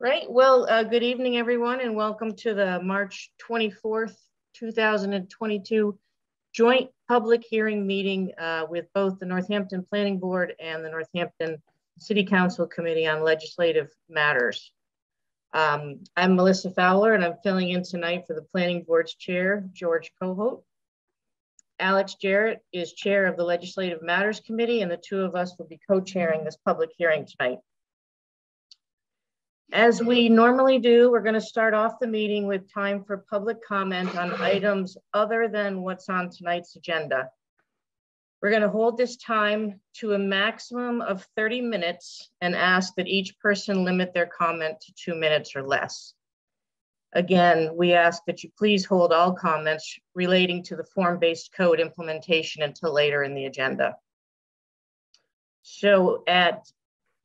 Right. Well, uh, good evening, everyone, and welcome to the March 24th, 2022 joint public hearing meeting uh, with both the Northampton Planning Board and the Northampton City Council Committee on Legislative Matters. Um, I'm Melissa Fowler, and I'm filling in tonight for the Planning Board's chair, George Kohut. Alex Jarrett is chair of the Legislative Matters Committee, and the two of us will be co-chairing this public hearing tonight. As we normally do, we're going to start off the meeting with time for public comment on items other than what's on tonight's agenda. We're going to hold this time to a maximum of 30 minutes and ask that each person limit their comment to two minutes or less. Again, we ask that you please hold all comments relating to the form-based code implementation until later in the agenda. So at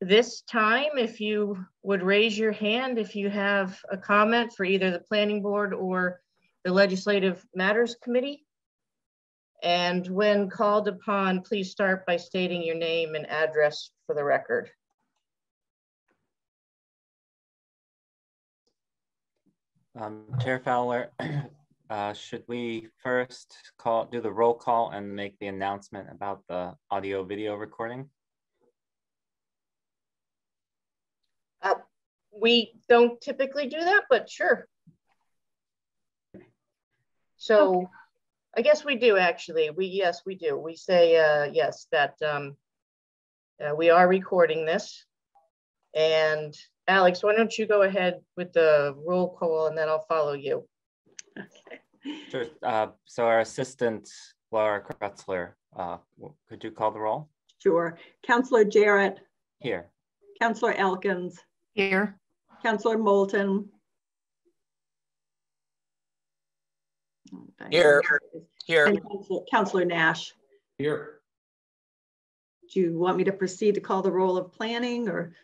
this time, if you would raise your hand if you have a comment for either the planning board or the legislative matters committee. And when called upon, please start by stating your name and address for the record. Um, Chair Fowler, uh, should we first call do the roll call and make the announcement about the audio video recording? Uh, we don't typically do that, but sure. So okay. I guess we do actually. We yes, we do. We say uh, yes that um, uh, we are recording this. And Alex, why don't you go ahead with the roll call and then I'll follow you. Okay. Sure. Uh, so our assistant Laura Krutzler, uh, could you call the roll? Sure. Councillor Jarrett. Here. Councillor Elkins. Here. Councillor Moulton. Here. Here. And Councillor Nash. Here. Do you want me to proceed to call the roll of planning or?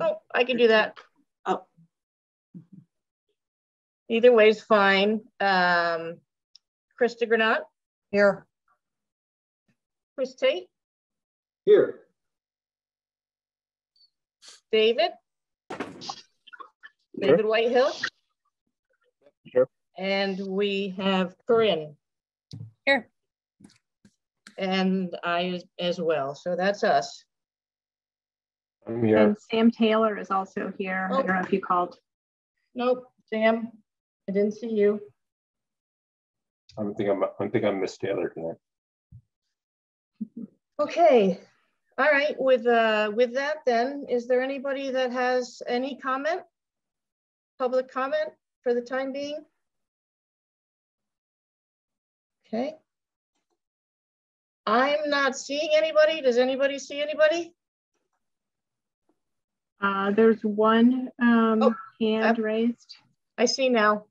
Oh, I can do that. Oh. Either way is fine. Um, Krista Granat. Here. Chris Tate. Here. David. David Whitehill. Here. And we have Corinne. Here. And I as, as well. So that's us. I'm here. And Sam Taylor is also here. Oh. I don't know if you called. Nope, Sam, I didn't see you. I think I'm I think I'm Miss Taylor tonight. Okay, all right, with, uh, with that then, is there anybody that has any comment? Public comment for the time being? Okay. I'm not seeing anybody. Does anybody see anybody? Uh, there's one um, Oh, hand uh, raised. I see now.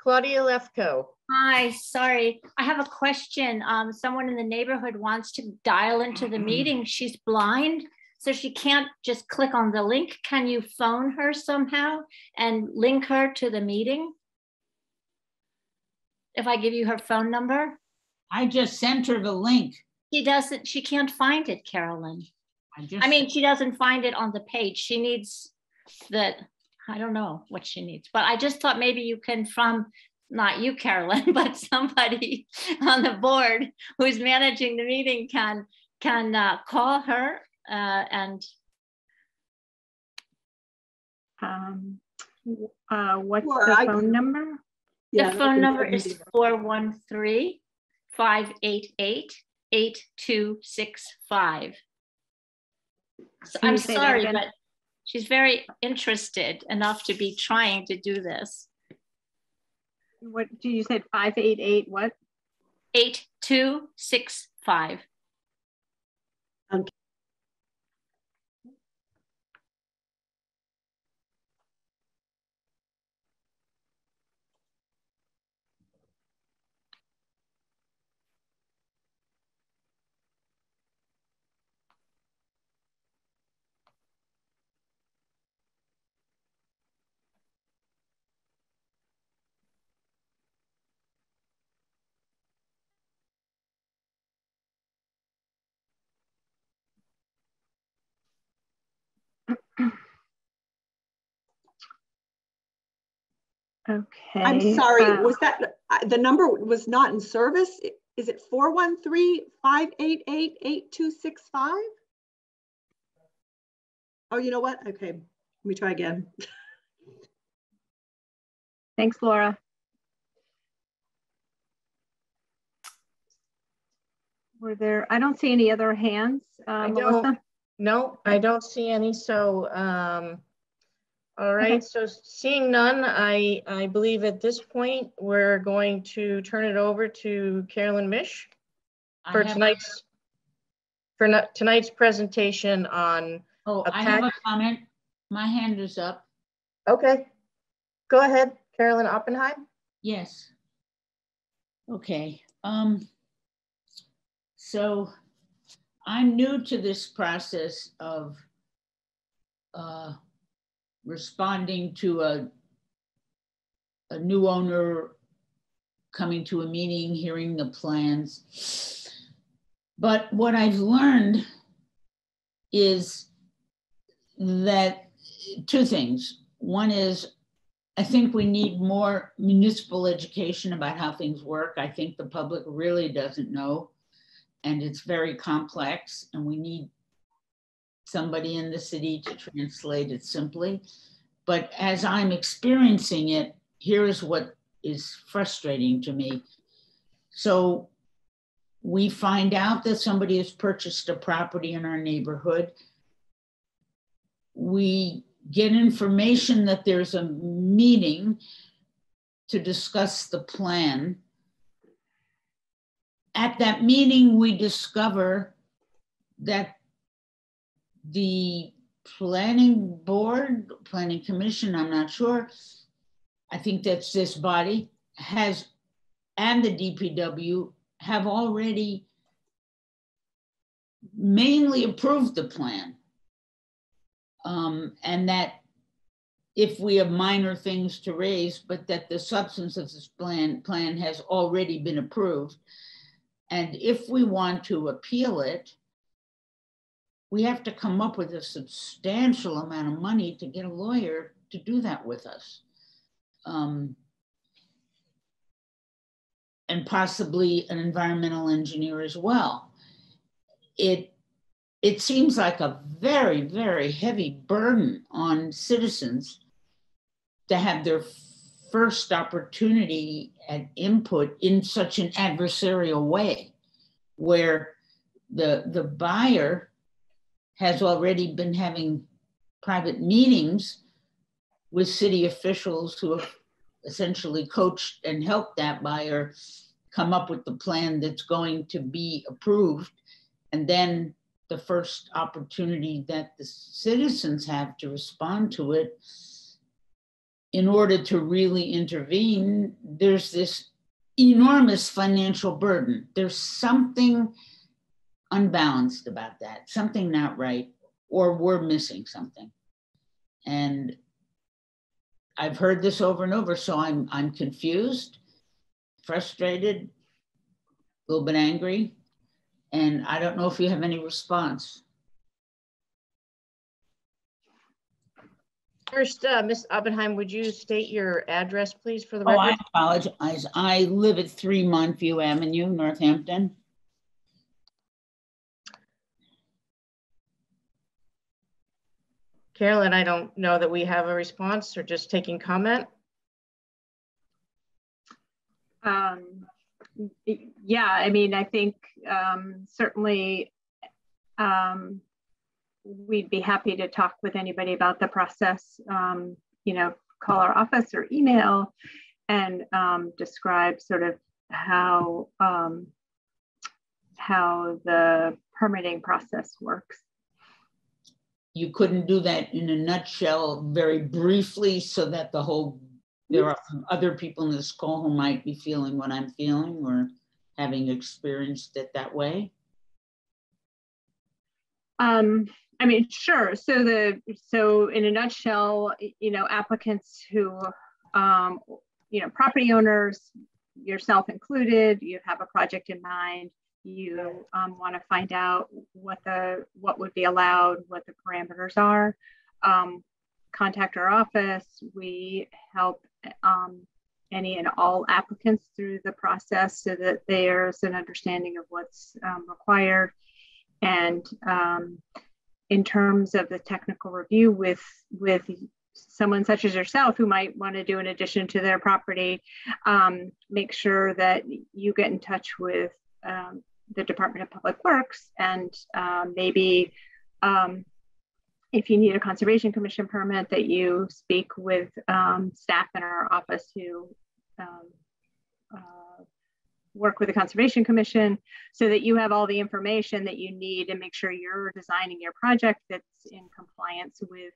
Claudia Lefko. Hi, sorry. I have a question. Um, someone in the neighborhood wants to dial into the meeting. She's blind, so she can't just click on the link. Can you phone her somehow and link her to the meeting? If I give you her phone number? I just sent her the link. She doesn't, she can't find it, Carolyn. I just. I mean, she doesn't find it on the page. She needs the, I don't know what she needs, but I just thought maybe you can from, not you, Carolyn, but somebody on the board who's managing the meeting can, can uh, call her uh, and Um, uh, what's Well, the I phone can- number? the Yeah, phone number is 413 588 8265. So I'm you say that sorry, but she's very interested enough to be trying to do this. What did you say? Five eight eight. What? 8265. Okay. I'm sorry, uh, was that, uh, the number was not in service? Is it 413-588-8265? Oh, you know what? Okay, let me try again. Thanks, Laura. Were there, I don't see any other hands. Uh, I don't, no, I don't see any, so, um, all right, so seeing none, I, I believe at this point, we're going to turn it over to Carolyn Misch I for have- tonight's, for no- tonight's presentation on, Oh, I have a comment. My hand is up. okay. Go ahead, Carolyn Oppenheim. Yes. Okay, um, so I'm new to this process of uh, responding to a, a new owner coming to a meeting, hearing the plans. But what I've learned is that two things. One is I think we need more municipal education about how things work. I think the public really doesn't know. And it's very complex, and we need somebody in the city to translate it simply. But as I'm experiencing it, here's what is frustrating to me. So we find out that somebody has purchased a property in our neighborhood. We get information that there's a meeting to discuss the plan. At that meeting, we discover that the planning board, planning commission, I'm not sure, I think that's this body, has, and the DPW have already mainly approved the plan. Um, and that if we have minor things to raise, but that the substance of this plan, plan has already been approved. And if we want to appeal it, we have to come up with a substantial amount of money to get a lawyer to do that with us. Um, and possibly an environmental engineer as well. It it seems like a very, very heavy burden on citizens to have their first opportunity at input in such an adversarial way where the the buyer has already been having private meetings with city officials who have essentially coached and helped that buyer come up with the plan that's going to be approved. And then the first opportunity that the citizens have to respond to it in order to really intervene there's this enormous financial burden. There's something unbalanced about that something not right or we're missing something and i've heard this over and over so i'm i'm confused frustrated a little bit angry and I don't know if you have any response. First, uh, Ms. Oppenheim, would you state your address, please, for the Oh, I apologize. I live at Three Montview Avenue, Northampton. Carolyn, I don't know that we have a response or just taking comment. Um, yeah, I mean, I think um, certainly um, we'd be happy to talk with anybody about the process. Um, you know, call our office or email and um, describe sort of how um, how the permitting process works. You couldn't do that in a nutshell, very briefly, so that the whole, there are other people in this call who might be feeling what I'm feeling or having experienced it that way. Um, I mean, sure. So the so in a nutshell, you know, applicants who, um, you know, property owners, yourself included, you have a project in mind. You um, want to find out what the what would be allowed, what the parameters are. Um, contact our office. We help um, any and all applicants through the process so that there's an understanding of what's um, required. And um, in terms of the technical review with, with someone such as yourself who might want to do an addition to their property, um, make sure that you get in touch with um, the Department of Public Works and um, maybe um, if you need a Conservation Commission permit that you speak with um, staff in our office who um, uh, work with the Conservation Commission so that you have all the information that you need and make sure you're designing your project that's in compliance with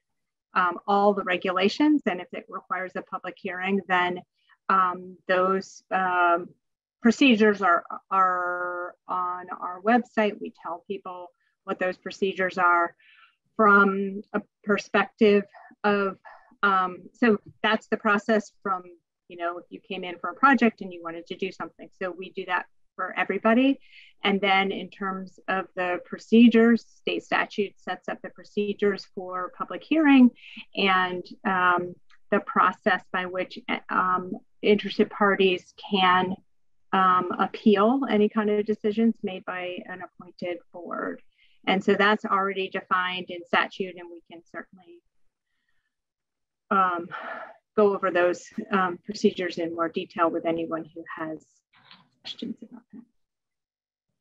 all the regulations. And if it requires a public hearing, then um, those um, procedures are, are on our website. We tell people what those procedures are from a perspective of, um, so that's the process from, you know, if you came in for a project and you wanted to do something. So we do that for everybody. And then in terms of the procedures, state statute sets up the procedures for public hearing and um, the process by which um, interested parties can um, appeal any kind of decisions made by an appointed board. And so that's already defined in statute, and we can certainly um, go over those um, procedures in more detail with anyone who has questions about that.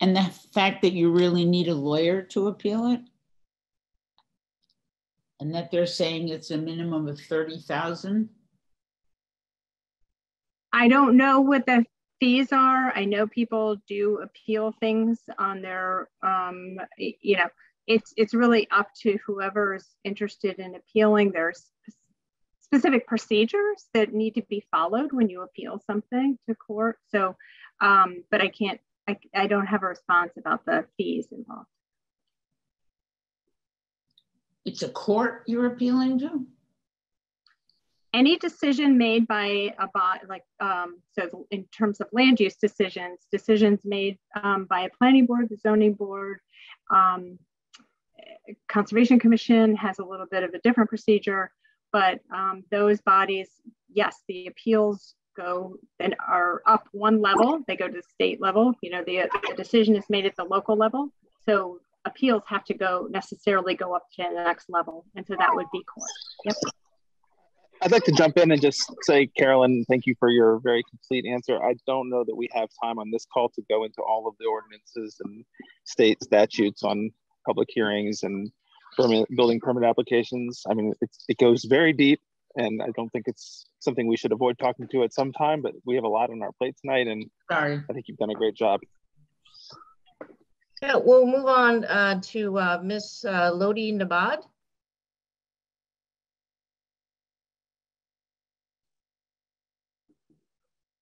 And the fact that you really need a lawyer to appeal it? And that they're saying it's a minimum of 30,000? I don't know what the fees are. I know people do appeal things on their, um, you know, it's it's really up to whoever is interested in appealing. There's specific procedures that need to be followed when you appeal something to court. So, um, but I can't, I, I don't have a response about the fees involved. It's a court you're appealing to? Any decision made by a body, like, um, so in terms of land use decisions, decisions made um, by a planning board, the zoning board, um, conservation commission has a little bit of a different procedure, but um, those bodies, yes, the appeals go and are up one level, they go to the state level, you know, the, the decision is made at the local level. So appeals have to go necessarily go up to the next level. And so that would be court. Yep. I'd like to jump in and just say, Carolyn, thank you for your very complete answer. I don't know that we have time on this call to go into all of the ordinances and state statutes on public hearings and permit, building permit applications. I mean, it goes very deep, and I don't think it's something we should avoid talking to at some time. But we have a lot on our plate tonight, and Sorry. I think you've done a great job. Yeah, we'll move on uh, to uh, Miss uh, Lodi Nabad.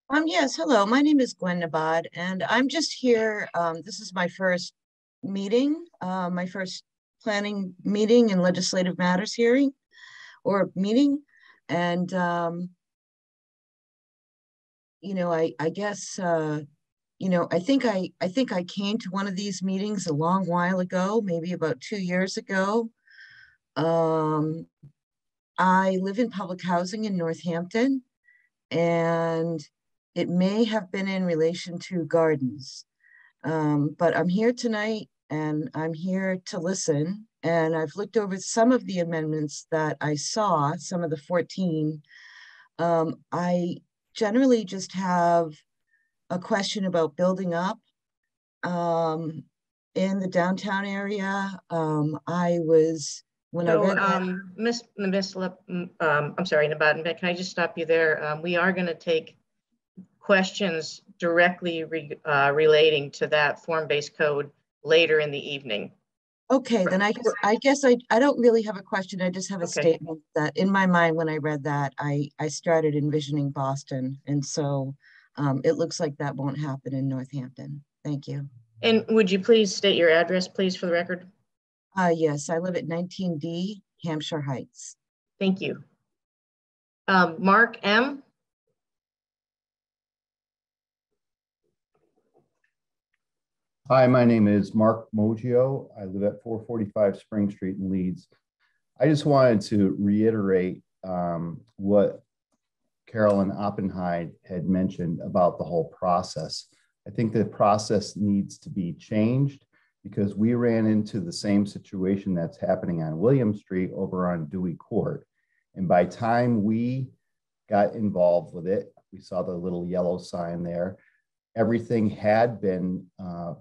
Um, yes, hello, my name is Gwen Nabad, and I'm just here, um, this is my first meeting, uh, my first planning meeting and legislative matters hearing or meeting. And, um, you know, I, I guess, uh, you know, I think I, I think I came to one of these meetings a long while ago, maybe about two years ago. Um, I live in public housing in Northampton and it may have been in relation to gardens, um, but I'm here tonight and I'm here to listen. And I've looked over some of the amendments that I saw, some of the 14. Um, I generally just have a question about building up um, in the downtown area. Um, I was when so, I read um, Miss Miss um, I'm sorry, Nabat, can I just stop you there? Um, we are going to take questions directly re, uh, relating to that form-based code later in the evening. Okay, then I guess I guess I, I don't really have a question. I just have a okay. statement that in my mind when I read that I I started envisioning Boston, and so um, it looks like that won't happen in Northampton. Thank you. And would you please state your address, please, for the record? Uh, yes, I live at 19D Hampshire Heights. Thank you. Um, Mark M. Hi, my name is Mark Mogio. I live at 445 Spring Street in Leeds. I just wanted to reiterate um, what Carolyn Oppenheim had mentioned about the whole process. I think the process needs to be changed because we ran into the same situation that's happening on William Street over on Dewey Court. And by time we got involved with it, we saw the little yellow sign there. Everything had been uh,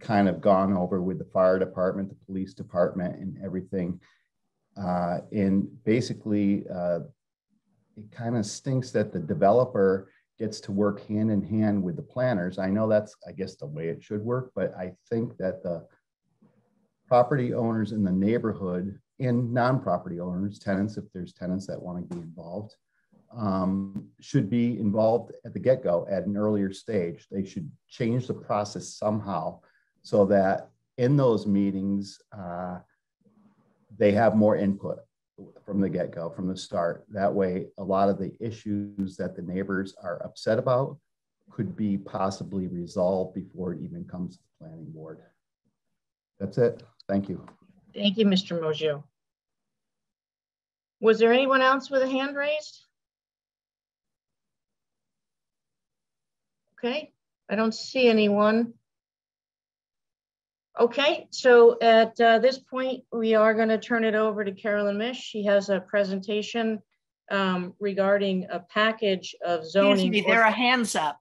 kind of gone over with the fire department, the police department, and everything. Uh, and basically, uh, it kind of stinks that the developer gets to work hand in hand with the planners. I know that's, I guess, the way it should work, but I think that the property owners in the neighborhood and non-property owners, tenants, if there's tenants that want to be involved, um, should be involved at the get-go at an earlier stage. They should change the process somehow so that in those meetings, uh, they have more input from the get-go, from the start. That way, a lot of the issues that the neighbors are upset about could be possibly resolved before it even comes to the planning board. That's it. Thank you. Thank you, Mr. Mojo. Was there anyone else with a hand raised? Okay, I don't see anyone. Okay, so at uh, this point, we are going to turn it over to Carolyn Misch. She has a presentation um, regarding a package of Excuse zoning. me, there are hands up.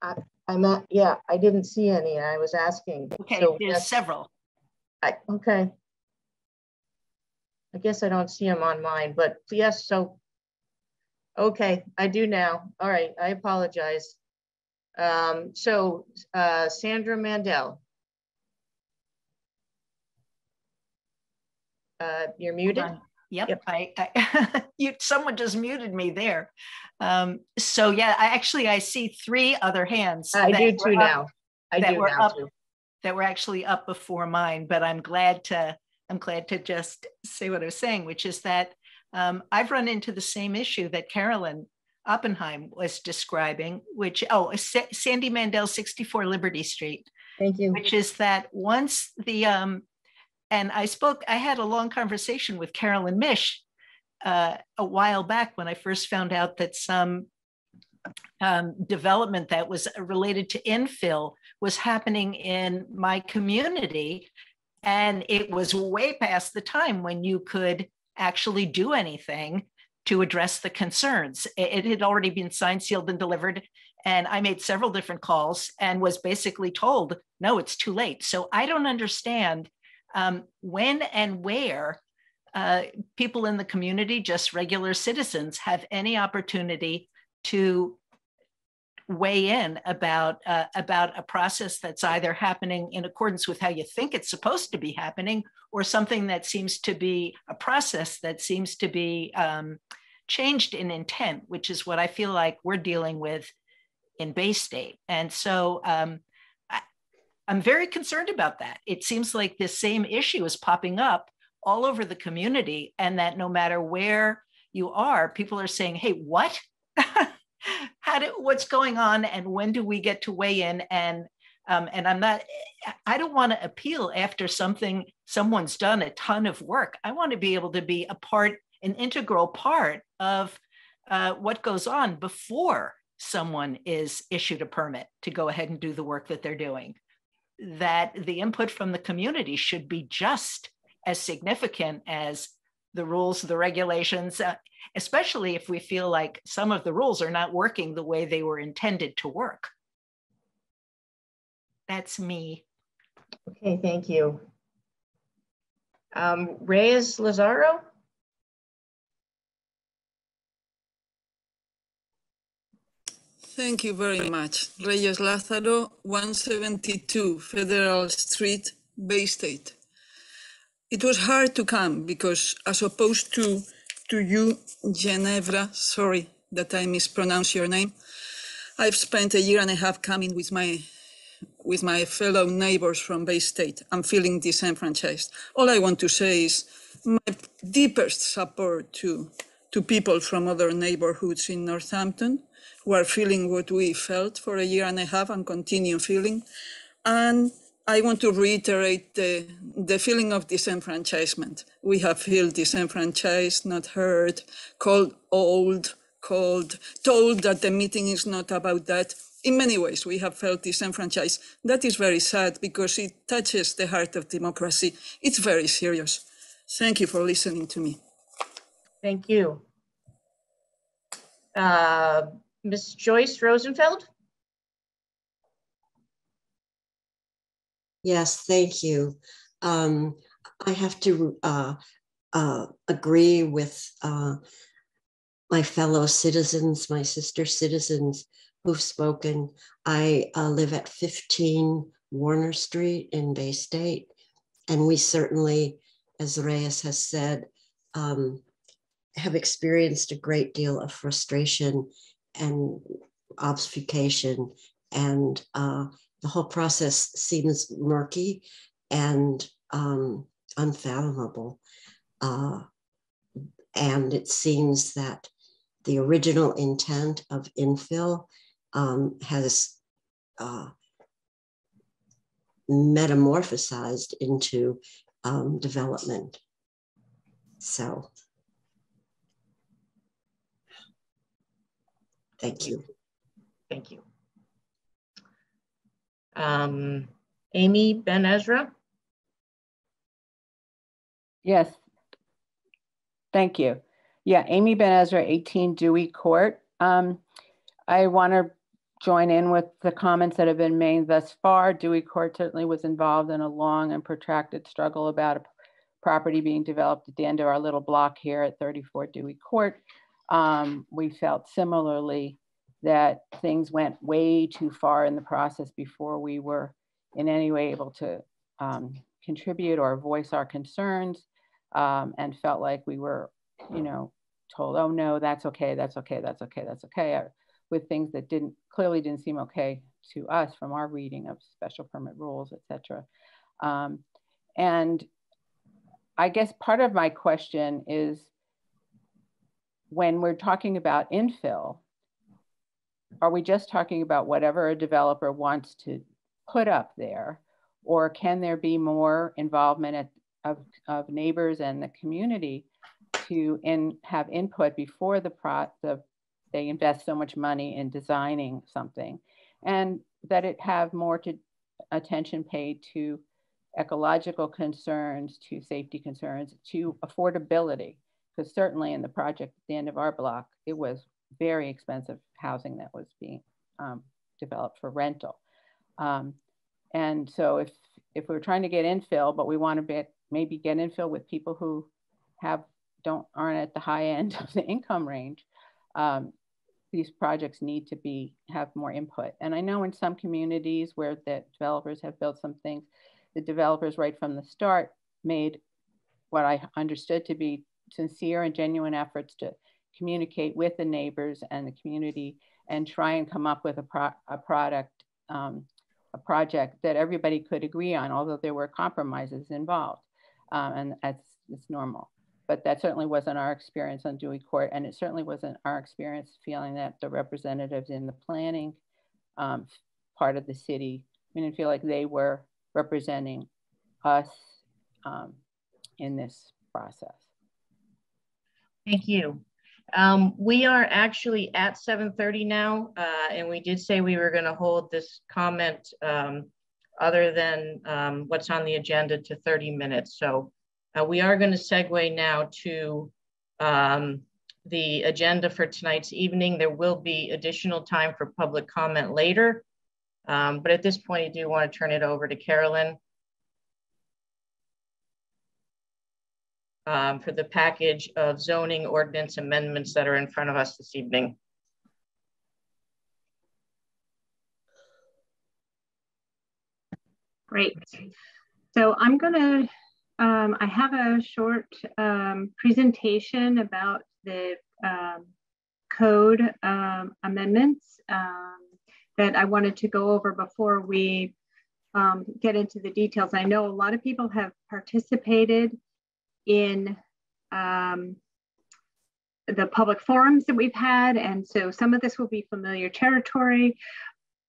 I, I'm not, yeah, I didn't see any. I was asking. Okay, So there's several. I, okay. I guess I don't see them on mine, but yes, so. Okay, I do now. All right, I apologize. Um, so, uh, Sandra Mandel. Uh, you're muted. Yep, Yep. I, I you someone just muted me there. Um, so yeah, I actually I see three other hands. I that do were too up- now. I that do were now up- too. That were actually up before mine, but I'm glad to I'm glad to just say what I was saying, which is that um, I've run into the same issue that Carolyn Oppenheim was describing, which oh Sa- Sandy Mandel, 64 Liberty Street. Thank you. which is that once the um and i spoke i had a long conversation with carolyn misch uh, a while back when i first found out that some um, development that was related to infill was happening in my community. And it was way past the time when you could actually do anything to address the concerns. It, it had already been signed sealed and delivered. And I made several different calls and was basically told, no, it's too late. So I don't understand um, when and where uh, people in the community, just regular citizens, have any opportunity to weigh in about uh, about a process that's either happening in accordance with how you think it's supposed to be happening, or something that seems to be a process that seems to be um, changed in intent, which is what I feel like we're dealing with in Bay State. And so um, I'm very concerned about that. It seems like this same issue is popping up all over the community, and that no matter where you are, people are saying, "Hey, what? How do what's going on? And when do we get to weigh in?" And um, and I'm not. I don't want to appeal after something someone's done a ton of work. I want to be able to be a part, an integral part of uh, what goes on before someone is issued a permit to go ahead and do the work that they're doing. That the input from the community should be just as significant as the rules, the regulations, uh, especially if we feel like some of the rules are not working the way they were intended to work. That's me. Okay, thank you. Um, Reyes Lazaro? Thank you very much. Reyes Lázaro, 172 Federal Street, Bay State. It was hard to come because as opposed to, to you, Ginevra, sorry that I mispronounce your name, I've spent a year and a half coming with my with my fellow neighbors from Bay State. I'm feeling disenfranchised. All I want to say is my deepest support to, to people from other neighborhoods in Northampton who are feeling what we felt for a year and a half and continue feeling. And I want to reiterate the, the feeling of disenfranchisement. We have felt disenfranchised, not heard, called old, called, told that the meeting is not about that. In many ways, we have felt disenfranchised. That is very sad because it touches the heart of democracy. It's very serious. Thank you for listening to me. Thank you. Uh, Ms. Joyce Rosenfeld? Yes, thank you. Um, I have to uh, uh, agree with uh, my fellow citizens, my sister citizens who've spoken. I uh, live at 15 Warner Street in Bay State, and we certainly, as Reyes has said, um, have experienced a great deal of frustration and obfuscation, and uh, the whole process seems murky and um, unfathomable. Uh, and it seems that the original intent of infill um, has uh, metamorphosized into um, development. So, thank you. Thank you. Um, Amy Ben Ezra? Yes. Thank you. Yeah, Amy Ben Ezra, 18 Dewey Court. Um, I want to join in with the comments that have been made thus far. Dewey Court certainly was involved in a long and protracted struggle about a property being developed at the end of our little block here at 34 Dewey Court. Um, we felt similarly that things went way too far in the process before we were in any way able to um, contribute or voice our concerns um, and felt like we were, you know, told, oh no, that's okay, that's okay, that's okay, that's okay, uh, with things that didn't clearly didn't seem okay to us from our reading of special permit rules, etc. Um, and I guess part of my question is when we're talking about infill, are we just talking about whatever a developer wants to put up there? Or can there be more involvement at, of, of neighbors and the community to in, have input before the, pro, the they invest so much money in designing something and that it have more to attention paid to ecological concerns, to safety concerns, to affordability. Because certainly in the project at the end of our block, it was very expensive housing that was being um, developed for rental. Um, and so if, if we're trying to get infill, but we want to be, maybe get infill with people who have don't aren't at the high end of the income range, um, these projects need to be have more input. And I know in some communities where the developers have built some things, the developers right from the start made what I understood to be sincere and genuine efforts to communicate with the neighbors and the community and try and come up with a, pro a product, um, a project that everybody could agree on, although there were compromises involved. Um, and that's it's normal. But that certainly wasn't our experience on Dewey Court. And it certainly wasn't our experience feeling that the representatives in the planning um, part of the city, we didn't feel like they were representing us um, in this process. Thank you. Um, we are actually at 7.30 now, uh, and we did say we were gonna hold this comment um, other than um, what's on the agenda to 30 minutes. So uh, we are gonna segue now to um, the agenda for tonight's evening. There will be additional time for public comment later. Um, but at this point, I do wanna turn it over to Carolyn um, for the package of zoning ordinance amendments that are in front of us this evening. Great. So I'm going to, um, I have a short um, presentation about the um, code um, amendments um, that I wanted to go over before we get into the details. I know a lot of people have participated in um, the public forums that we've had. And so some of this will be familiar territory,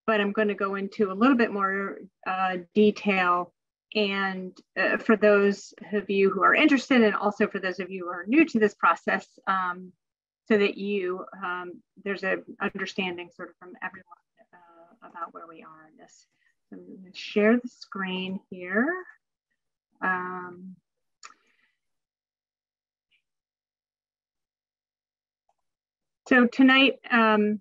but I'm going to go into a little bit more uh, detail. And uh, for those of you who are interested, and also for those of you who are new to this process, um, so that you, um, there's an understanding sort of from everyone uh, about where we are in this. So I'm gonna share the screen here. Um, so tonight, um,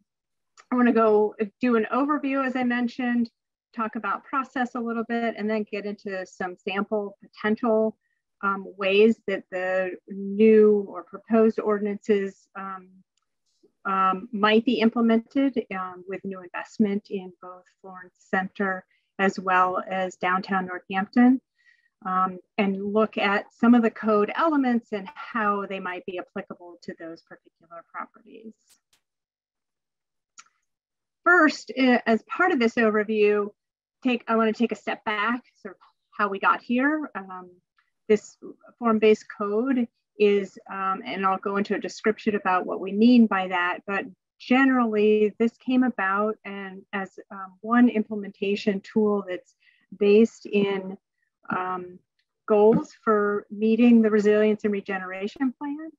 I want to go do an overview, as I mentioned, talk about process a little bit, and then get into some sample potential um, ways that the new or proposed ordinances um, um, might be implemented um, with new investment in both Florence Center as well as downtown Northampton. Um, and look at some of the code elements and how they might be applicable to those particular properties. First, as part of this overview, take I want to take a step back, sort of how we got here. Um, this form-based code is, um, and I'll go into a description about what we mean by that, but generally this came about and as um, one implementation tool that's based in um, goals for meeting the resilience and regeneration plan.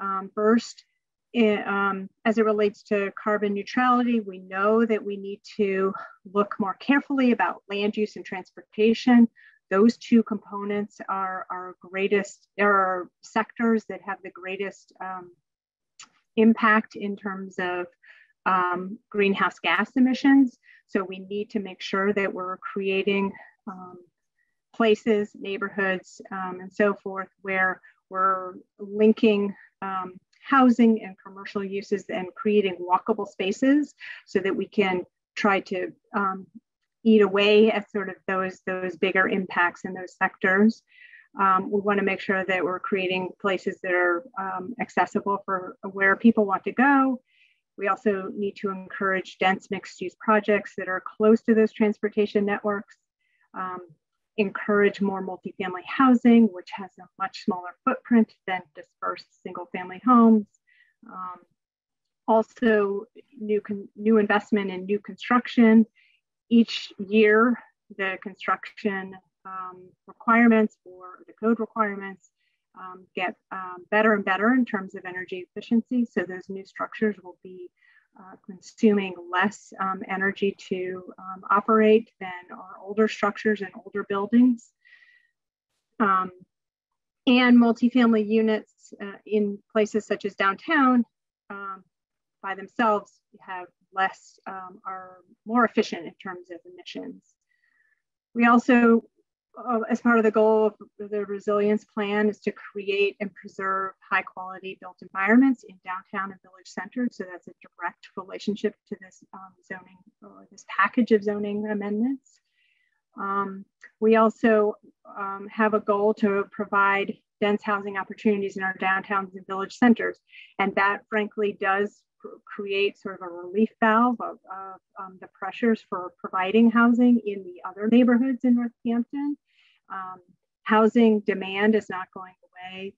Um, first, it, um, as it relates to carbon neutrality, we know that we need to look more carefully about land use and transportation. Those two components are our greatest, there are sectors that have the greatest um, impact in terms of um, greenhouse gas emissions. So we need to make sure that we're creating um, places, neighborhoods, um, and so forth where we're linking um, housing and commercial uses and creating walkable spaces so that we can try to um, eat away at sort of those, those bigger impacts in those sectors. Um, we want to make sure that we're creating places that are um, accessible for where people want to go. We also need to encourage dense mixed use projects that are close to those transportation networks. Um, encourage more multifamily housing, which has a much smaller footprint than dispersed single family homes. Um, also, new, new investment in new construction. Each year, the construction um, requirements or the code requirements um, get um, better and better in terms of energy efficiency. So those new structures will be uh, consuming less um, energy to um, operate than our older structures and older buildings. Um, and multifamily units uh, in places such as downtown um, by themselves have less, um, are more efficient in terms of emissions. We also uh, as part of the goal of the resilience plan is to create and preserve high quality built environments in downtown and village centers. So that's a direct relationship to this um, zoning or this package of zoning amendments. Um, we also um, have a goal to provide dense housing opportunities in our downtowns and village centers. And that frankly does create sort of a relief valve of, of um, the pressures for providing housing in the other neighborhoods in Northampton. Um, housing demand is not going away.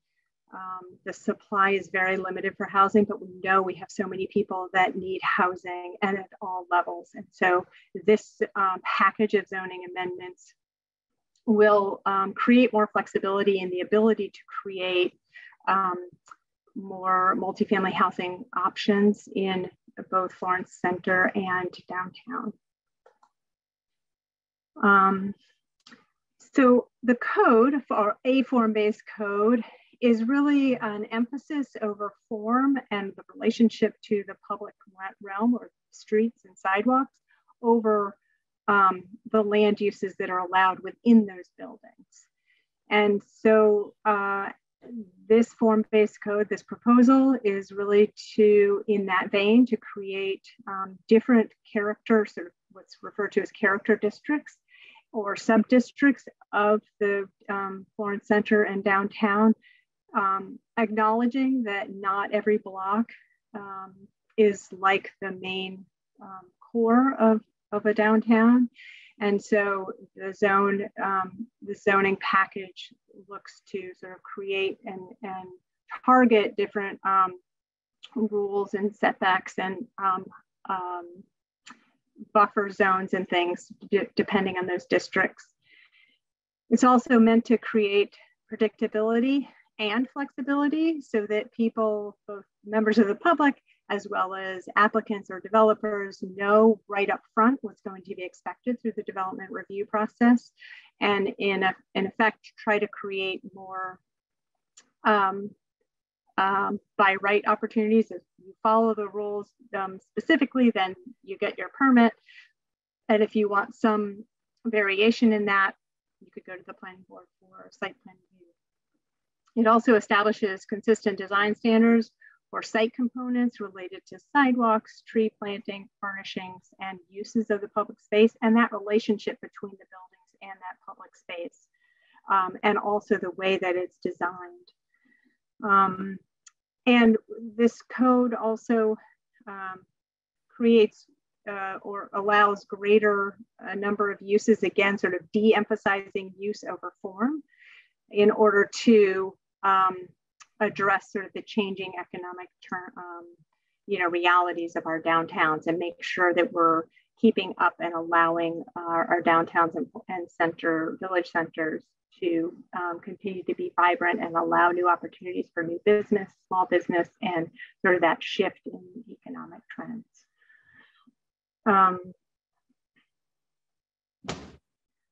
Um, the supply is very limited for housing, but we know we have so many people that need housing and at all levels. And so this um, package of zoning amendments will um, create more flexibility and the ability to create um, more multifamily housing options in both Florence Center and downtown. Um, so the code for a form-based code is really an emphasis over form and the relationship to the public realm or streets and sidewalks over um, the land uses that are allowed within those buildings. And so uh, this form-based code, this proposal is really to, in that vein, to create um, different character, sort of what's referred to as character districts or sub-districts of the um, Florence Center and downtown, um, acknowledging that not every block um, is like the main um, core of, of a downtown. And so the zone, um, the zoning package looks to sort of create and, and target different um, rules and setbacks and um, um, buffer zones and things depending on those districts. It's also meant to create predictability and flexibility so that people, both members of the public as well as applicants or developers know right up front what's going to be expected through the development review process and in, a, in effect try to create more um, um, by right opportunities. If you follow the rules um, specifically, then you get your permit. And if you want some variation in that, you could go to the planning board for site plan review. It also establishes consistent design standards for site components related to sidewalks, tree planting, furnishings, and uses of the public space, and that relationship between the buildings and that public space, um, and also the way that it's designed. Um, and this code also um, creates uh, or allows greater uh, number of uses, again, sort of de-emphasizing use over form in order to um, address sort of the changing economic term, um, you know, realities of our downtowns and make sure that we're keeping up and allowing our, our downtowns and, and, center, village centers to um, continue to be vibrant and allow new opportunities for new business, small business, and sort of that shift in economic trends. Um,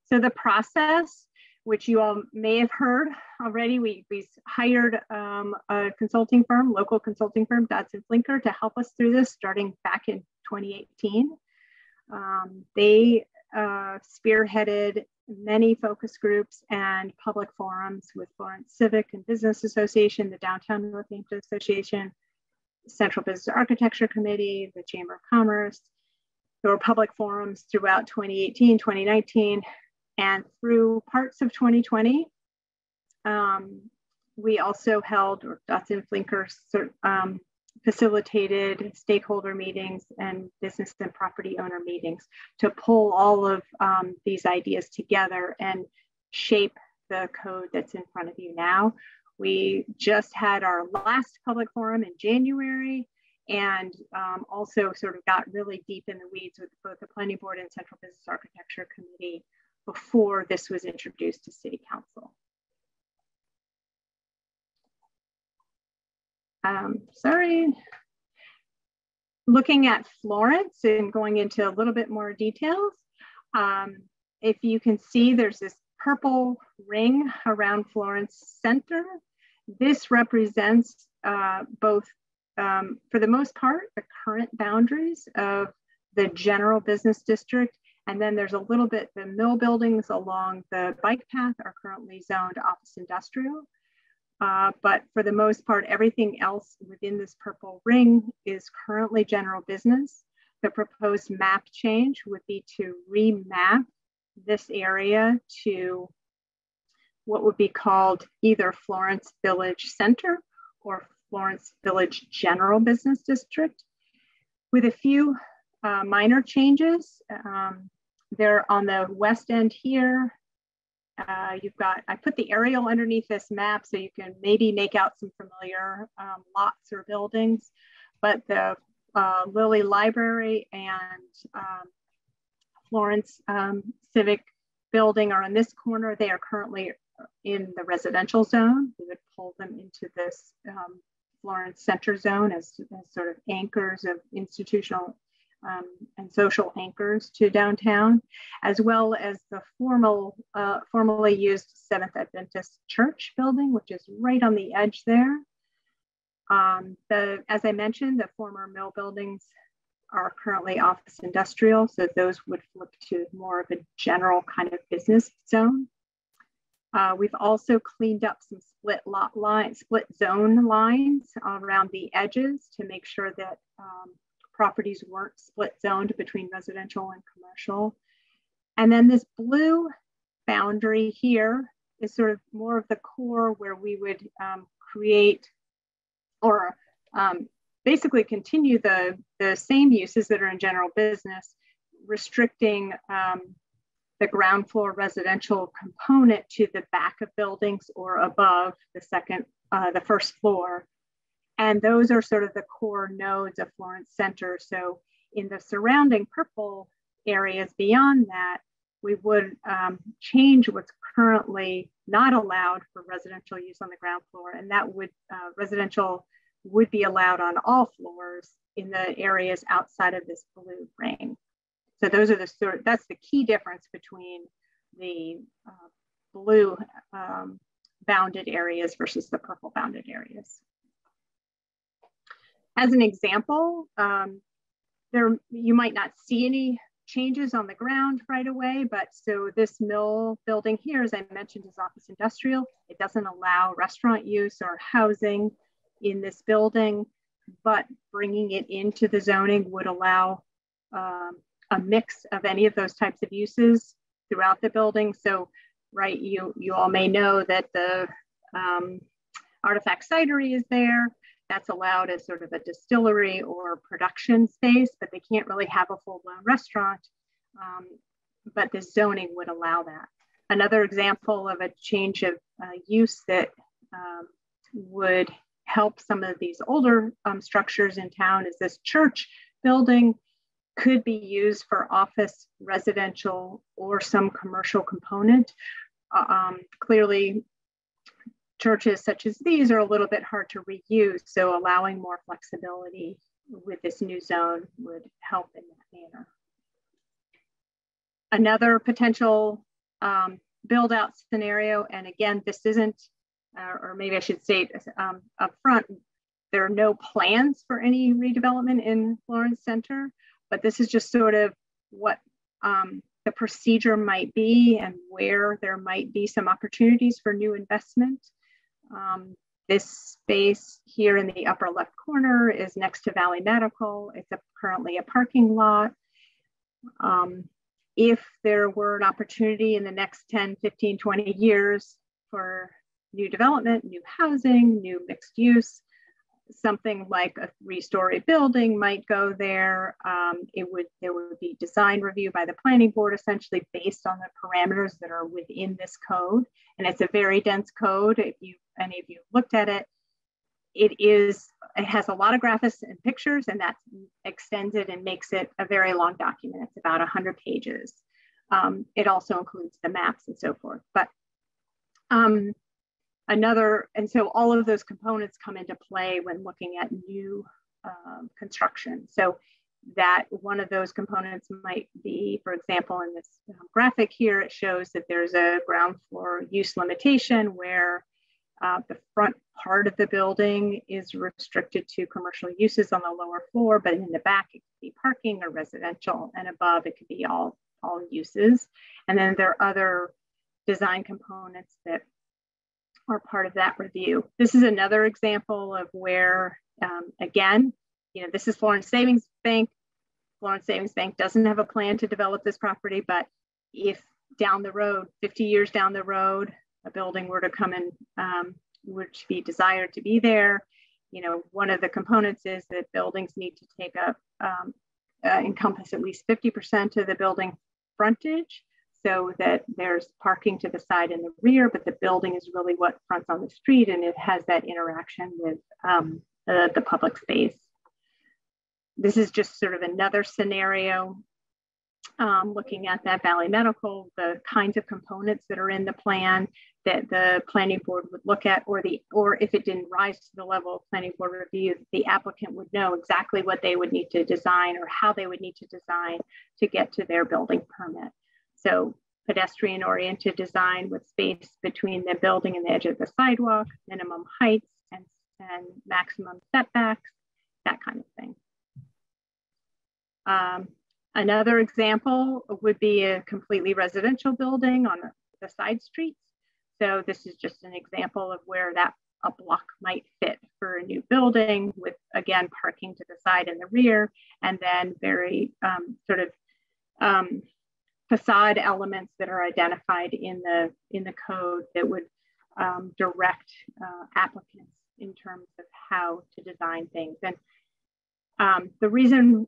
so the process which you all may have heard already. We, we hired um, a consulting firm, local consulting firm, Dodson Flinker, to help us through this starting back in 2018. Um, they uh, spearheaded many focus groups and public forums with Florence Civic and Business Association, the Downtown Northampton Association, Central Business Architecture Committee, the Chamber of Commerce. There were public forums throughout 2018, 2019, and through parts of 2020, um, we also held, or Dodson Flinker um, facilitated stakeholder meetings and business and property owner meetings to pull all of um, these ideas together and shape the code that's in front of you now. We just had our last public forum in January and um, also sort of got really deep in the weeds with both the planning board and central business architecture committee before this was introduced to City Council. Um, sorry. Looking at Florence and going into a little bit more details, um, if you can see there's this purple ring around Florence Center. This represents uh, both, um, for the most part, the current boundaries of the general business district and then there's a little bit, the mill buildings along the bike path are currently zoned office industrial. Uh, but for the most part, everything else within this purple ring is currently general business. The proposed map change would be to remap this area to what would be called either Florence Village Center or Florence Village General Business District with a few uh, minor changes. Um, they're on the west end here. Uh, you've got, I put the aerial underneath this map so you can maybe make out some familiar um, lots or buildings, but the uh, Lilly Library and um, Florence um, Civic Building are in this corner. They are currently in the residential zone. We would pull them into this um, Florence Center Zone as, as, sort of anchors of institutional um, and social anchors to downtown, as well as the formal, uh, formerly used Seventh Adventist Church building, which is right on the edge there. Um, the, as I mentioned, the former mill buildings are currently office industrial, so those would flip to more of a general kind of business zone. Uh, we've also cleaned up some split lot lines, split zone lines around the edges to make sure that um, properties weren't split zoned between residential and commercial. And then this blue boundary here is sort of more of the core where we would um, create or um, basically continue the, the same uses that are in general business, restricting um, the ground floor residential component to the back of buildings or above the second, uh, the first floor. And those are sort of the core nodes of Florence Center. So in the surrounding purple areas beyond that, we would um, change what's currently not allowed for residential use on the ground floor. And that would, uh, residential would be allowed on all floors in the areas outside of this blue ring. So those are the sort that's the key difference between the uh, blue um, bounded areas versus the purple bounded areas. As an example, um, there you might not see any changes on the ground right away, but so this mill building here, as I mentioned, is office industrial. It doesn't allow restaurant use or housing in this building, but bringing it into the zoning would allow um, a mix of any of those types of uses throughout the building. So, right, you, you all may know that the um, artifact cidery is there. That's allowed as sort of a distillery or production space, but they can't really have a full blown restaurant. Um, but the zoning would allow that. Another example of a change of uh, use that um, would help some of these older um, structures in town is this church building could be used for office, residential, or some commercial component. Uh, um, clearly, churches such as these are a little bit hard to reuse, so allowing more flexibility with this new zone would help in that manner. Another potential um, build out scenario, and again, this isn't, uh, or maybe I should say um, up front, there are no plans for any redevelopment in Florence Center, but this is just sort of what um, the procedure might be and where there might be some opportunities for new investment. Um, this space here in the upper left corner is next to Valley Medical. It's a, currently a parking lot. Um, if there were an opportunity in the next 10, 15, 20 years for new development, new housing, new mixed use, something like a three-story building might go there. Um, it would there would be design review by the planning board, essentially based on the parameters that are within this code. And it's a very dense code. If you any of you looked at it, it is it has a lot of graphics and pictures, and that extends it and makes it a very long document. It's about 100 pages. Um, it also includes the maps and so forth. But um, another, and so all of those components come into play when looking at new um, construction. So that one of those components might be, for example, in this graphic here, it shows that there's a ground floor use limitation where uh, the front part of the building is restricted to commercial uses on the lower floor, but in the back it could be parking or residential, and above it could be all, all uses. And then there are other design components that are part of that review. This is another example of where, um, again, you know, this is Florence Savings Bank. Florence Savings Bank doesn't have a plan to develop this property, but if down the road, 50 years down the road, a building were to come in, um, would be desired to be there, you know, one of the components is that buildings need to take up, um, uh, encompass at least 50% of the building frontage so that there's parking to the side and the rear, but the building is really what fronts on the street and it has that interaction with um, the, the public space. This is just sort of another scenario um, looking at that Valley Medical, the kinds of components that are in the plan that the planning board would look at, or the or if it didn't rise to the level of planning board review, the applicant would know exactly what they would need to design or how they would need to design to get to their building permit. So pedestrian oriented design with space between the building and the edge of the sidewalk, minimum heights and, and maximum setbacks, that kind of thing. Um, another example would be a completely residential building on the side streets. So this is just an example of where that a block might fit for a new building with again parking to the side and the rear and then very um, sort of um, facade elements that are identified in the in the code that would um, direct uh, applicants in terms of how to design things. And um, the reason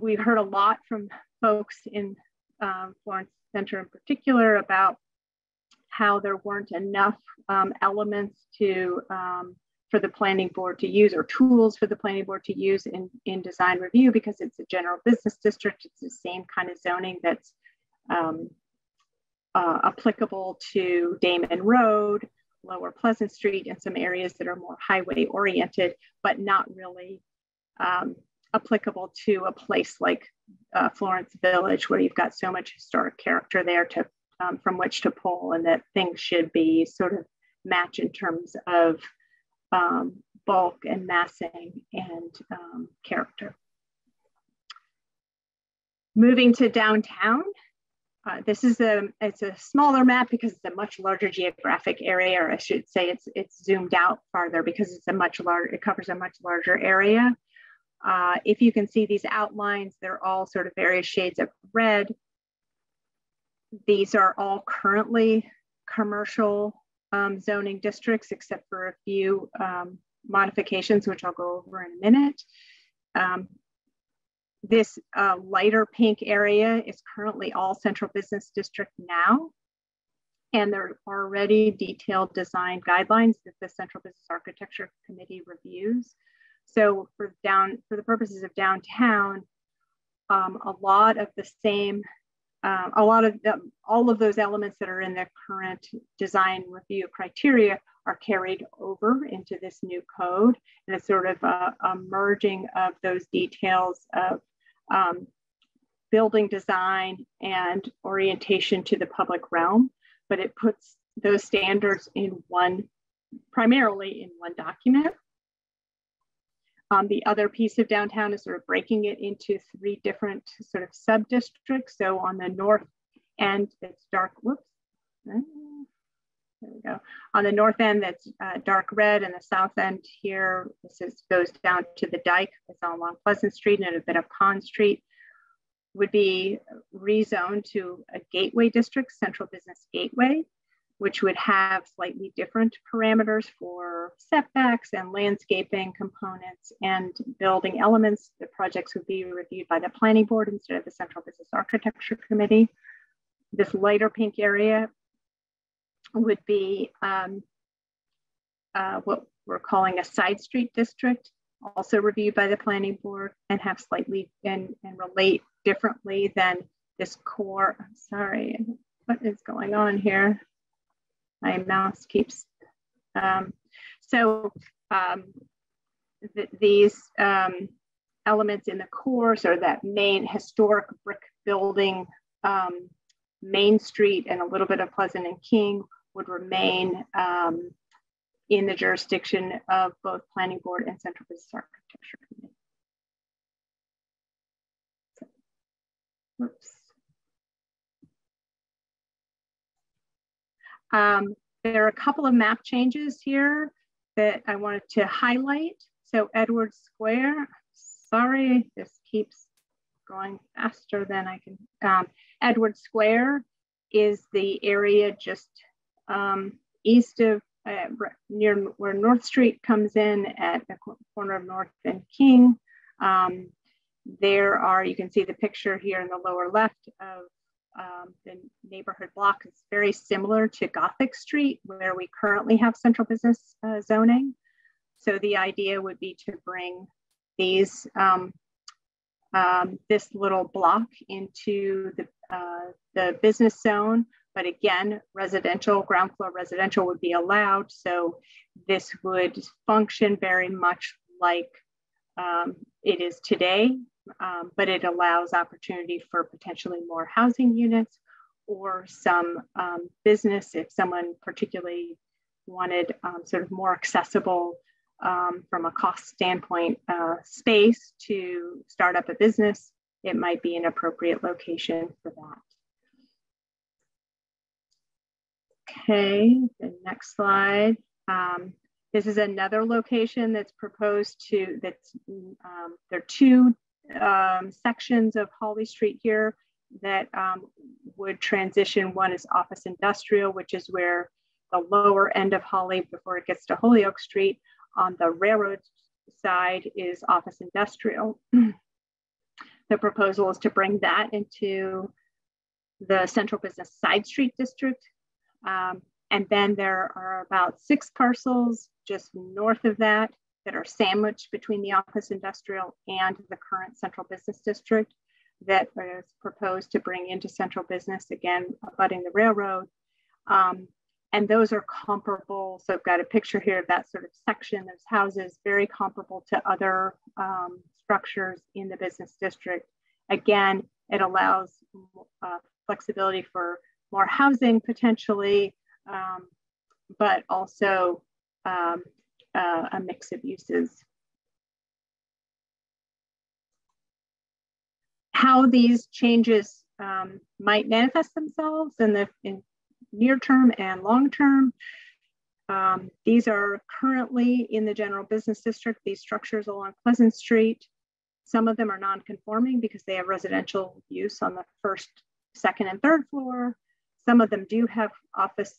we've heard a lot from folks in um, Florence Center in particular about how there weren't enough um, elements to um, for the planning board to use or tools for the planning board to use in, in design review because it's a general business district. It's the same kind of zoning that's um, uh, applicable to Damon Road Lower Pleasant Street and some areas that are more highway oriented, but not really um, applicable to a place like uh, Florence Village, where you've got so much historic character there to um, from which to pull, and that things should be sort of match in terms of um, bulk and massing and um, character. Moving to downtown, uh, this is a it's a smaller map because it's a much larger geographic area, or I should say it's it's zoomed out farther because it's a much larger it covers a much larger area. Uh, if you can see these outlines, they're all sort of various shades of red. These are all currently commercial um, zoning districts, except for a few um, modifications, which I'll go over in a minute. Um, this uh, lighter pink area is currently all central business district now. And there are already detailed design guidelines that the Central Business Architecture Committee reviews. So for down for the purposes of downtown, um, a lot of the same, uh, a lot of the, all of those elements that are in the current design review criteria are carried over into this new code. And it's sort of a, a merging of those details of um, building design and orientation to the public realm, but it puts those standards in one, primarily in one document. Um, the other piece of downtown is sort of breaking it into three different sort of sub-districts. So on the north end, it's dark, whoops, there we go. On the north end, that's uh, dark red, and the south end here, this is, goes down to the dike. It's on along Pleasant Street and a bit of Pond Street, would be rezoned to a gateway district, central business gateway which would have slightly different parameters for setbacks and landscaping components and building elements. The projects would be reviewed by the planning board instead of the Central Business Architecture Committee. This lighter pink area would be um, uh, what we're calling a side street district, also reviewed by the planning board and have slightly and, and relate differently than this core, sorry, what is going on here? my mouse keeps. Um, so um, th these um, elements in the core, so that main historic brick building, um, Main Street and a little bit of Pleasant and King would remain um, in the jurisdiction of both Planning Board and Central Business Architecture Committee. So, whoops. Um, there are a couple of map changes here that I wanted to highlight. So Edward Square, sorry, this keeps going faster than I can. Um, Edward Square is the area just um, east of, uh, near where North Street comes in at the corner of North and King. Um, there are, you can see the picture here in the lower left of um, the neighborhood block is very similar to Gothic Street, where we currently have central business uh, zoning. So the idea would be to bring these um, um, this little block into the, uh, the business zone, but again, residential, ground floor residential would be allowed. So this would function very much like um, it is today um, but it allows opportunity for potentially more housing units or some um, business if someone particularly wanted um, sort of more accessible um, from a cost standpoint uh, space to start up a business, it might be an appropriate location for that. Okay, the next slide. Um, this is another location that's proposed to, that's, um, there are two um, sections of Hawley Street here that um, would transition. One is office industrial, which is where the lower end of Hawley before it gets to Holyoke Street. On the railroad side is office industrial. the proposal is to bring that into the central business side street district. Um, and then there are about six parcels just north of that that are sandwiched between the office industrial and the current central business district that is proposed to bring into central business, again, abutting the railroad. Um, and those are comparable. So I've got a picture here of that sort of section, those houses, very comparable to other um, structures in the business district. Again, it allows uh, flexibility for more housing potentially, um, but also um, uh, a mix of uses. How these changes um, might manifest themselves in the in near term and long term. Um, these are currently in the general business district, these structures along Pleasant Street. Some of them are non-conforming because they have residential use on the first, second, and third floor. Some of them do have office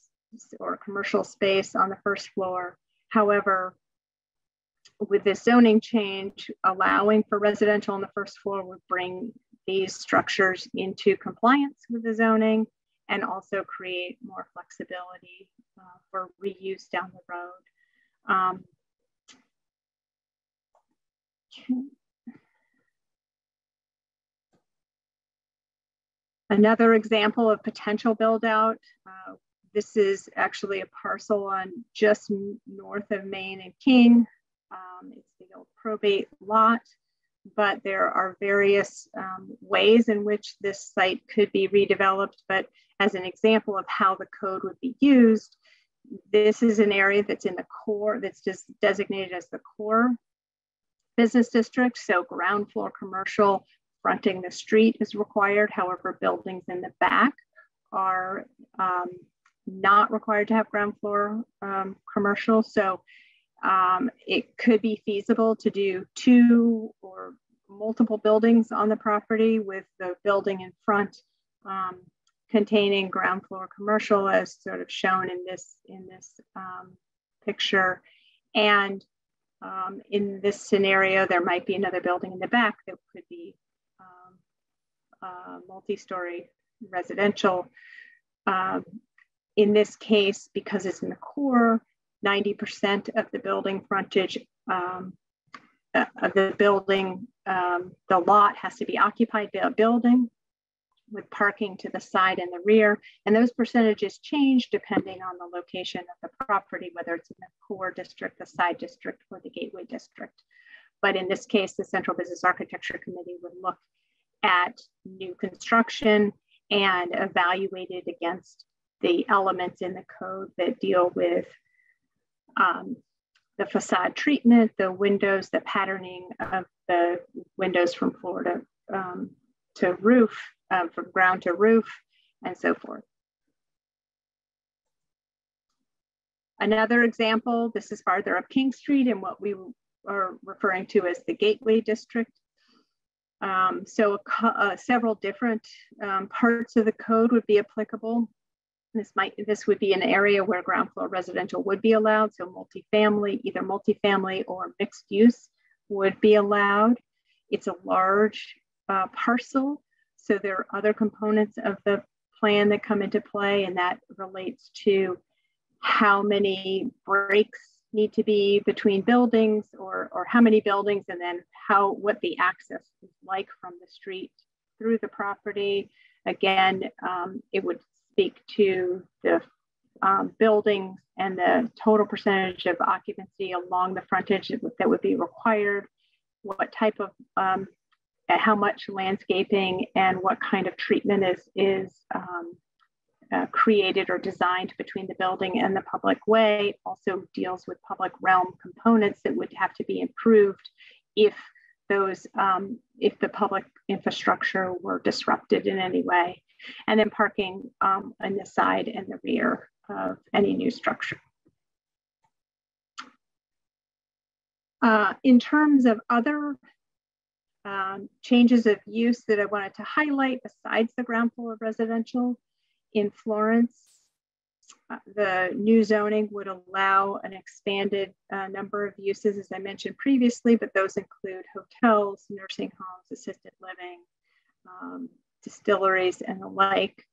or commercial space on the first floor. However, with this zoning change, allowing for residential on the first floor would bring these structures into compliance with the zoning and also create more flexibility uh, for reuse down the road. Um, Another example of potential build out, uh, this is actually a parcel on just north of Main and King. Um, it's the old probate lot but there are various um, ways in which this site could be redeveloped. But as an example of how the code would be used, this is an area that's in the core, that's just designated as the core business district. So ground floor commercial fronting the street is required. However, buildings in the back are um, not required to have ground floor um, commercial. So um, it could be feasible to do two or multiple buildings on the property with the building in front um, containing ground floor commercial as sort of shown in this, in this um, picture. And um, in this scenario, there might be another building in the back that could be um, multi-story residential. Um, in this case, because it's in the core, 90% of the building frontage um, uh, of the building, um, the lot has to be occupied by a building with parking to the side and the rear. And those percentages change depending on the location of the property, whether it's in the core district, the side district, or the gateway district. But in this case, the Central Business Architecture Committee would look at new construction and evaluate it against the elements in the code that deal with um, the facade treatment, the windows, the patterning of the windows from floor to, um, to roof, um, from ground to roof, and so forth. Another example, this is farther up King Street and what we are referring to as the Gateway District. Um, so uh, several different um, parts of the code would be applicable. This might this would be an area where ground floor residential would be allowed. So multifamily, either multifamily or mixed use would be allowed. It's a large uh, parcel. So there are other components of the plan that come into play, and that relates to how many breaks need to be between buildings or, or how many buildings, and then how what the access is like from the street through the property. Again, um, it would speak to the um, buildings and the total percentage of occupancy along the frontage that would be required, what type of, um, how much landscaping and what kind of treatment is, is um, uh, created or designed between the building and the public way. Also deals with public realm components that would have to be improved if those, um, if the public infrastructure were disrupted in any way and then parking um, on the side and the rear of any new structure. Uh, in terms of other um, changes of use that I wanted to highlight besides the ground floor residential in Florence, uh, the new zoning would allow an expanded uh, number of uses, as I mentioned previously, but those include hotels, nursing homes, assisted living, um, distilleries and the like.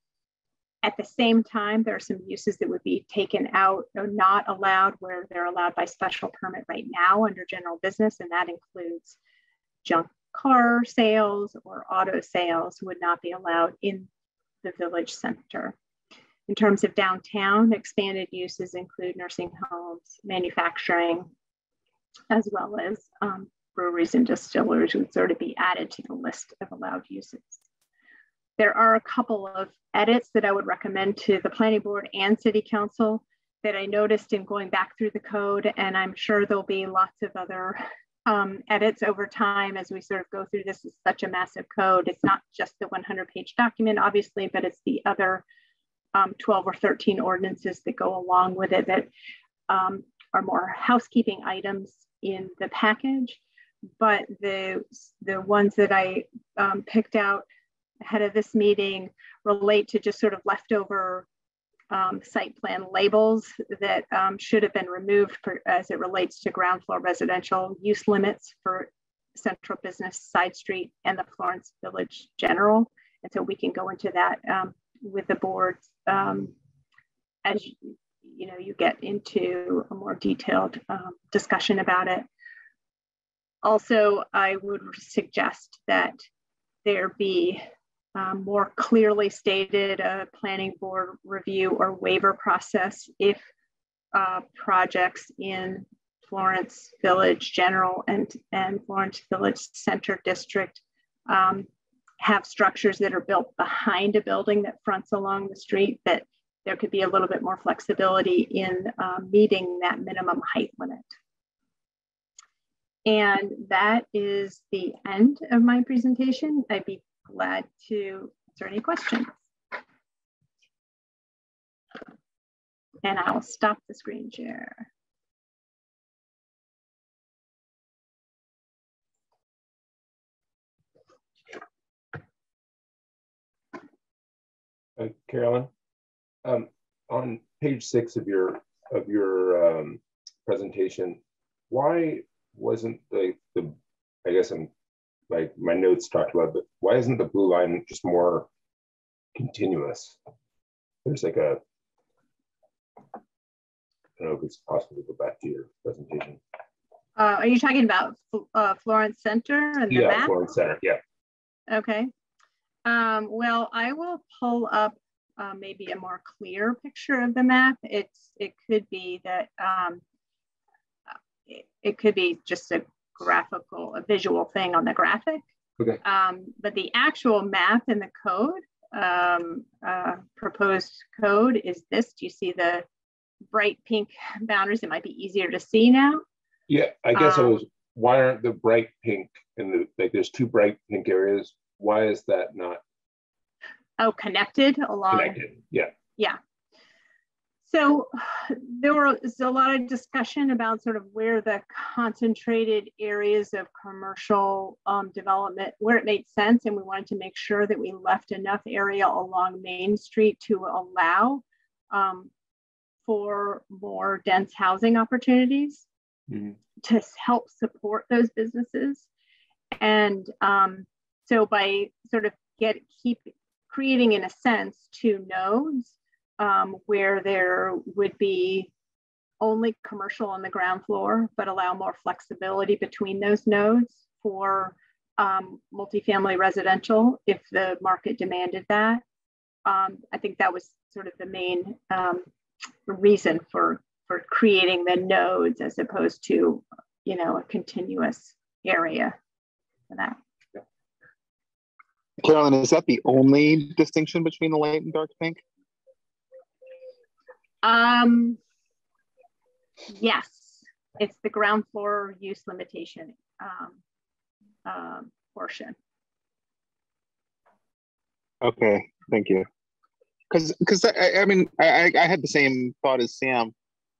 At the same time, there are some uses that would be taken out or not allowed where they're allowed by special permit right now under general business, and that includes junk car sales or auto sales would not be allowed in the village center. in terms of downtown, expanded uses include nursing homes, manufacturing, as well as um, breweries and distilleries would sort of be added to the list of allowed uses. There are a couple of edits that I would recommend to the planning board and city council that I noticed in going back through the code, and I'm sure there'll be lots of other um, edits over time as we sort of go through this is such a massive code. It's not just the 100 page document, obviously, but it's the other um, 12 or 13 ordinances that go along with it that um, are more housekeeping items in the package. But the, the ones that I um, picked out ahead of this meeting relate to just sort of leftover um, site plan labels that um, should have been removed for, as it relates to ground floor residential use limits for Central Business Side Street and the Florence Village General. And so we can go into that um, with the board um, as you, you, know you get into a more detailed um, discussion about it. Also, I would suggest that there be um, more clearly stated a planning board review or waiver process if uh, projects in Florence Village General and, and Florence Village Center District um, have structures that are built behind a building that fronts along the street that there could be a little bit more flexibility in um, meeting that minimum height limit. And that is the end of my presentation. I'd be glad to answer any questions. And I'll stop the screen share. Uh, Carolyn, um, on page six of your of your um, presentation, why wasn't the the I guess I'm like my notes talked about, but why isn't the blue line just more continuous? There's like a, I don't know if it's possible to go back to your presentation. Uh, are you talking about uh, Florence Center and the yeah, map? Florence Center, yeah. Okay. Um, well, I will pull up uh, maybe a more clear picture of the map. It's it could be that um, it, it could be just a graphical, a visual thing on the graphic. Okay. Um, but the actual map in the code, um, uh, proposed code is this. Do you see the bright pink boundaries? It might be easier to see now. Yeah, I guess Um, it was, why aren't the bright pink and the, like there's two bright pink areas. Why is that not Oh, connected along. connected? Yeah. Yeah. So there was a lot of discussion about sort of where the concentrated areas of commercial um, development, where it made sense. And we wanted to make sure that we left enough area along Main Street to allow um, for more dense housing opportunities Mhm. to help support those businesses. And um, so by sort of get keep creating in a sense two nodes um, where there would be only commercial on the ground floor, but allow more flexibility between those nodes for um, multifamily residential if the market demanded that. Um, I think that was sort of the main um, reason for for creating the nodes as opposed to, you know, a continuous area for that. Carolyn, is that the only distinction between the light and dark pink? Um, yes, it's the ground floor use limitation um, um, portion. Okay, thank you. Because because I, I mean I, I had the same thought as Sam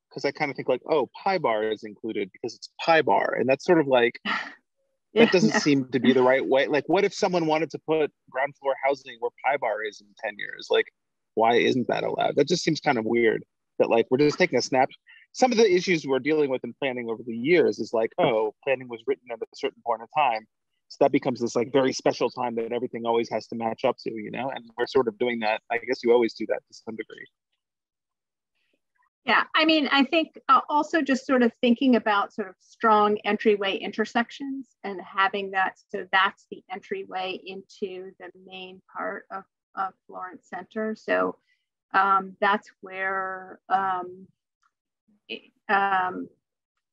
because I kind of think like oh pie bar is included because it's pie bar and that's sort of like that doesn't seem to be the right way. Like what if someone wanted to put ground floor housing where pie bar is in ten years? Like why isn't that allowed? That just seems kind of weird. That like we're just taking a snap. Some of the issues we're dealing with in planning over the years is like oh planning was written at a certain point in time so that becomes this like very special time that everything always has to match up to you know and we're sort of doing that i guess you always do that to some degree Yeah, I mean, I think uh, also just sort of thinking about sort of strong entryway intersections and having that, so that's the entryway into the main part of, of Florence Center. So um, that's where um, um,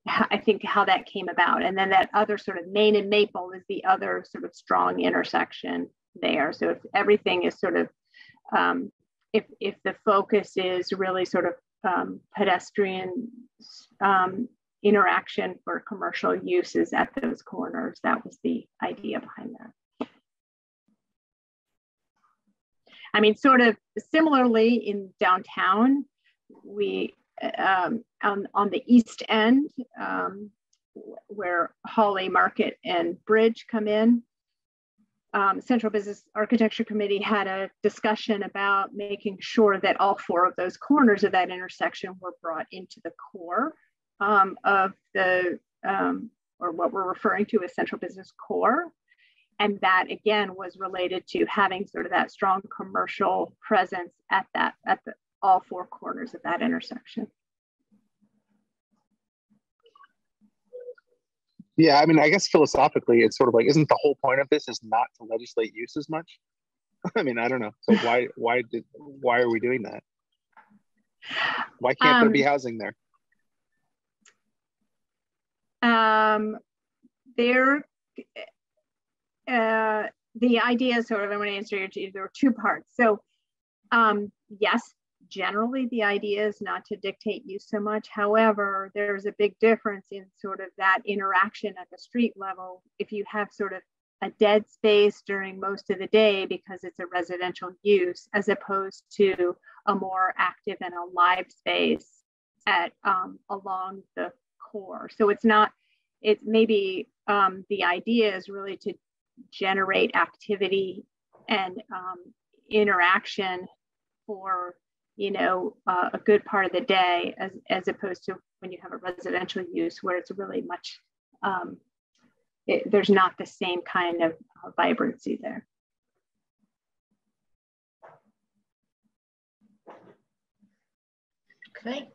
I think how that came about. And then that other sort of Main and Maple is the other sort of strong intersection there. So if everything is sort of, um, if, if the focus is really sort of um, pedestrian um, interaction for commercial uses at those corners, that was the idea behind that. I mean, sort of similarly in downtown, we um, on, on the east end, um, where Hawley Market and Bridge come in. Um, Central Business Architecture Committee had a discussion about making sure that all four of those corners of that intersection were brought into the core um, of the, um, or what we're referring to as Central Business Core. And that again was related to having sort of that strong commercial presence at that, at the, all four corners of that intersection. Yeah, I mean, I guess philosophically, it's sort of like, isn't the whole point of this is not to legislate use as much? I mean, I don't know. So why, why did, why are we doing that? Why can't um, there be um, housing there? Um, there, uh, the idea sort of, I want to answer your, there are two parts. So um, yes, generally the idea is not to dictate you so much. However, there's a big difference in sort of that interaction at the street level. If you have sort of a dead space during most of the day because it's a residential use, as opposed to a more active and alive space at um, along the core. So it's not, it's maybe um, the idea is really to generate activity and um, interaction for you know, uh, a good part of the day as, as opposed to when you have a residential use where it's really much, um, it, there's not the same kind of uh, vibrancy there. Okay.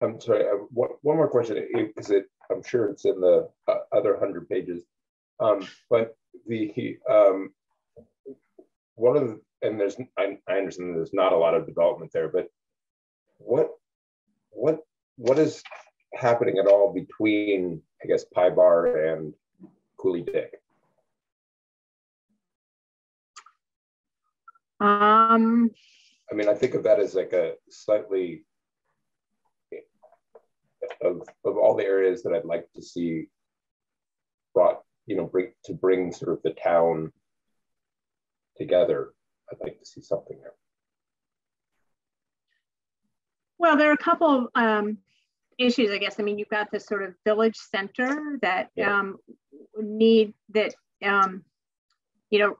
I'm sorry, uh, one, one more question. Is it, I'm sure it's in the uh, other 100 pages, um, but the, um, one of the and there's I, I understand there's not a lot of development there, but what what what is happening at all between I guess Pie Bar and Cooley Dick? Um, I mean, I think of that as like a slightly of of all the areas that I'd like to see brought, you know, bring to bring sort of the town together. I'd like to see something there. Well, there are a couple of um, issues, I guess. I mean, you've got this sort of village center that yeah. um, need that, um, you know,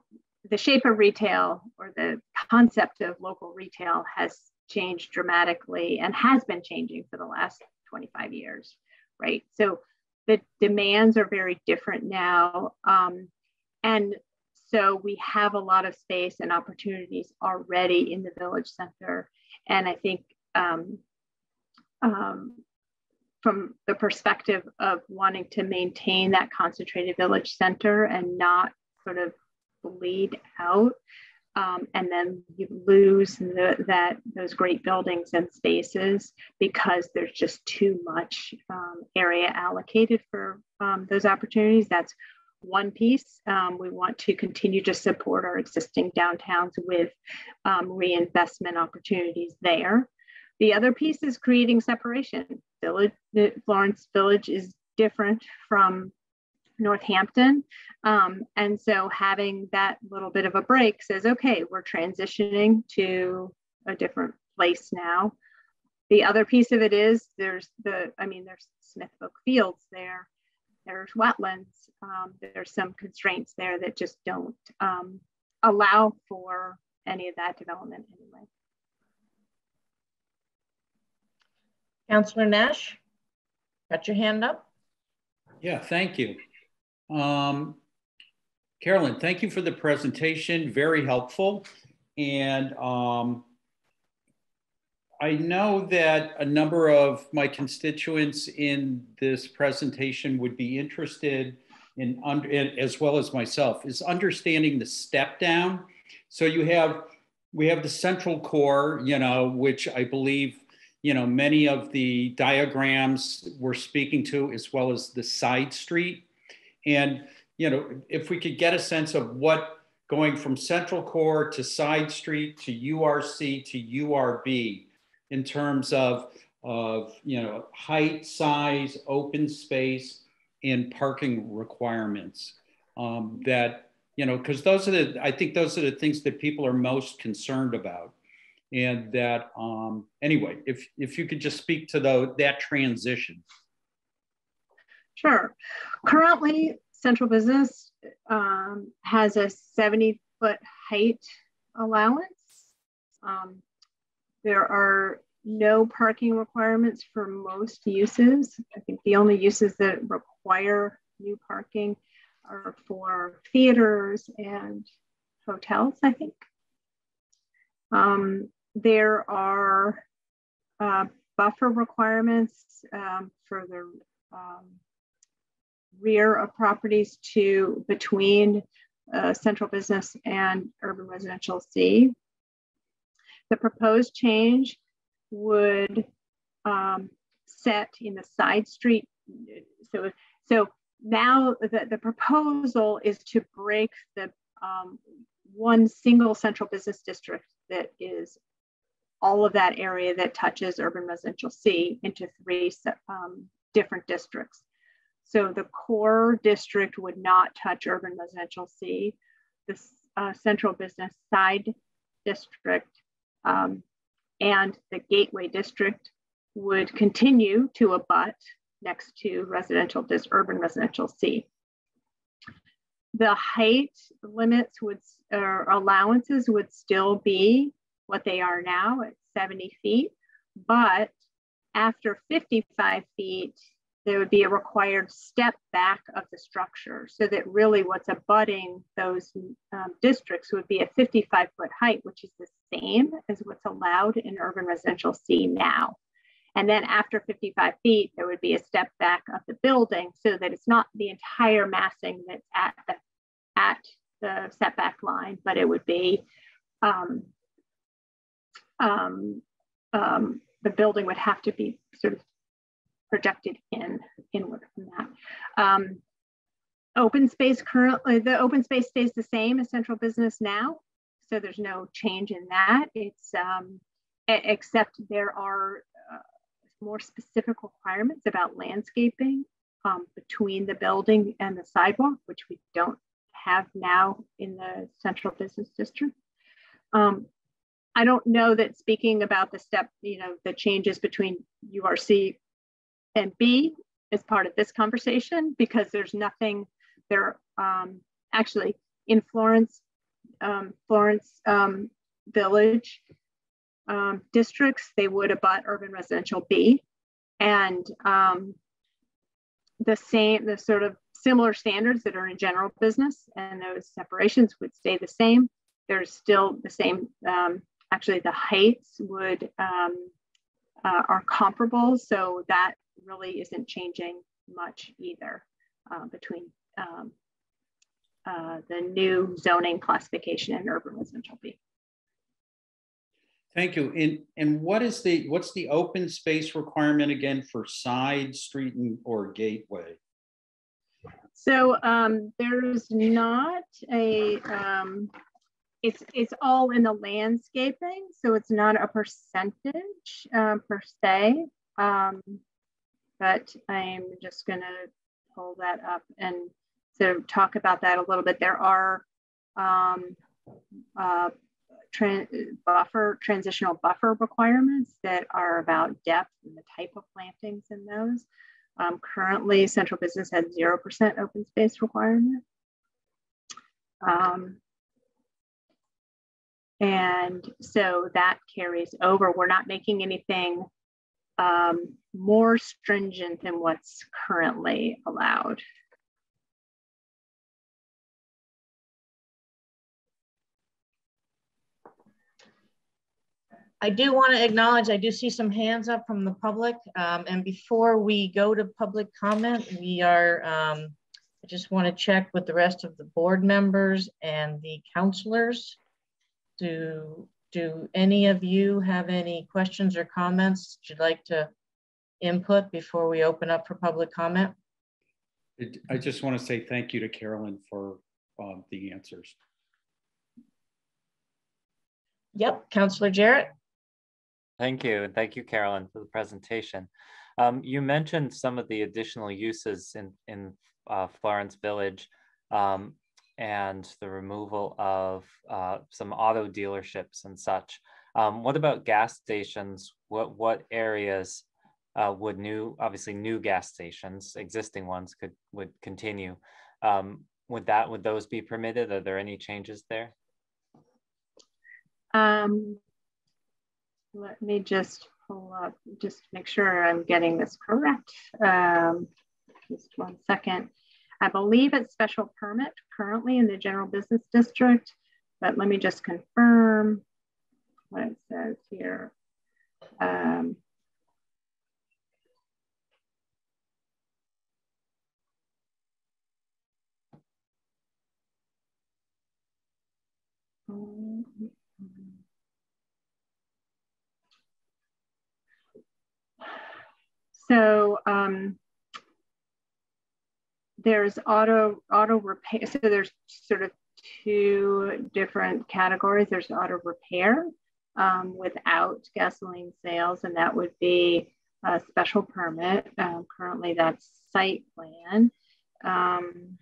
the shape of retail or the concept of local retail has changed dramatically and has been changing for the last 25 years, right? So the demands are very different now. Um, and so we have a lot of space and opportunities already in the village center. And I think um, um, from the perspective of wanting to maintain that concentrated village center and not sort of bleed out, um, and then you lose the, that those great buildings and spaces because there's just too much um, area allocated for um, those opportunities. That's one piece. Um, we want to continue to support our existing downtowns with um, reinvestment opportunities there. The other piece is creating separation. Village, Florence Village is different from Northampton. Um, and so having that little bit of a break says, okay, we're transitioning to a different place now. The other piece of it is there's the, I mean, there's Smith Voc Fields there there's wetlands, um, there's some constraints there that just don't um, allow for any of that development anyway. Councillor Nash, got your hand up? Yeah, thank you. Um, Carolyn, thank you for the presentation, very helpful. And um, I know that a number of my constituents in this presentation would be interested in, under, as well as myself, is understanding the step down. So you have we have the central core, you know, which I believe, you know, many of the diagrams we're speaking to, as well as the side street. And, you know, if we could get a sense of what going from central core to side street to URC to URB in terms of, of you know, height, size, open space, and parking requirements um, that, you know, because those are the, I think those are the things that people are most concerned about. And that, um, anyway, if, if you could just speak to the, that transition. Sure. Currently, Central Business um, has a 70 foot height allowance. Um, there are no parking requirements for most uses. I think the only uses that require new parking are for theaters and hotels, I think. Um, there are uh, buffer requirements um, for the um, rear of properties to between uh, central business and urban residential C. The proposed change would um, set in the side street. So, so now the, the proposal is to break the um, one single central business district that is all of that area that touches urban residential C into three um, different districts. So the core district would not touch urban residential C. The uh, central business side district um, and the gateway district would continue to abut next to residential, this urban residential C. The height limits would, or allowances would still be what they are now at 70 feet, but after 55 feet, there would be a required step back of the structure so that really what's abutting those um, districts would be a 55 foot height, which is the same as what's allowed in urban residential C now. And then after 55 feet, there would be a step back of the building so that it's not the entire massing that's at the, at the setback line, but it would be um, um, um, the building would have to be sort of projected in inward from that. Um, open space currently, the open space stays the same as central business now. So there's no change in that. It's um, except there are uh, more specific requirements about landscaping um, between the building and the sidewalk, which we don't have now in the central business district. Um, I don't know that speaking about the step, you know, the changes between URC and B is part of this conversation because there's nothing there. Um, actually, in Florence, um, Florence um, Village um, districts, they would abut urban residential B, and um, the same, the sort of similar standards that are in general business, and those separations would stay the same. There's still the same. Um, actually, the heights would uh, are comparable, so that really isn't changing much either uh, between um, uh, the new zoning classification and urban residential B. Thank you. And, and what is the what's the open space requirement again for side street and, or gateway? So um, there's not a um, it's it's all in the landscaping, so it's not a percentage um, per se. Um, but I'm just going to pull that up and so talk about that a little bit. There are um, uh, buffer transitional buffer requirements that are about depth and the type of plantings in those. Um, currently, central business has 0% open space requirement. Um, and so that carries over. We're not making anything um, more stringent than what's currently allowed. I do want to acknowledge, I do see some hands up from the public. Um, and before we go to public comment, we are, um, I just want to check with the rest of the board members and the counselors. Do do any of you have any questions or comments you'd like to input before we open up for public comment? I just want to say thank you to Carolyn for um, the answers. Yep, Councillor Jarrett. Thank you, and thank you, Carolyn, for the presentation. Um, you mentioned some of the additional uses in, in uh, Florence Village um, and the removal of uh, some auto dealerships and such. Um, what about gas stations? What, what areas uh, would new, obviously new gas stations, existing ones could would continue. Um, would that, would those be permitted? Are there any changes there? Um, let me just pull up, just make sure I'm getting this correct. Um, just one second. I believe it's special permit currently in the general business district, but let me just confirm what it says here. Um, So um, there's auto auto repair. So there's sort of two different categories. There's auto repair um, without gasoline sales, and that would be a special permit. Um, currently, that's site plan um,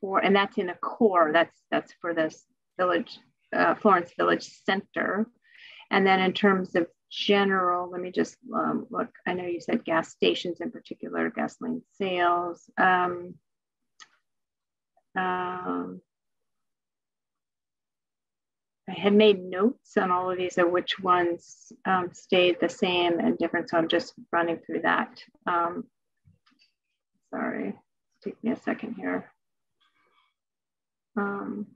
for, and that's in the core. That's that's for this village, uh, Florence Village Center. And then in terms of general, let me just um, look. I know you said gas stations in particular, gasoline sales. Um, um, I had made notes on all of these of which ones um, stayed the same and different. So I'm just running through that. Um, sorry, take me a second here. Um,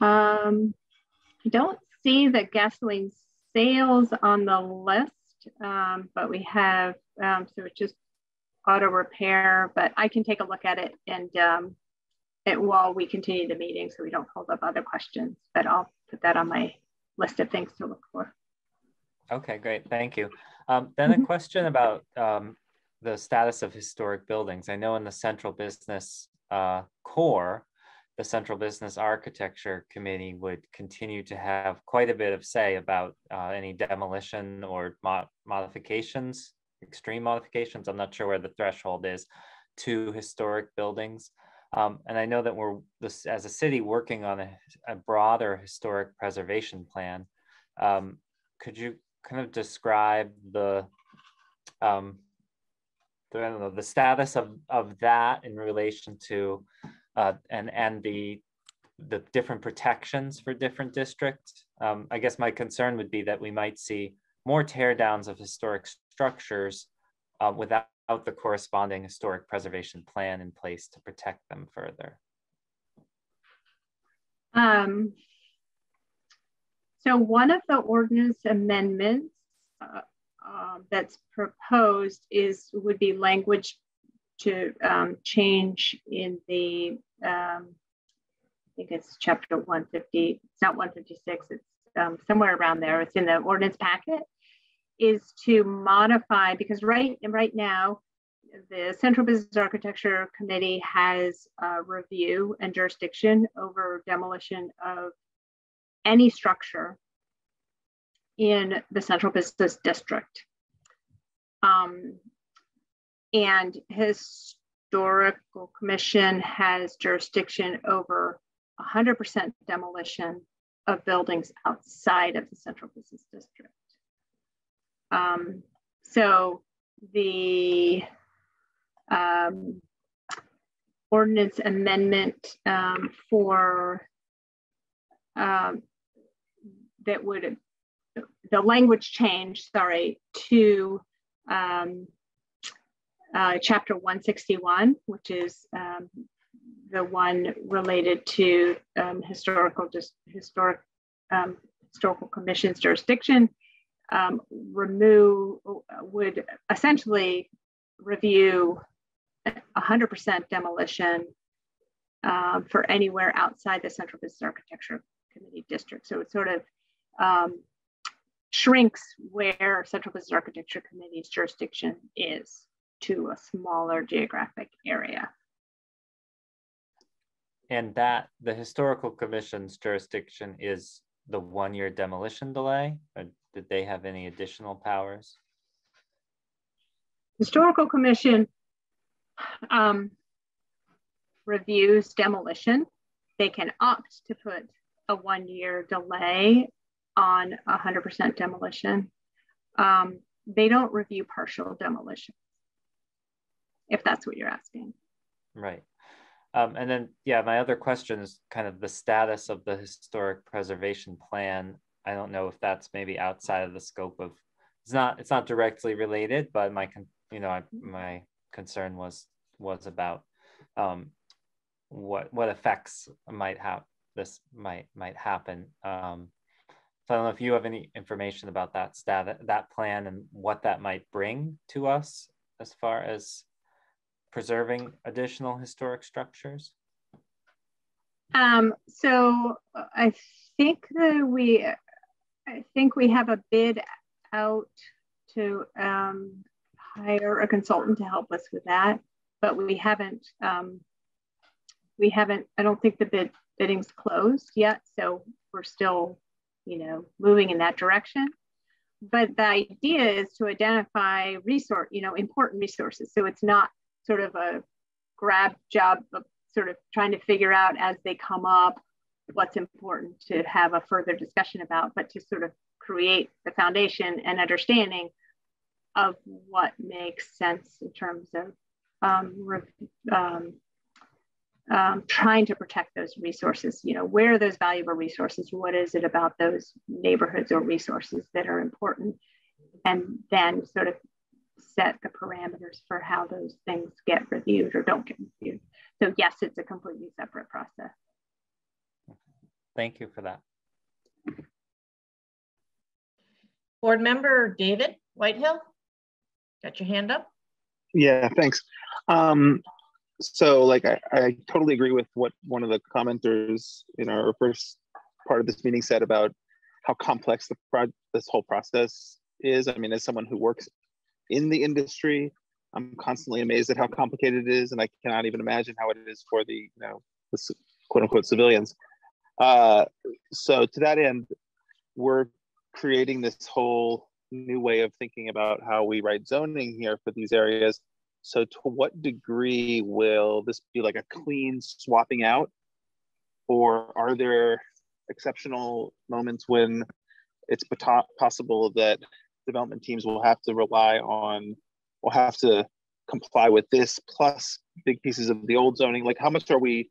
Um, I don't see the gasoline sales on the list, um, but we have, um, so it's just auto repair, but I can take a look at it and um, it, while we continue the meeting so we don't hold up other questions, but I'll put that on my list of things to look for. Okay, great, thank you. Um, then a mm-hmm. question about um, the status of historic buildings. I know in the central business uh, core, the Central Business Architecture Committee would continue to have quite a bit of say about uh, any demolition or mo modifications, extreme modifications. I'm not sure where the threshold is to historic buildings. Um, and I know that we're, this, as a city, working on a, a broader historic preservation plan. Um, could you kind of describe the, um, the, I don't know, the status of, of that in relation to uh, and and the the different protections for different districts. Um, I guess my concern would be that we might see more teardowns of historic structures uh, without the corresponding historic preservation plan in place to protect them further. Um, so one of the ordinance amendments uh, uh, that's proposed is would be language to um, change in the um, I think it's chapter 150, it's not 156, it's um, somewhere around there, it's in the ordinance packet, is to modify, because right, right now, the Central Business Architecture Committee has a review and jurisdiction over demolition of any structure in the Central Business District. Um, and Historical Commission has jurisdiction over 100% demolition of buildings outside of the Central Business District. Um, so the um, ordinance amendment um, for um, that would the language change, sorry, to um, uh, chapter 161, which is um, the one related to um, historical just historic um, historical commission's jurisdiction. um, remove, would essentially review 100% demolition um, for anywhere outside the Central Business Architecture Committee district. So it sort of um, shrinks where Central Business Architecture Committee's jurisdiction is to a smaller geographic area. And that the historical commission's jurisdiction is the one-year demolition delay, or did they have any additional powers? Historical Commission um, reviews demolition. They can opt to put a one-year delay on 100% demolition. Um, they don't review partial demolition, if that's what you're asking. Right. Um, and then, yeah, my other question is kind of the status of the historic preservation plan. I don't know if that's maybe outside of the scope of. It's not. It's not directly related, but my, you know, my concern was was about um, what what effects might have this might might happen. Um, so I don't know if you have any information about that stat that plan and what that might bring to us as far as preserving additional historic structures? Um, so I think that we, I think we have a bid out to um, hire a consultant to help us with that, but we haven't, um, we haven't, I don't think the bid bidding's closed yet. So we're still, you know, moving in that direction. But the idea is to identify resource, you know, important resources. So it's not sort of a grab job of sort of trying to figure out as they come up what's important to have a further discussion about, but to sort of create the foundation and understanding of what makes sense in terms of um, um, um, trying to protect those resources. You know, where are those valuable resources? What is it about those neighborhoods or resources that are important? And then sort of set the parameters for how those things get reviewed or don't get reviewed. So yes, it's a completely separate process. Thank you for that. Board member David Whitehill, got your hand up? Yeah, thanks. Um, so like I, I totally agree with what one of the commenters in our first part of this meeting said about how complex the pro- this whole process is. I mean, as someone who works in the industry. I'm constantly amazed at how complicated it is, and I cannot even imagine how it is for the you know the quote unquote civilians. Uh, so to that end, we're creating this whole new way of thinking about how we write zoning here for these areas. So to what degree will this be like a clean swapping out, or are there exceptional moments when it's possible that development teams will have to rely on, will have to comply with this plus big pieces of the old zoning. Like, how much are we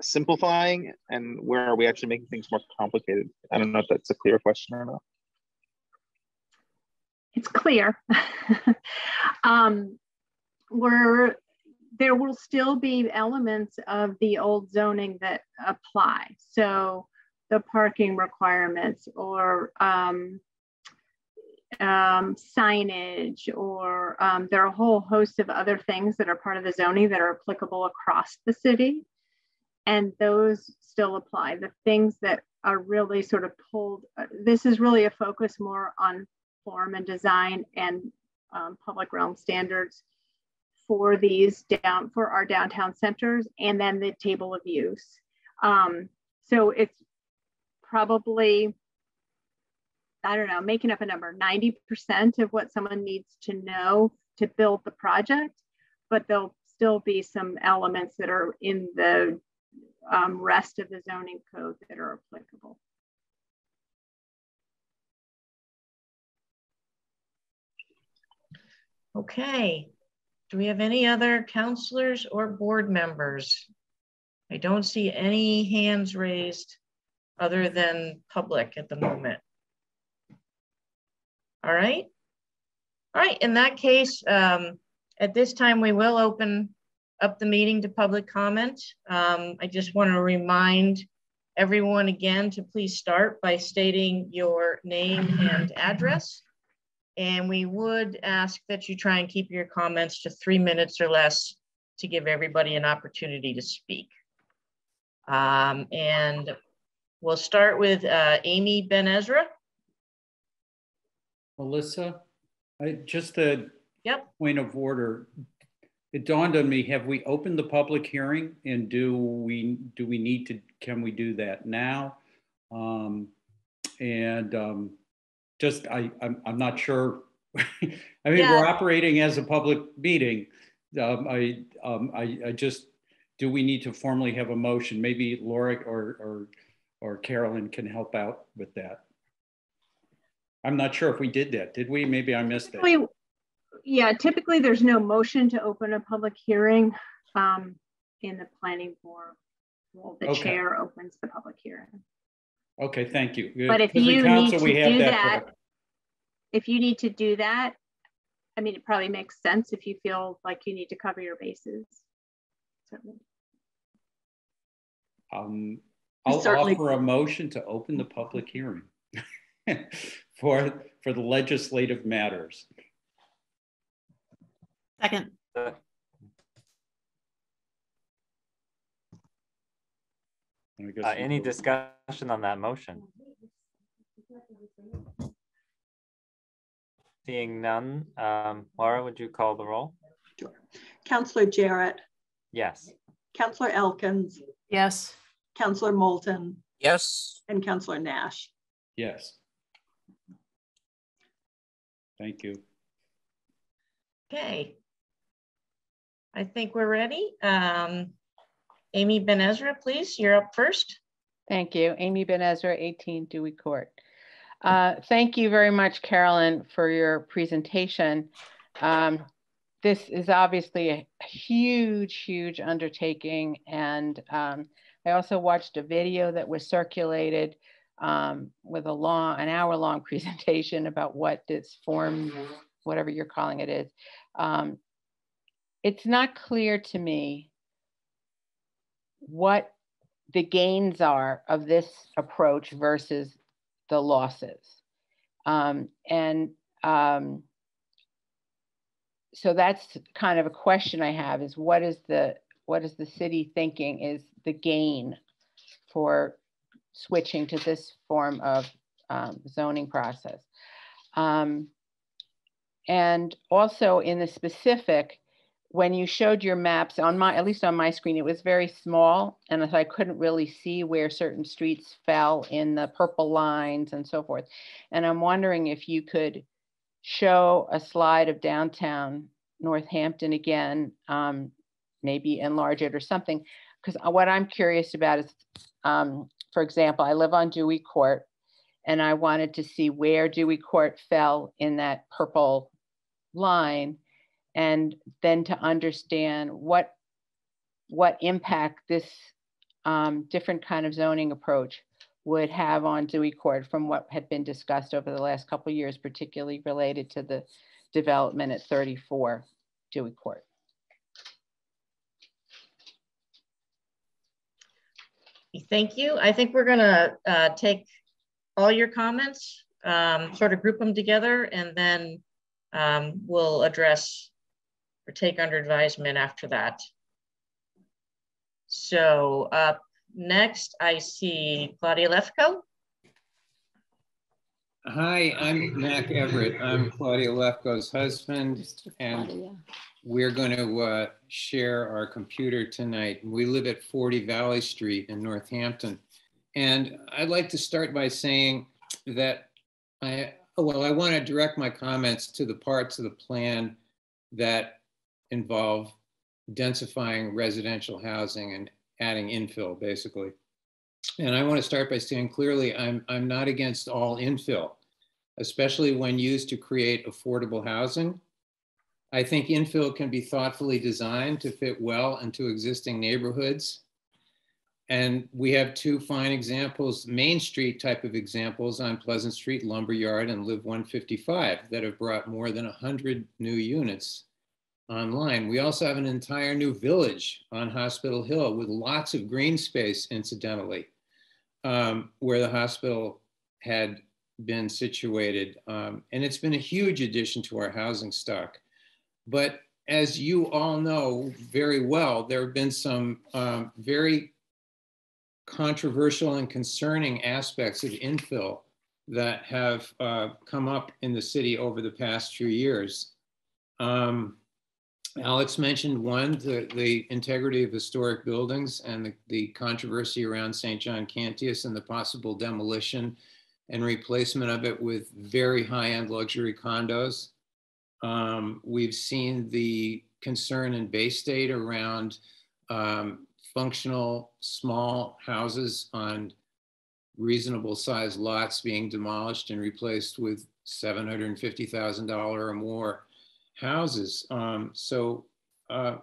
simplifying and where are we actually making things more complicated? I don't know if that's a clear question or not. It's clear. um, we're there will still be elements of the old zoning that apply. So the parking requirements or um, um, signage, or um, there are a whole host of other things that are part of the zoning that are applicable across the city. And those still apply. The things that are really sort of pulled, uh, this is really a focus more on form and design and um, public realm standards for these down for our downtown centers and then the table of use. Um, so it's probably I don't know, making up a number, 90% of what someone needs to know to build the project, but there'll still be some elements that are in the um, rest of the zoning code that are applicable. Okay. Do we have any other counselors or board members? I don't see any hands raised other than public at the moment. All right. All right, in that case, um, at this time, we will open up the meeting to public comment. Um, I just want to remind everyone again to please start by stating your name and address. And we would ask that you try and keep your comments to three minutes or less to give everybody an opportunity to speak. Um, and we'll start with uh, Amy Ben Ezra. Melissa, I, just a yep. point of order. It dawned on me, have we opened the public hearing and do we, do we need to, can we do that now? Um, and um, just, I, I'm, I'm not sure. I mean, Yeah. we're operating as a public meeting. Um, I, um, I, I just, do we need to formally have a motion? Maybe Laura or, or, or Carolyn can help out with that. I'm not sure if we did that. Did we? Maybe I missed it. Typically, yeah, typically there's no motion to open a public hearing um, in the planning board. Well, the Okay. chair opens the public hearing. Okay, thank you. But if Because in you need council, to we have do for- that, if you need to do that, I mean, it probably makes sense if you feel like you need to cover your bases. Certainly. Um, I'll certainly- offer a motion to open the public hearing for, for the legislative matters. Second. And I Uh, we any discussion on that motion? Seeing none, um, Laura, would you call the roll? Counselor Jarrett, Yes. Counselor Elkins, Yes. Counselor Moulton, Yes. and Counselor Nash. Yes. Thank you. Okay. I think we're ready. Um, Amy Ben Ezra, please, you're up first. Thank you. Amy Ben Ezra, 18 Dewey Court. Uh, Thank you very much, Carolyn, for your presentation. Um, This is obviously a huge, huge undertaking. And um, I also watched a video that was circulated um, with a long, an hour-long presentation about what this form, whatever you're calling it is. Um, It's not clear to me what the gains are of this approach versus the losses. Um, and um, so that's kind of a question I have is what is the what is the city thinking is the gain for switching to this form of um, zoning process? Um, and also in the specific, when you showed your maps on my, at least on my screen, it was very small. And I couldn't really see where certain streets fell in the purple lines and so forth. And I'm wondering if you could show a slide of downtown Northampton again, um, maybe enlarge it or something. Because what I'm curious about is, um, for example, I live on Dewey Court and I wanted to see where Dewey Court fell in that purple line and then to understand what what impact this um, different kind of zoning approach would have on Dewey Court from what had been discussed over the last couple years, particularly related to the development at 34 Dewey Court. Thank you. I think we're gonna uh, take all your comments, um, sort of group them together, and then um, we'll address or take under advisement after that. So up next, I see Claudia Lefko. Hi, I'm Mac Everett. I'm Claudia Lefko's husband, and we're going to uh, share our computer tonight. We live at 40 Valley Street in Northampton. And I'd like to start by saying that I, well, I want to direct my comments to the parts of the plan that involve densifying residential housing and adding infill, basically. And I want to start by saying clearly, I'm, I'm not against all infill, especially when used to create affordable housing. I think infill can be thoughtfully designed to fit well into existing neighborhoods. And we have two fine examples, Main Street type of examples on Pleasant Street, Lumberyard, and Live 155 that have brought more than 100 new units online. We also have an entire new village on Hospital Hill with lots of green space, incidentally. um, where the hospital had been situated. Um, and it's been a huge addition to our housing stock. But as you all know very well, there have been some um, very controversial and concerning aspects of infill that have uh, come up in the city over the past few years. Um, Alex mentioned one, the, the integrity of historic buildings and the, the controversy around St. John Cantius and the possible demolition and replacement of it with very high-end luxury condos. Um, we've seen the concern in Bay State around um, functional small houses on reasonable sized lots being demolished and replaced with $750,000 or more houses. Um, so uh,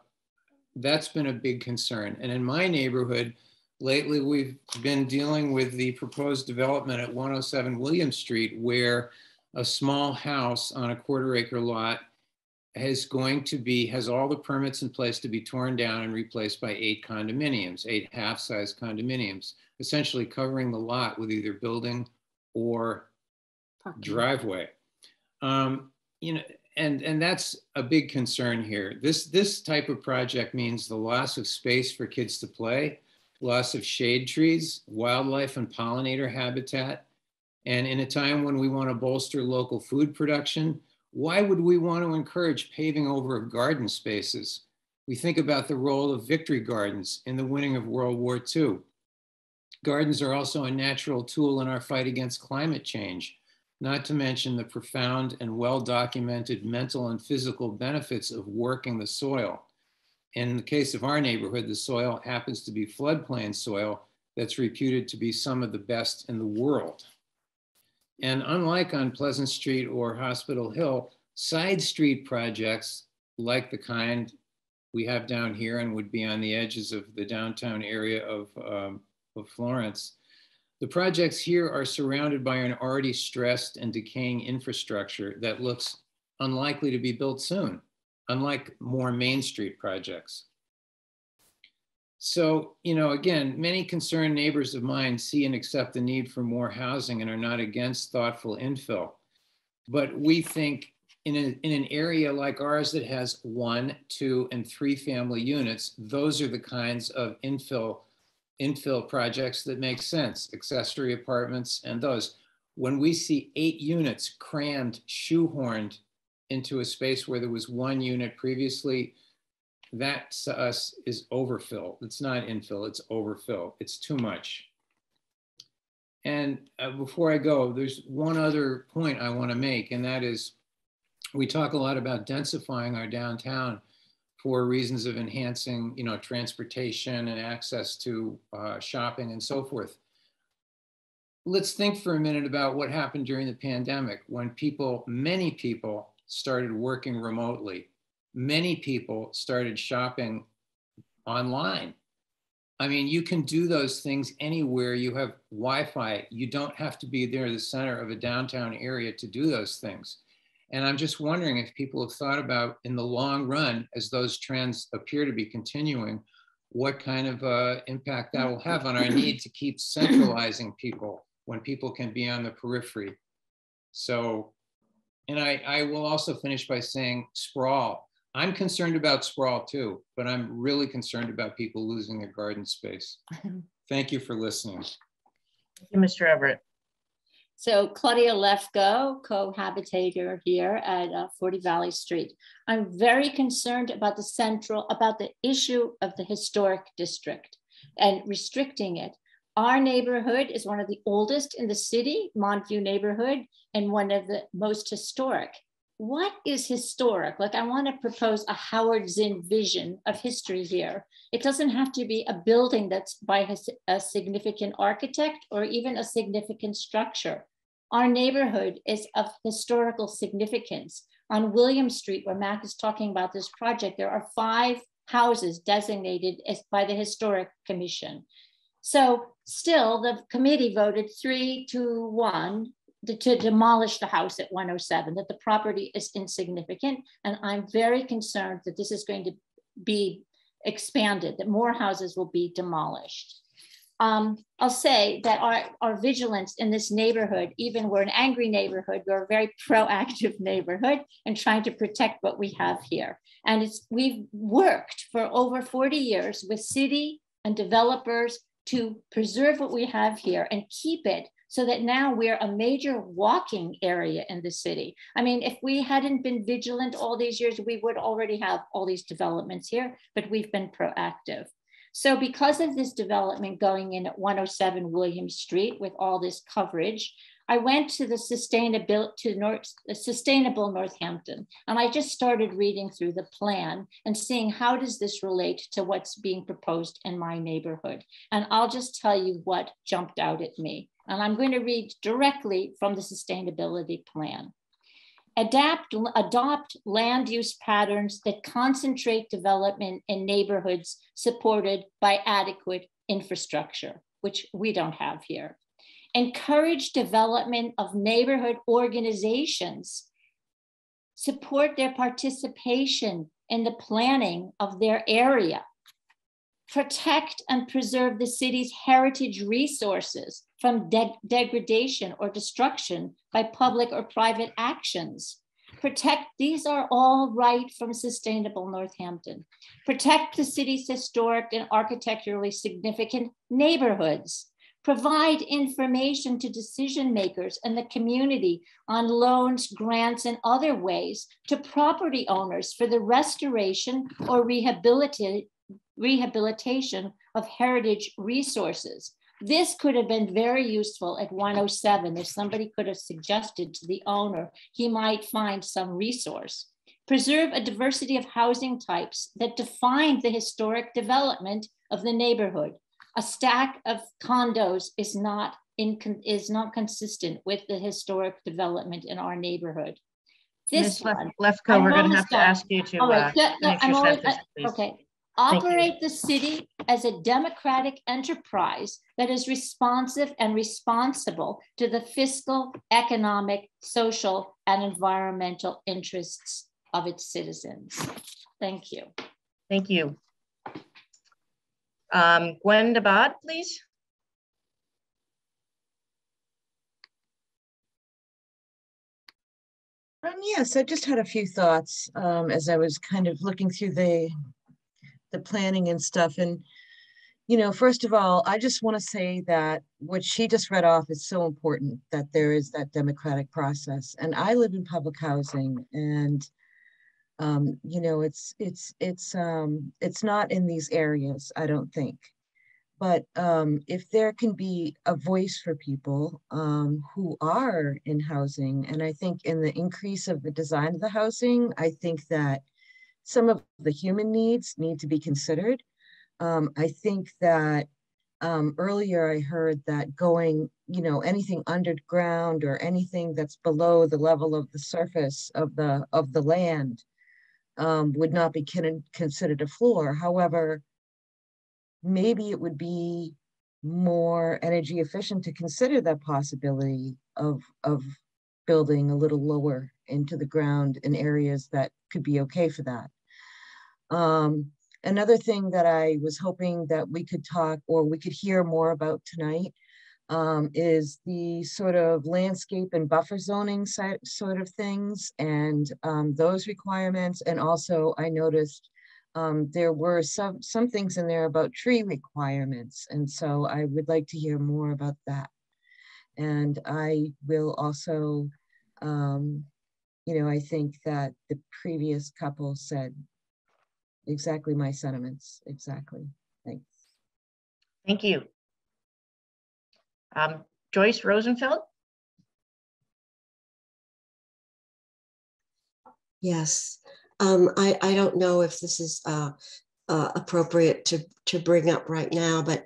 that's been a big concern. And in my neighborhood, lately we've been dealing with the proposed development at 107 William Street, where a small house on a quarter acre lot is going to be, has all the permits in place to be torn down and replaced by eight condominiums, eight half-size condominiums, essentially covering the lot with either building or driveway. Um, you know, and and that's a big concern here. This this type of project means the loss of space for kids to play, loss of shade trees, wildlife and pollinator habitat. And in a time when we want to bolster local food production, why would we want to encourage paving over of garden spaces? We think about the role of victory gardens in the winning of World War II. Gardens are also a natural tool in our fight against climate change not to mention the profound and well-documented mental and physical benefits of working the soil. In the case of our neighborhood, the soil happens to be floodplain soil that's reputed to be some of the best in the world. And unlike on Pleasant Street or Hospital Hill, side street projects like the kind we have down here and would be on the edges of the downtown area of, um, of Florence the projects here are surrounded by an already stressed and decaying infrastructure that looks unlikely to be built soon, unlike more Main Street projects. So, you know, again, many concerned neighbors of mine see and accept the need for more housing and are not against thoughtful infill. But we think in, a, in an area like ours that has one, two, and three family units, those are the kinds of infill infill projects that make sense, accessory apartments and those. When we see eight units crammed, shoehorned into a space where there was one unit previously, that to us is overfill. It's not infill, it's overfill. It's too much. And uh, before I go, there's one other point I want to make, and that is we talk a lot about densifying our downtown for reasons of enhancing, you know, transportation and access to uh, shopping and so forth. Let's think for a minute about what happened during the pandemic when people, many people started working remotely. Many people started shopping online. I mean, you can do those things anywhere you have Wi-Fi. You don't have to be there the center of a downtown area to do those things. And I'm just wondering if people have thought about in the long run, as those trends appear to be continuing, what kind of uh, impact that will have on our need to keep centralizing people when people can be on the periphery. So, and I, I will also finish by saying sprawl. I'm concerned about sprawl too, but I'm really concerned about people losing their garden space. Thank you for listening. Thank you, Mr. Everett. So Claudia Lefko, cohabitator here at uh, 40 Valley Street. I'm very concerned about the central, about the issue of the historic district and restricting it. Our neighborhood is one of the oldest in the city, Montview neighborhood, and one of the most historic. What is historic? Like I wanna propose a Howard Zinn vision of history here. It doesn't have to be a building that's by a significant architect or even a significant structure. Our neighborhood is of historical significance. On William Street, where Mac is talking about this project, there are five houses designated as by the Historic Commission. So still the committee voted three to one to demolish the house at 107, that the property is insignificant. And I'm very concerned that this is going to be expanded, that more houses will be demolished. um, I'll say that our, our vigilance in this neighborhood, even we're an angry neighborhood, we're a very proactive neighborhood and trying to protect what we have here. And it's we've worked for over 40 years with city and developers to preserve what we have here and keep it so that now we're a major walking area in the city. I mean, if we hadn't been vigilant all these years, we would already have all these developments here, but we've been proactive. So because of this development going in at 107 William Street with all this coverage, I went to the sustainable to North, sustainable Northampton, and I just started reading through the plan and seeing how does this relate to what's being proposed in my neighborhood. And I'll just tell you what jumped out at me. And I'm going to read directly from the sustainability plan. Adapt, adopt land use patterns that concentrate development in neighborhoods supported by adequate infrastructure, which we don't have here. Encourage development of neighborhood organizations, support their participation in the planning of their area, protect and preserve the city's heritage resources from de degradation or destruction by public or private actions. Protect, these are all right from Sustainable Northampton. Protect the city's historic and architecturally significant neighborhoods. Provide information to decision makers and the community on loans, grants, and other ways to property owners for the restoration or rehabilitation rehabilitation of heritage resources. This could have been very useful at 107 if somebody could have suggested to the owner, he might find some resource. Preserve a diversity of housing types that define the historic development of the neighborhood. A stack of condos is not, in, is not consistent with the historic development in our neighborhood. This Ms. one, Lefko, we're going to have to ask you to All right. uh, no, always, uh, okay operate the city as a democratic enterprise that is responsive and responsible to the fiscal, economic, social, and environmental interests of its citizens. Thank you. Thank you. Um, Gwen Dabad, please. Um, yes, I just had a few thoughts um, as I was kind of looking through the the planning and stuff. And, you know, first of all, I just want to say that what she just read off is so important that there is that democratic process. And I live in public housing and um, you know, it's it's it's um, it's not in these areas, I don't think. But um, if there can be a voice for people um, who are in housing, and I think in the increase of the design of the housing, I think that some of the human needs need to be considered. Um, I think that um, earlier I heard that going, you know, anything underground or anything that's below the level of the surface of the of the land um, would not be con considered a floor. However, maybe it would be more energy efficient to consider that possibility of of building a little lower into the ground in areas that could be okay for that. Um, another thing that I was hoping that we could talk or we could hear more about tonight um, is the sort of landscape and buffer zoning sort of things and um, those requirements. And also I noticed um, there were some, some things in there about tree requirements. And so I would like to hear more about that. And I will also, um, you know, I think that the previous couple said exactly my sentiments. Exactly. Thanks. Thank you. Um, Joyce Rosenfeld. Yes. Um, I, I don't know if this is uh, uh, appropriate to, to bring up right now, but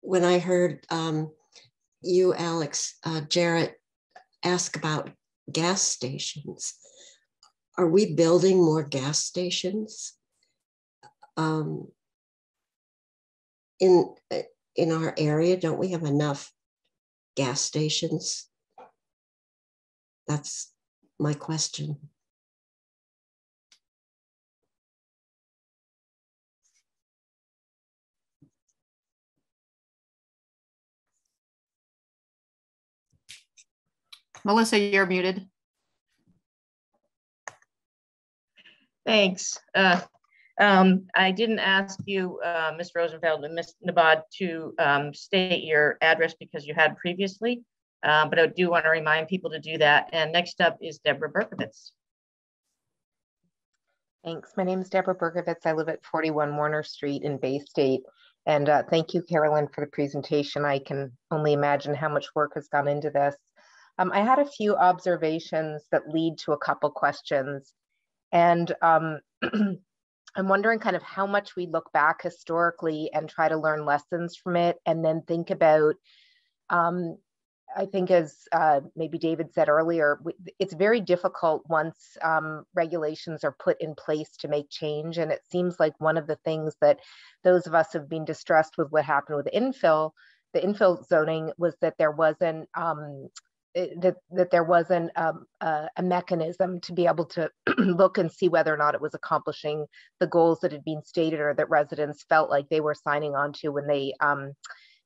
when I heard um, you, Alex, uh, Jarrett, ask about gas stations, are we building more gas stations? um, in in our area don't we have enough gas stations that's my question Melissa, you're muted. Thanks. Uh, um, I didn't ask you, uh, Ms. Rosenfeld and Ms. Nabad to um, state your address because you had previously, uh, but I do want to remind people to do that. And next up is Deborah Berkovitz. Thanks. My name is Deborah Berkovitz. I live at 41 Warner Street in Bay State. And uh, thank you, Carolyn, for the presentation. I can only imagine how much work has gone into this. Um, I had a few observations that lead to a couple questions. And um, I'm wondering kind of how much we look back historically and try to learn lessons from it and then think about um, I think, as uh, maybe David said earlier, it's very difficult once um, regulations are put in place to make change. And it seems like one of the things that those of us have been distressed with what happened with infill, the infill zoning, was that there wasn't um, that that there wasn't um, a, a, mechanism to be able to look and see whether or not it was accomplishing the goals that had been stated or that residents felt like they were signing on to when they um,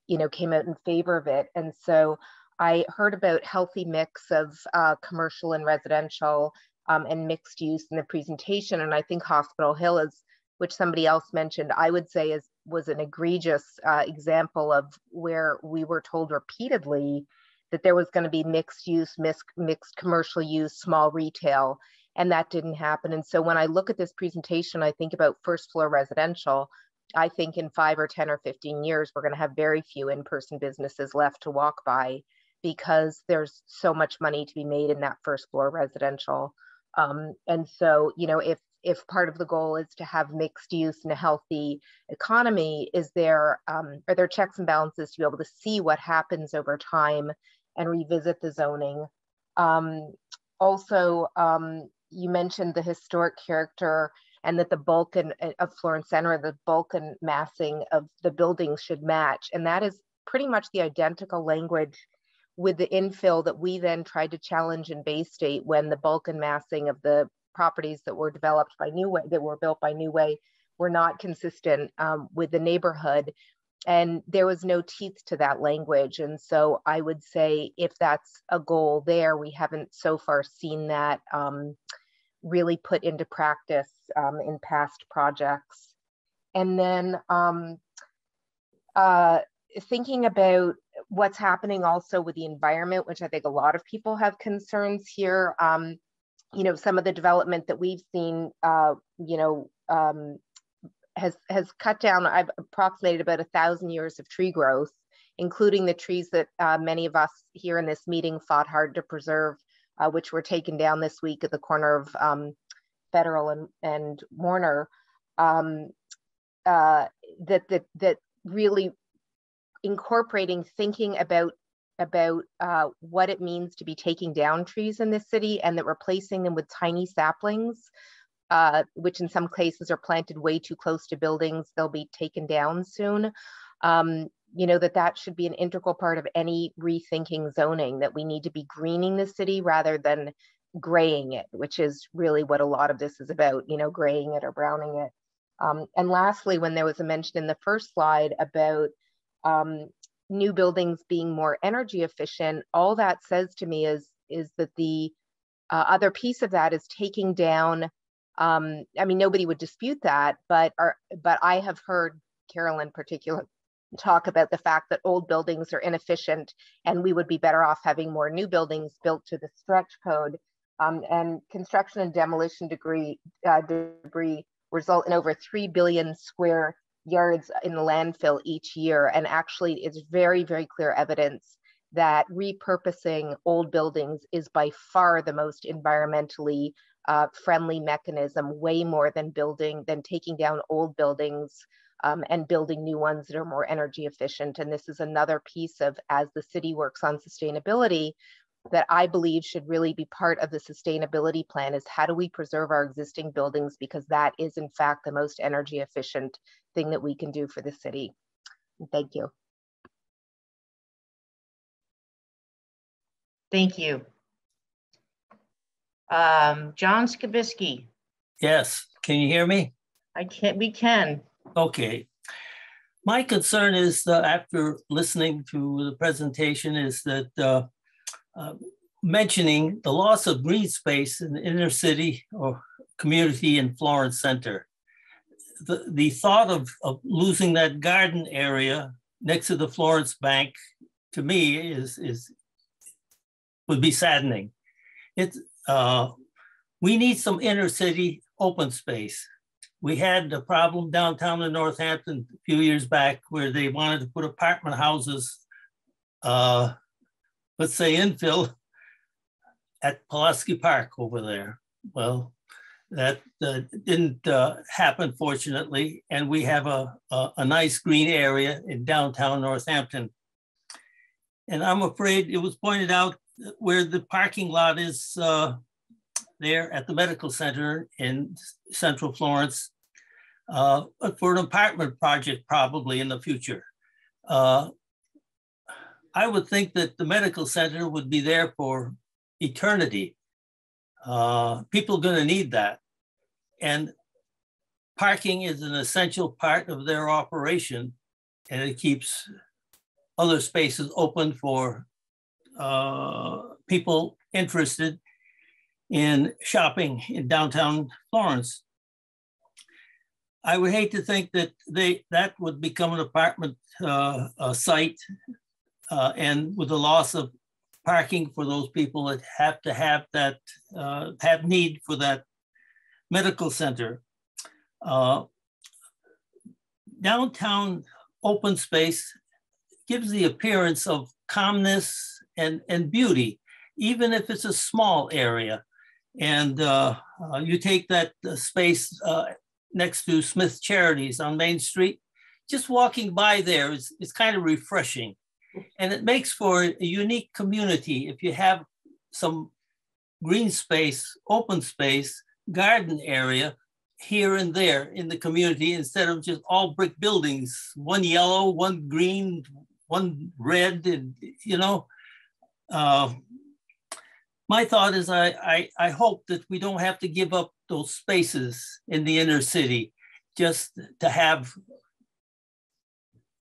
you know came out in favor of it and so I heard about healthy mix of uh, commercial and residential um, and mixed use in the presentation. And I think Hospital Hill is, which somebody else mentioned, I would say is was an egregious uh, example of where we were told repeatedly that there was going to be mixed use, mixed, mixed commercial use, small retail, and that didn't happen. And so when I look at this presentation, I think about first floor residential. I think in five or 10 or 15 years, we're going to have very few in-person businesses left to walk by because there's so much money to be made in that first floor residential. Um, and so, you know, if if part of the goal is to have mixed use and a healthy economy, is there um, are there checks and balances to be able to see what happens over time and revisit the zoning? Um, also, um, you mentioned the historic character and that the bulk and, uh, of Florence Center, the bulk and massing of the buildings should match, and that is pretty much the identical language with the infill that we then tried to challenge in Bay State when the bulk and massing of the properties that were developed by New Way, that were built by New Way, were not consistent um, with the neighborhood. And there was no teeth to that language. And so I would say if that's a goal there, we haven't so far seen that um, really put into practice um, in past projects. And then um, uh, thinking about what's happening also with the environment, which I think a lot of people have concerns here. Um, you know, some of the development that we've seen, uh, you know, um, has has cut down. I've approximated about a thousand years of tree growth, including the trees that uh, many of us here in this meeting fought hard to preserve, uh, which were taken down this week at the corner of um, Federal and and Warner. Um, uh, that that that really incorporating thinking about about uh, what it means to be taking down trees in this city and that replacing them with tiny saplings, uh, which in some cases are planted way too close to buildings, they'll be taken down soon. Um, you know, that that should be an integral part of any rethinking zoning, that we need to be greening the city rather than graying it, which is really what a lot of this is about, you know, graying it or browning it. Um, and lastly, when there was a mention in the first slide about um, new buildings being more energy efficient, all that says to me is, is that the uh, other piece of that is taking down, um, I mean, nobody would dispute that, but, are, but I have heard Carolyn particular talk about the fact that old buildings are inefficient and we would be better off having more new buildings built to the stretch code. Um, and construction and demolition degree, uh, debris result in over 3 billion square yards in the landfill each year. And actually, it's very, very clear evidence that repurposing old buildings is by far the most environmentally uh, friendly mechanism, way more than building, than taking down old buildings um, and building new ones that are more energy efficient. And this is another piece of, as the city works on sustainability, that I believe should really be part of the sustainability plan is how do we preserve our existing buildings because that is in fact the most energy efficient thing that we can do for the city. Thank you. Thank you. Um, John Skibisky. Yes, can you hear me? I can, we can. Okay. My concern is that after listening to the presentation is that uh, uh, mentioning the loss of green space in the inner city or community in Florence Center. The, the thought of, of losing that garden area next to the Florence Bank to me is, is would be saddening. It, uh, we need some inner city open space. We had a problem downtown in Northampton a few years back where they wanted to put apartment houses, uh, let's say infill, at Pulaski Park over there. Well, that uh, didn't uh, happen, fortunately, and we have a, a, a, nice green area in downtown Northampton. And I'm afraid it was pointed out where the parking lot is uh, there at the medical center in central Florence uh, for an apartment project probably in the future. I would think that the medical center would be there for eternity. Uh, people are going to need that. And parking is an essential part of their operation and it keeps other spaces open for uh, people interested in shopping in downtown Florence. I would hate to think that they that would become an apartment uh, site, uh, and with the loss of parking for those people that have to have that uh, have need for that medical center. Uh, downtown open space gives the appearance of calmness and, and beauty, even if it's a small area. And uh, uh, you take that uh, space uh, next to Smith Charities on Main Street, just walking by there is, is kind of refreshing. And it makes for a unique community if you have some green space, open space, garden area here and there in the community instead of just all brick buildings, one yellow, one green, one red, and you know. Uh, my thought is I, I, I hope that we don't have to give up those spaces in the inner city just to have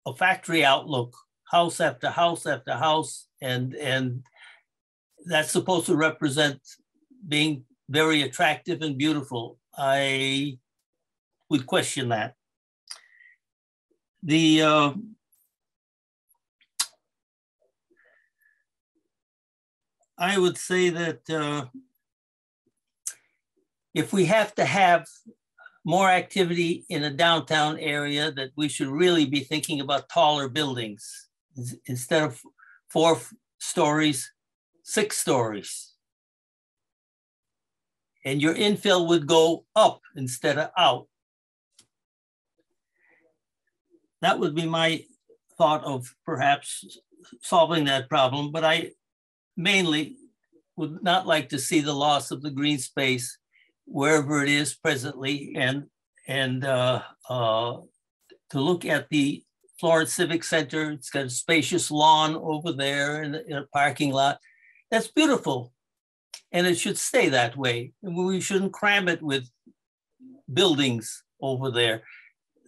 a factory outlook, house after house after house, and and that's supposed to represent being very attractive and beautiful. I would question that. The uh, I would say that uh, if we have to have more activity in a downtown area, that we should really be thinking about taller buildings instead of four stories, six stories. And your infill would go up instead of out. That would be my thought of perhaps solving that problem, but I mainly would not like to see the loss of the green space wherever it is presently and and uh, uh, to look at the Florence Civic Center. It's got a spacious lawn over there in, a parking lot. That's beautiful. And it should stay that way. We shouldn't cram it with buildings over there.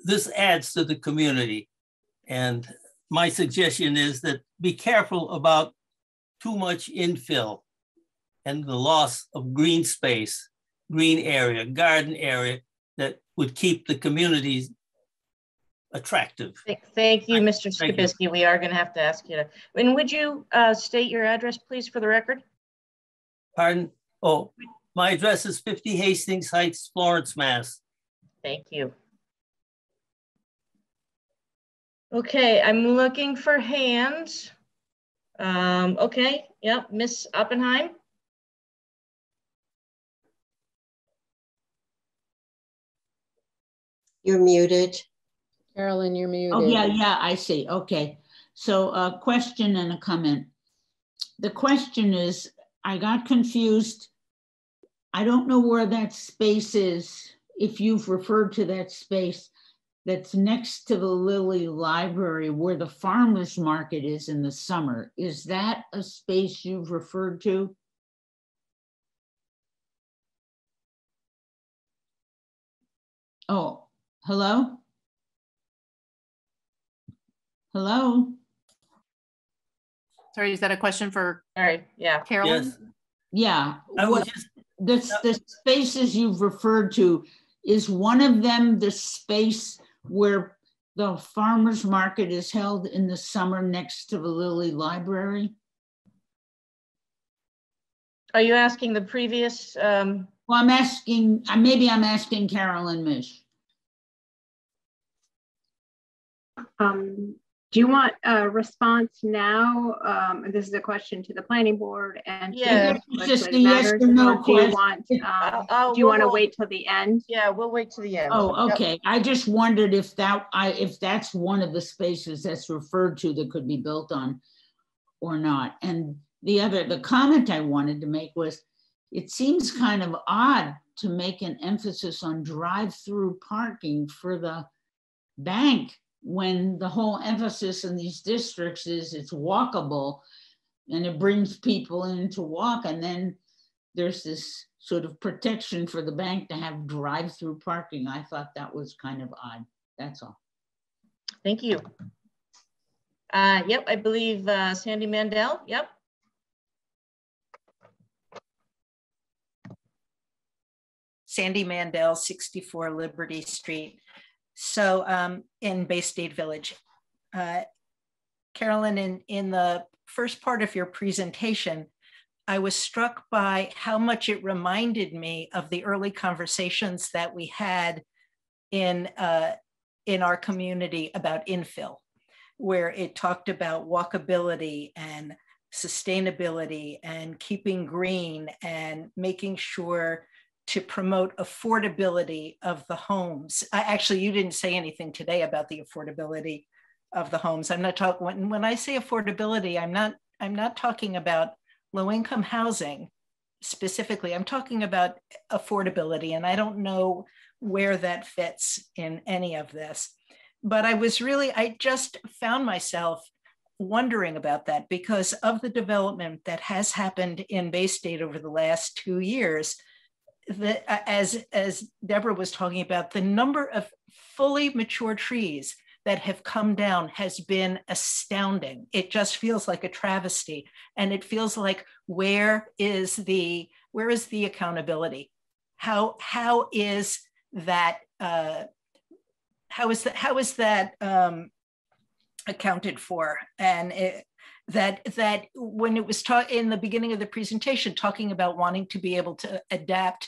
This adds to the community. And my suggestion is that be careful about too much infill and the loss of green space, green area, garden area that would keep the communities attractive. Thank you, Mr. Skibisky. We are going to have to ask you to. And would you uh, state your address, please, for the record? Pardon? Oh, my address is 50 Hastings Heights, Florence, Mass. Thank you. Okay, I'm looking for hands. Um, okay, yep, Miss Oppenheim. You're muted. Carolyn, you're oh, muted. Oh, yeah, yeah, I see. Okay. So a question and a comment. The question is, I got confused. I don't know where that space is, if you've referred to that space that's next to the Lilly Library where the farmer's market is in the summer. Is that a space you've referred to? Oh, hello? Hello? Sorry, is that a question for? All right, yeah. Carolyn? Yes. Yeah. I was just- the, the spaces you've referred to, is one of them the space where the farmer's market is held in the summer next to the Lilly Library? Are you asking the previous, um, Well, I'm asking, uh, maybe I'm asking Carolyn Misch. Um, do you want a response now? Um, this is a question to the planning board and. to Yeah. the It's just legislative a yes matters, or no Do you question. want, um, I'll- do you want to we'll- wait till the end? yeah, we'll wait to the end. Oh, Yep. okay. I just wondered if that, I, if that's one of the spaces that's referred to that could be built on or not. And the other, the comment I wanted to make was, it seems kind of odd to make an emphasis on drive-through parking for the bank when the whole emphasis in these districts is it's walkable and it brings people in to walk and then there's this sort of protection for the bank to have drive-through parking. I thought that was kind of odd. That's all. Thank you. Uh, yep, I believe uh, Sandy Mandel, yep. Sandy Mandel, 64 Liberty Street. So um, in Bay State Village. Uh, Carolyn, in, in the first part of your presentation, I was struck by how much it reminded me of the early conversations that we had in, uh, in our community about infill, where it talked about walkability and sustainability and keeping green and making sure to promote affordability of the homes. I, actually, you didn't say anything today about the affordability of the homes. I'm not talking when, when I say affordability, I'm not I'm not talking about low income housing specifically. I'm talking about affordability, and I don't know where that fits in any of this. But I was really I just found myself wondering about that because of the development that has happened in Bay State over the last two years the, as as Deborah was talking about, the number of fully mature trees that have come down has been astounding. It just feels like a travesty, and it feels like where is the where is the accountability? How how is that uh, how is that how is that um, accounted for? And it, that that when it was taught in the beginning of the presentation talking about wanting to be able to adapt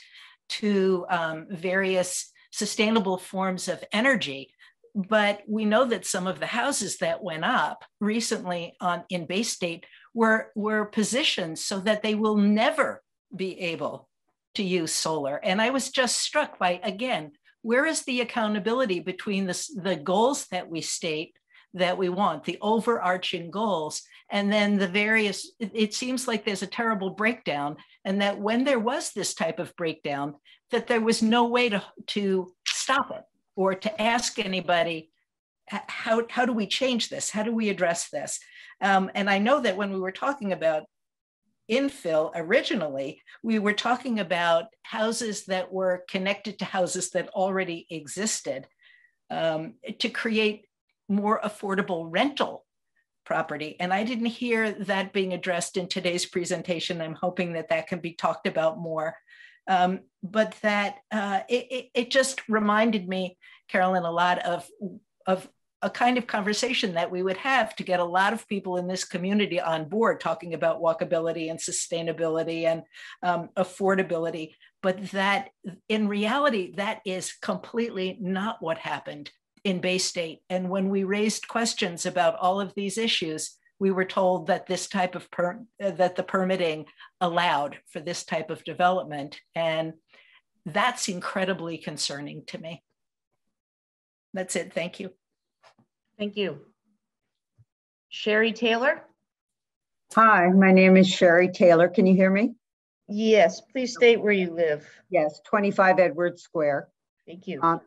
to um, various sustainable forms of energy. But we know that some of the houses that went up recently on in Bay State were were positioned so that they will never be able to use solar. And i was just struck by again where is the accountability between the, the goals that we state that we want the overarching goals and then the various it, it seems like there's a terrible breakdown and that when there was this type of breakdown that there was no way to to stop it or to ask anybody how, how do we change this? How do we address this? Um, and i know that when we were talking about infill originally we were talking about houses that were connected to houses that already existed um, to create more affordable rental property. And I didn't hear that being addressed in today's presentation. I'm hoping that that can be talked about more. Um, but that uh, it, it, just reminded me, Carolyn, a lot of, of a kind of conversation that we would have to get a lot of people in this community on board talking about walkability and sustainability and um, affordability. But that in reality, that is completely not what happened in Bay State. And when we raised questions about all of these issues, we were told that this type of per, uh, that the permitting allowed for this type of development. And that's incredibly concerning to me. That's it. Thank you. Thank you. Sherry Taylor? Hi, my name is Sherry Taylor. Can you hear me? Yes, please state where you live. Yes, 25 Edwards Square. Thank you. Um,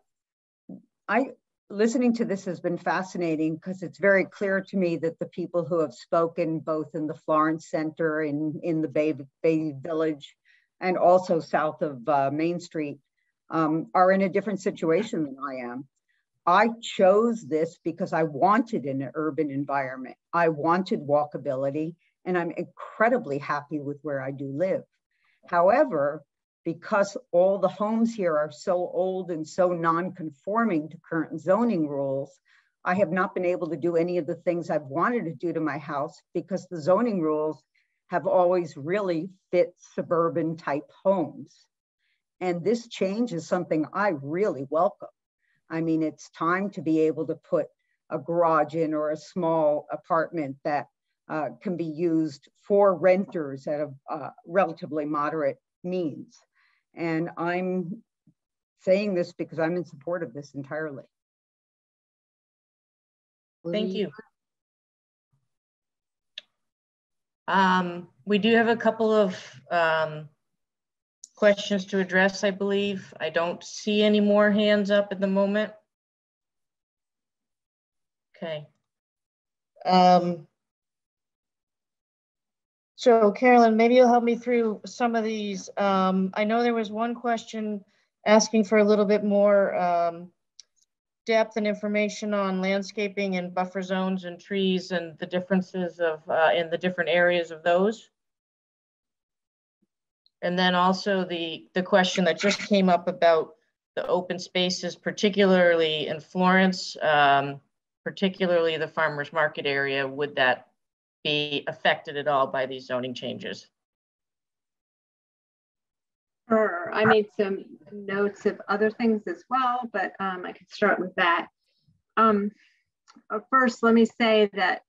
I listening to this has been fascinating because it's very clear to me that the people who have spoken both in the Florence Center and in the Bay, Bay Village and also south of uh, Main Street um, are in a different situation than I am. I chose this because I wanted an urban environment. I wanted walkability and I'm incredibly happy with where I do live. However, because all the homes here are so old and so non-conforming to current zoning rules, I have not been able to do any of the things I've wanted to do to my house because the zoning rules have always really fit suburban type homes. And this change is something I really welcome. I mean, it's time to be able to put a garage in or a small apartment that uh, can be used for renters at a uh, relatively moderate means. And I'm saying this because I'm in support of this entirely. Thank you. Um, we do have a couple of um, questions to address, I believe. I don't see any more hands up at the moment. Okay. Um, so Carolyn, maybe you'll help me through some of these. Um, I know there was one question asking for a little bit more um, depth and information on landscaping and buffer zones and trees and the differences of uh, in the different areas of those. And then also the, the question that just came up about the open spaces, particularly in Florence, um, particularly the farmer's market area, would that be affected at all by these zoning changes? Sure. I made some notes of other things as well, but um, I could start with that. Um, uh, first, let me say that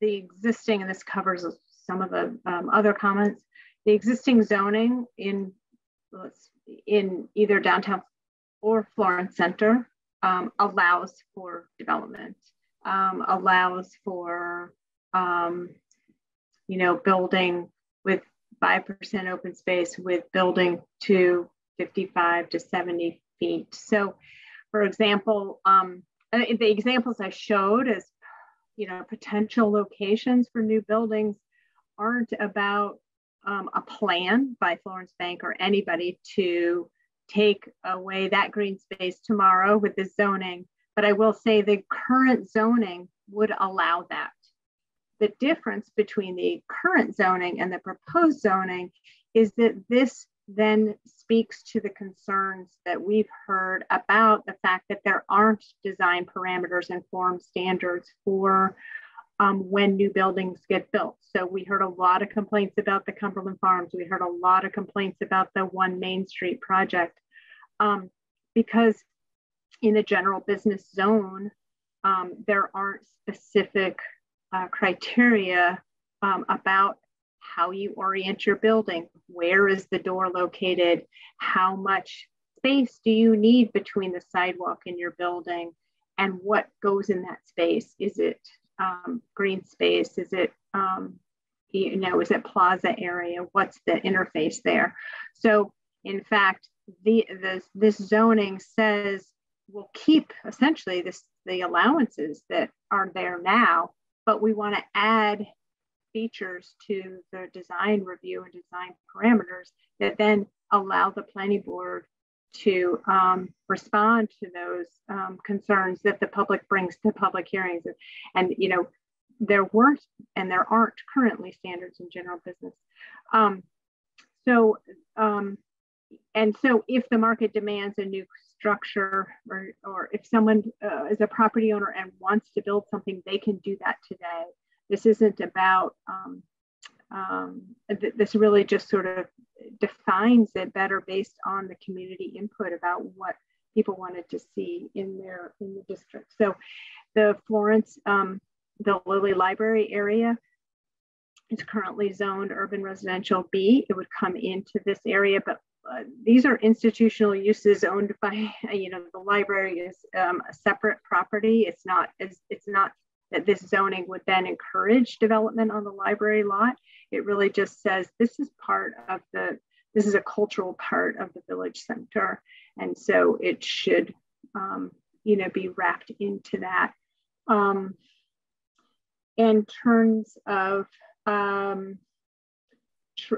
the existing, and this covers some of the um, other comments, the existing zoning in, in either downtown or Florence Center um, allows for development, um, allows for, um, you know, building with 5% open space with building to 55 to 70 feet. So for example, um, uh, the examples I showed as, you know, potential locations for new buildings aren't about um, a plan by Florence Bank or anybody to take away that green space tomorrow with the zoning. But I will say the current zoning would allow that. The difference between the current zoning and the proposed zoning is that this then speaks to the concerns that we've heard about the fact that there aren't design parameters and form standards for um, when new buildings get built. So we heard a lot of complaints about the Cumberland Farms. We heard a lot of complaints about the One Main Street project um, because in the general business zone, um, there aren't specific uh, criteria um, about how you orient your building. Where is the door located? How much space do you need between the sidewalk and your building? And what goes in that space? Is it um, green space? Is it, um, you know, is it plaza area? What's the interface there? So in fact, the, the this zoning says we'll keep essentially this the allowances that are there now but we want to add features to the design review and design parameters that then allow the planning board to um, respond to those um, concerns that the public brings to public hearings. And, you know, there weren't and there aren't currently standards in general business. Um, so, um, and so if the market demands a new structure or, or if someone uh, is a property owner and wants to build something, they can do that today. This isn't about, um, um, th this really just sort of defines it better based on the community input about what people wanted to see in their in the district. So the Florence, um, the Lilly Library area is currently zoned urban residential B. It would come into this area, but uh, these are institutional uses owned by, you know, the library is um, a separate property. It's not, it's, it's not that this zoning would then encourage development on the library lot. It really just says this is part of the, this is a cultural part of the village center. And so it should, um, you know, be wrapped into that. Um, in terms of um,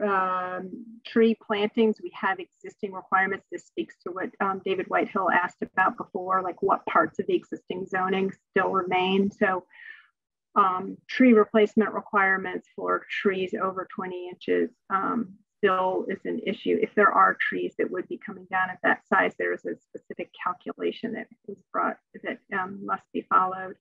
um, tree plantings, we have existing requirements. This speaks to what um, David Whitehill asked about before, like what parts of the existing zoning still remain. So um, tree replacement requirements for trees over 20 inches um, still is an issue. If there are trees that would be coming down at that size, there is a specific calculation that is brought that um, must be followed.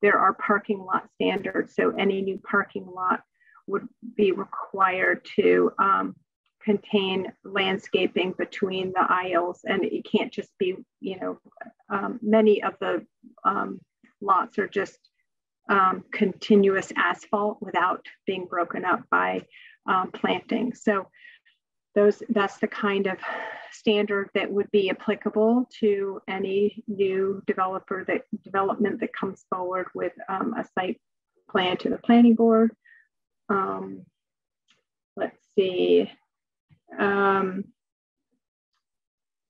There are parking lot standards, so any new parking lot would be required to um, contain landscaping between the aisles, and it can't just be, you know, um, many of the um, lots are just um, continuous asphalt without being broken up by um, planting. So those that's the kind of standard that would be applicable to any new developer that development that comes forward with um, a site plan to the planning board. Um, let's see. Um,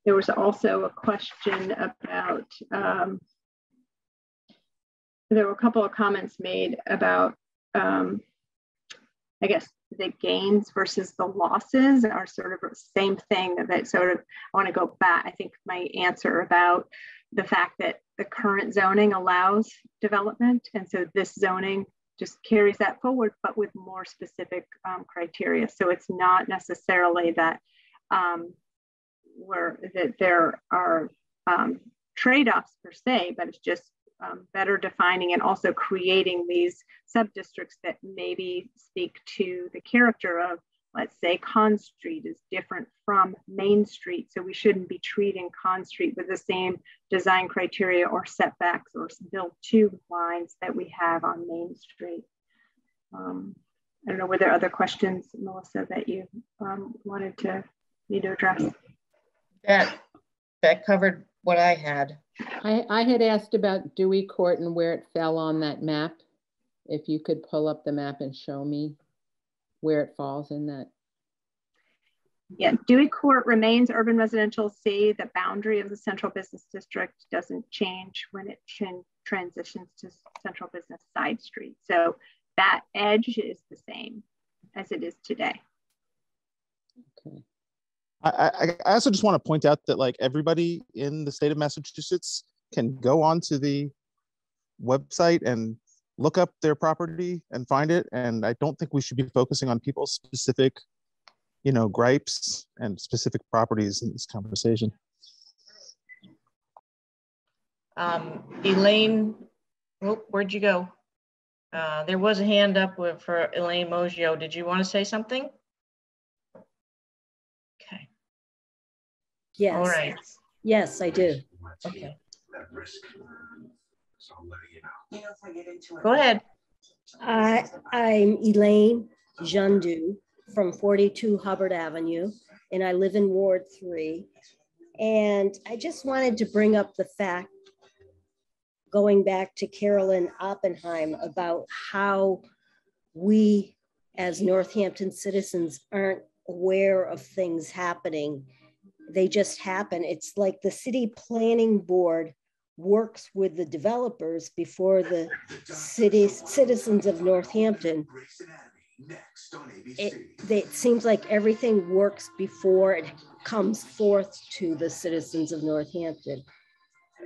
there was also a question about, um, there were a couple of comments made about, um, I guess, the gains versus the losses are sort of the same thing that sort of, I want to go back. I think my answer about the fact that the current zoning allows development. And so this zoning just carries that forward, but with more specific um, criteria. So it's not necessarily that um, that there are um, trade-offs per se, but it's just um, better defining and also creating these sub-districts that maybe speak to the character of, let's say, Conz Street is different from Main Street. So we shouldn't be treating Conz Street with the same design criteria or setbacks or build two lines that we have on Main Street. Um, I don't know, were there other questions, Melissa, that you um, wanted to me to address? That, that covered what I had. I, I had asked about Dewey Court and where it fell on that map. If you could pull up the map and show me where it falls in that. Yeah, Dewey Court remains urban residential C. The boundary of the central business district doesn't change when it transitions to central business side street. So that edge is the same as it is today. Okay. I, I also just want to point out that like everybody in the state of Massachusetts can go onto the website and look up their property and find it. And I don't think we should be focusing on people's specific, you know, gripes and specific properties in this conversation. Um, Elaine, oh, where'd you go? Uh, there was a hand up with, for Elaine Mogio. Did you want to say something? Okay. Yes. All right. Yes, I do. Okay. Go ahead. I, I'm Elaine Jandu from 42 Hubbard Avenue, and I live in Ward 3. And I just wanted to bring up the fact, going back to Carolyn Oppenheim, about how we as Northampton citizens aren't aware of things happening they just happen. It's like the city planning board works with the developers before the city citizens of Northampton. It, it seems like everything works before it comes forth to the citizens of Northampton.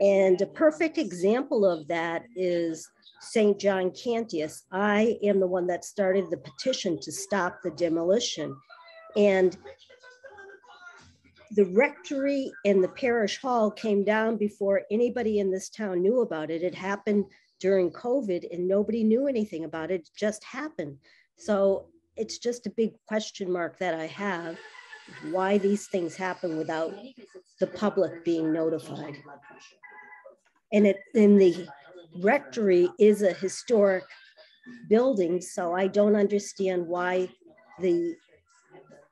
And a perfect example of that is St. John Cantius. I am the one that started the petition to stop the demolition. And the rectory and the parish hall came down before anybody in this town knew about it. It happened during COVID and nobody knew anything about it. It just happened. So it's just a big question mark that I have why these things happen without the public being notified. And it in the rectory is a historic building, so I don't understand why the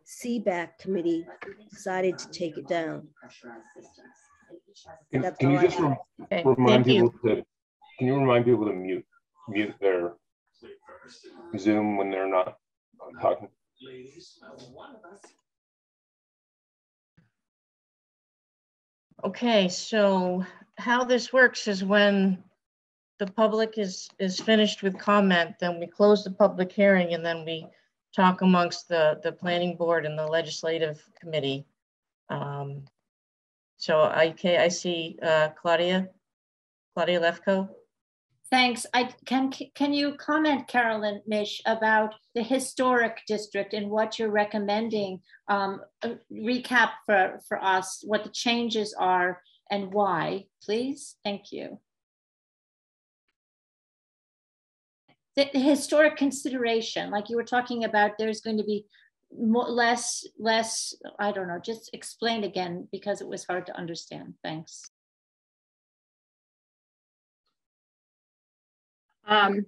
CBAC committee decided to take it down. Can, can you just rem okay, remind people you. to can you remind people to mute mute their Zoom when they're not talking? Okay, so how this works is when the public is is finished with comment, then we close the public hearing and then we talk amongst the, the planning board and the legislative committee. Um, so I, I see uh, Claudia, Claudia Lefko. Thanks. I can can you comment, Carolyn Misch, about the historic district and what you're recommending? Um, recap for for us what the changes are and why, please. Thank you. The, historic consideration, like you were talking about, there's going to be more, less less. I don't know. Just explain again because it was hard to understand. Thanks. Um,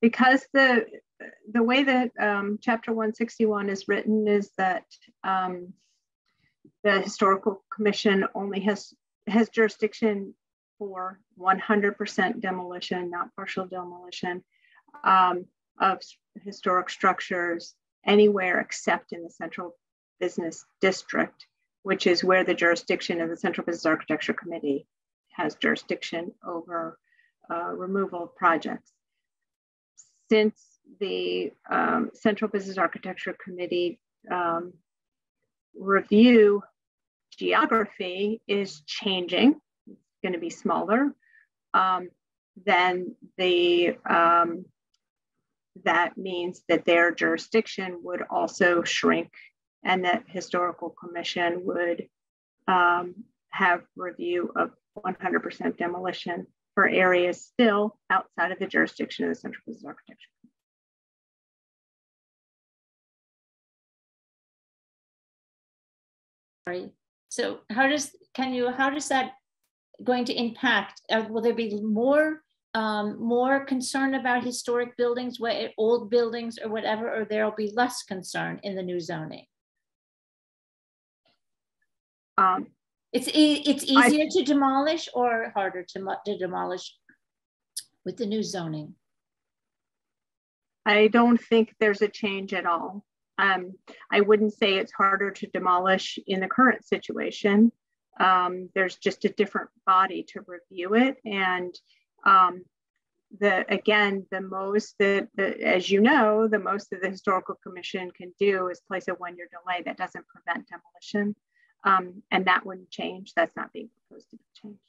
because the the way that um, Chapter 161 is written is that um, the Historical Commission only has has jurisdiction for 100% demolition, not partial demolition um, of historic structures anywhere except in the Central Business District, which is where the jurisdiction of the Central Business Architecture Committee has jurisdiction over uh, removal projects. Since the um, Central Business Architecture Committee um, review geography is changing, going to be smaller, um, then the um, that means that their jurisdiction would also shrink and that historical commission would um, have review of 100% demolition for areas still outside of the jurisdiction of the Central Business Architecture. Sorry. So how does, can you, how does that going to impact, uh, will there be more um, more concern about historic buildings, old buildings or whatever, or there'll be less concern in the new zoning? Um, it's e it's easier I, to demolish or harder to, to demolish with the new zoning? I don't think there's a change at all. Um, I wouldn't say it's harder to demolish in the current situation. Um, there's just a different body to review it. And um, the again, the most that, as you know, the most that the historical commission can do is place a one-year delay that doesn't prevent demolition. Um, and that wouldn't change. That's not being proposed to be changed.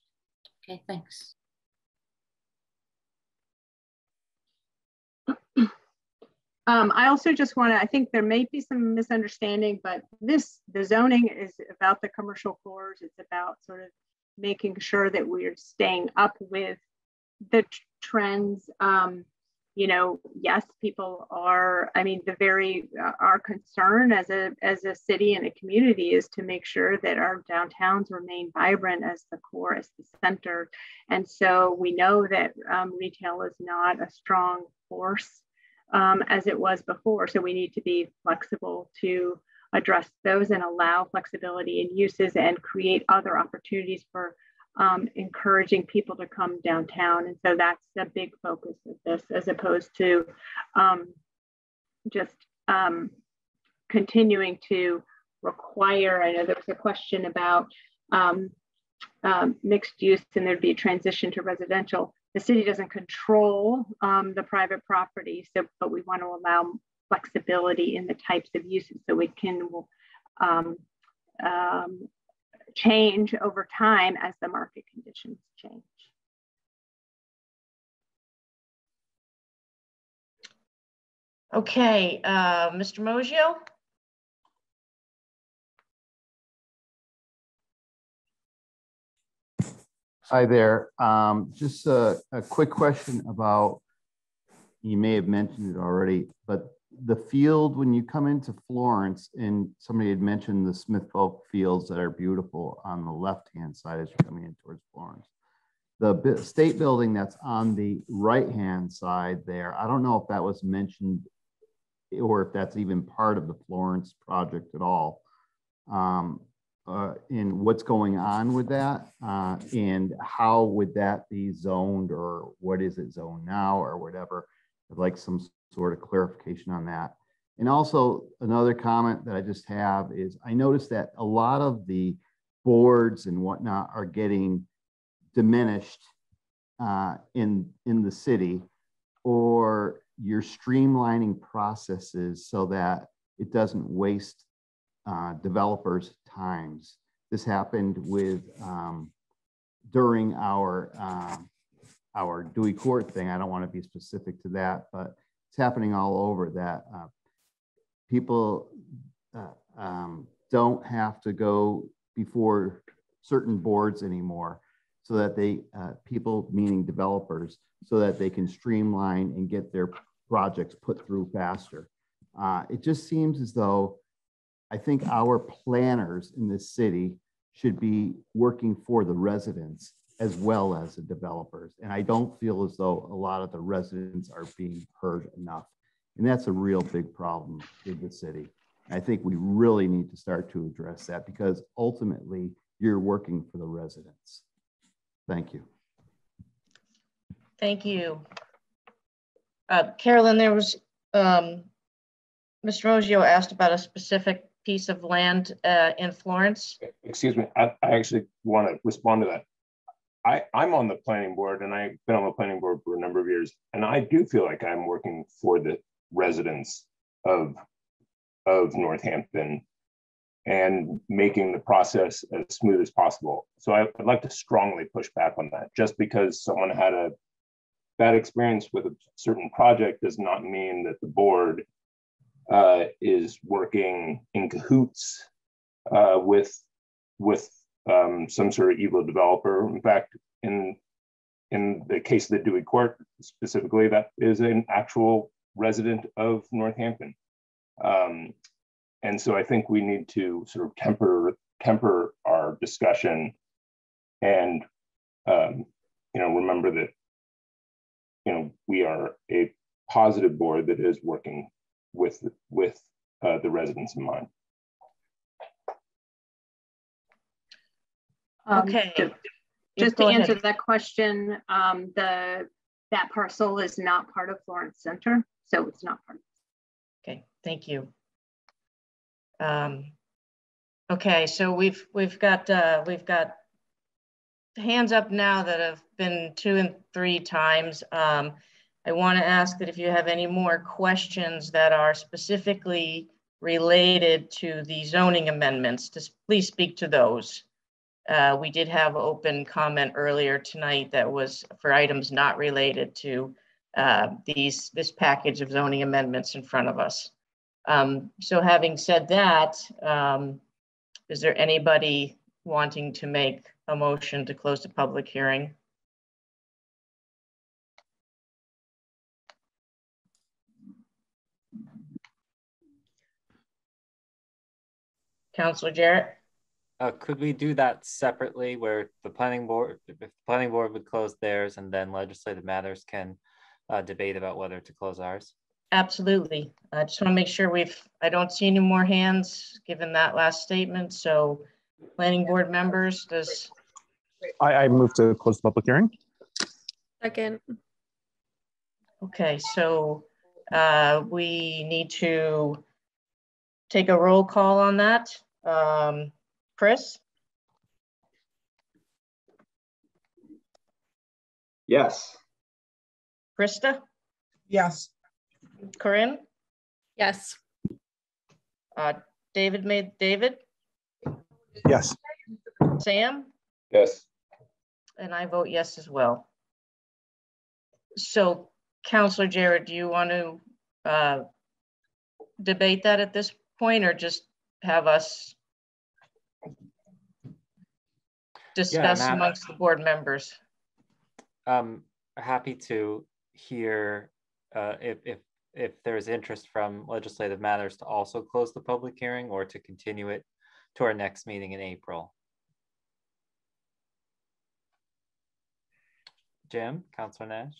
Okay, thanks. Um, I also just want to, I think there may be some misunderstanding, but this, the zoning is about the commercial cores. It's about sort of making sure that we're staying up with the trends um, you know, yes, people are, I mean, the very, uh, our concern as a, as a city and a community is to make sure that our downtowns remain vibrant as the core, as the center. And so we know that um, retail is not a strong force um, as it was before. So we need to be flexible to address those and allow flexibility in uses and create other opportunities for um, encouraging people to come downtown. And so that's the big focus of this, as opposed to um, just um, continuing to require. I know there was a question about um, um, mixed use and there'd be a transition to residential. The city doesn't control um, the private property, so but we want to allow flexibility in the types of uses so we can um, um, change over time as the market conditions change. Okay, uh, Mr. Moggio? Hi there. Um, just a, a, quick question about, you may have mentioned it already, but the field, when you come into Florence, and somebody had mentioned the Smith Voc fields that are beautiful on the left-hand side as you're coming in towards Florence. The state building that's on the right-hand side there, I don't know if that was mentioned or if that's even part of the Florence project at all. Um, uh, in what's going on with that uh, and how would that be zoned or what is it zoned now or whatever. I'd like some sort of clarification on that. And also another comment that I just have is I noticed that a lot of the boards and whatnot are getting diminished uh, in, in the city or you're streamlining processes so that it doesn't waste uh, developers' times. This happened with um, during our um, our Dewey Court thing, I don't want to be specific to that, but it's happening all over that uh, people uh, um, don't have to go before certain boards anymore so that they, uh, people meaning developers, so that they can streamline and get their projects put through faster. Uh, it just seems as though I think our planners in this city should be working for the residents as well as the developers. And I don't feel as though a lot of the residents are being heard enough. And that's a real big problem in the city. I think we really need to start to address that because ultimately you're working for the residents. Thank you. Thank you. Uh, Carolyn, there was, um, Mr. Rosio asked about a specific piece of land uh, in Florence. Excuse me, I, I actually want to respond to that. I, I'm on the planning board and I've been on the planning board for a number of years, and I do feel like I'm working for the residents of, of Northampton and making the process as smooth as possible. So I, would like to strongly push back on that. Just because someone had a bad experience with a certain project does not mean that the board uh, is working in cahoots uh, with with um, some sort of evil developer. In fact, in in the case of the Dewey Court specifically, that is an actual resident of Northampton. Um, and so I think we need to sort of temper temper our discussion and um, you know remember that you know we are a positive board that is working with with uh, the residents in mind. Um, okay. Just, just to answer ahead. that question, um, the that parcel is not part of Florence Center, so it's not part. Okay, thank you. Um, okay, so we've we've got uh, we've got hands up now that have been two and three times. Um, I want to ask that if you have any more questions that are specifically related to the zoning amendments, to please speak to those. Uh, we did have open comment earlier tonight that was for items not related to uh, these this package of zoning amendments in front of us. Um, so having said that, um, is there anybody wanting to make a motion to close the public hearing? Councillor Jarrett? Uh, could we do that separately where the planning board, if the planning board would close theirs and then legislative matters can uh, debate about whether to close ours? Absolutely. I just want to make sure we've, I don't see any more hands given that last statement. So planning board members, does. I, I move to close the public hearing. Second. Okay, so uh, we need to take a roll call on that. Um, Chris? Yes. Krista? Yes. Corinne? Yes. Uh, David made David? Yes. Sam? Yes. And I vote yes as well. So Councillor Jarrett, do you want to uh, debate that at this point or just have us discuss yeah, amongst the board members? Um, happy to hear uh, if, if if there's interest from legislative matters to also close the public hearing or to continue it to our next meeting in April. Jim, Councilor Nash.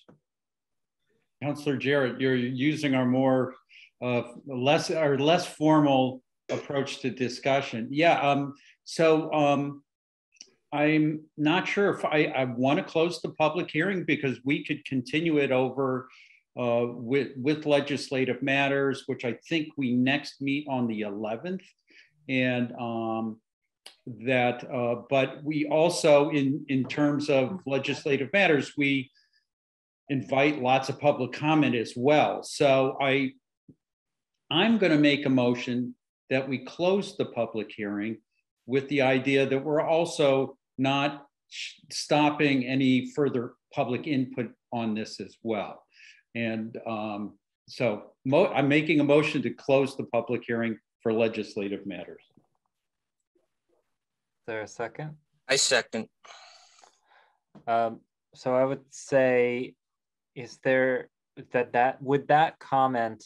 Councilor Jarrett, you're using our more uh, less or less formal approach to discussion. Yeah. Um, so um, I'm not sure if I, I want to close the public hearing because we could continue it over uh, with, with legislative matters, which I think we next meet on the 11th. And um, that, uh, but we also, in, in terms of legislative matters, we invite lots of public comment as well. So I, I'm going to make a motion that we close the public hearing with the idea that we're also not stopping any further public input on this as well. And um, so I'm making a motion to close the public hearing for legislative matters. Is there a second? I second. Um, so I would say, is there that that would that comment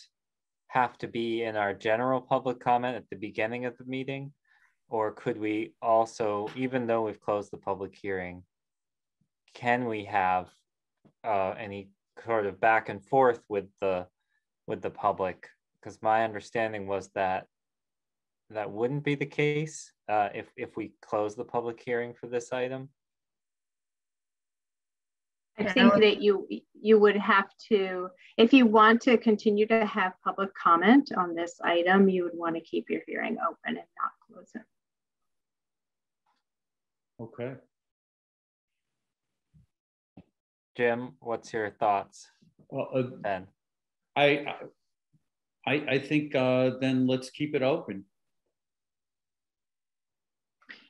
have to be in our general public comment at the beginning of the meeting? Or could we also, even though we've closed the public hearing, can we have uh, any sort of back and forth with the with the public? Because my understanding was that that wouldn't be the case uh, if if we close the public hearing for this item. I think that you you would have to, if you want to continue to have public comment on this item, you would want to keep your hearing open and not close it. Okay. Jim, what's your thoughts? Well, uh, ben. I, I, I think uh, then let's keep it open.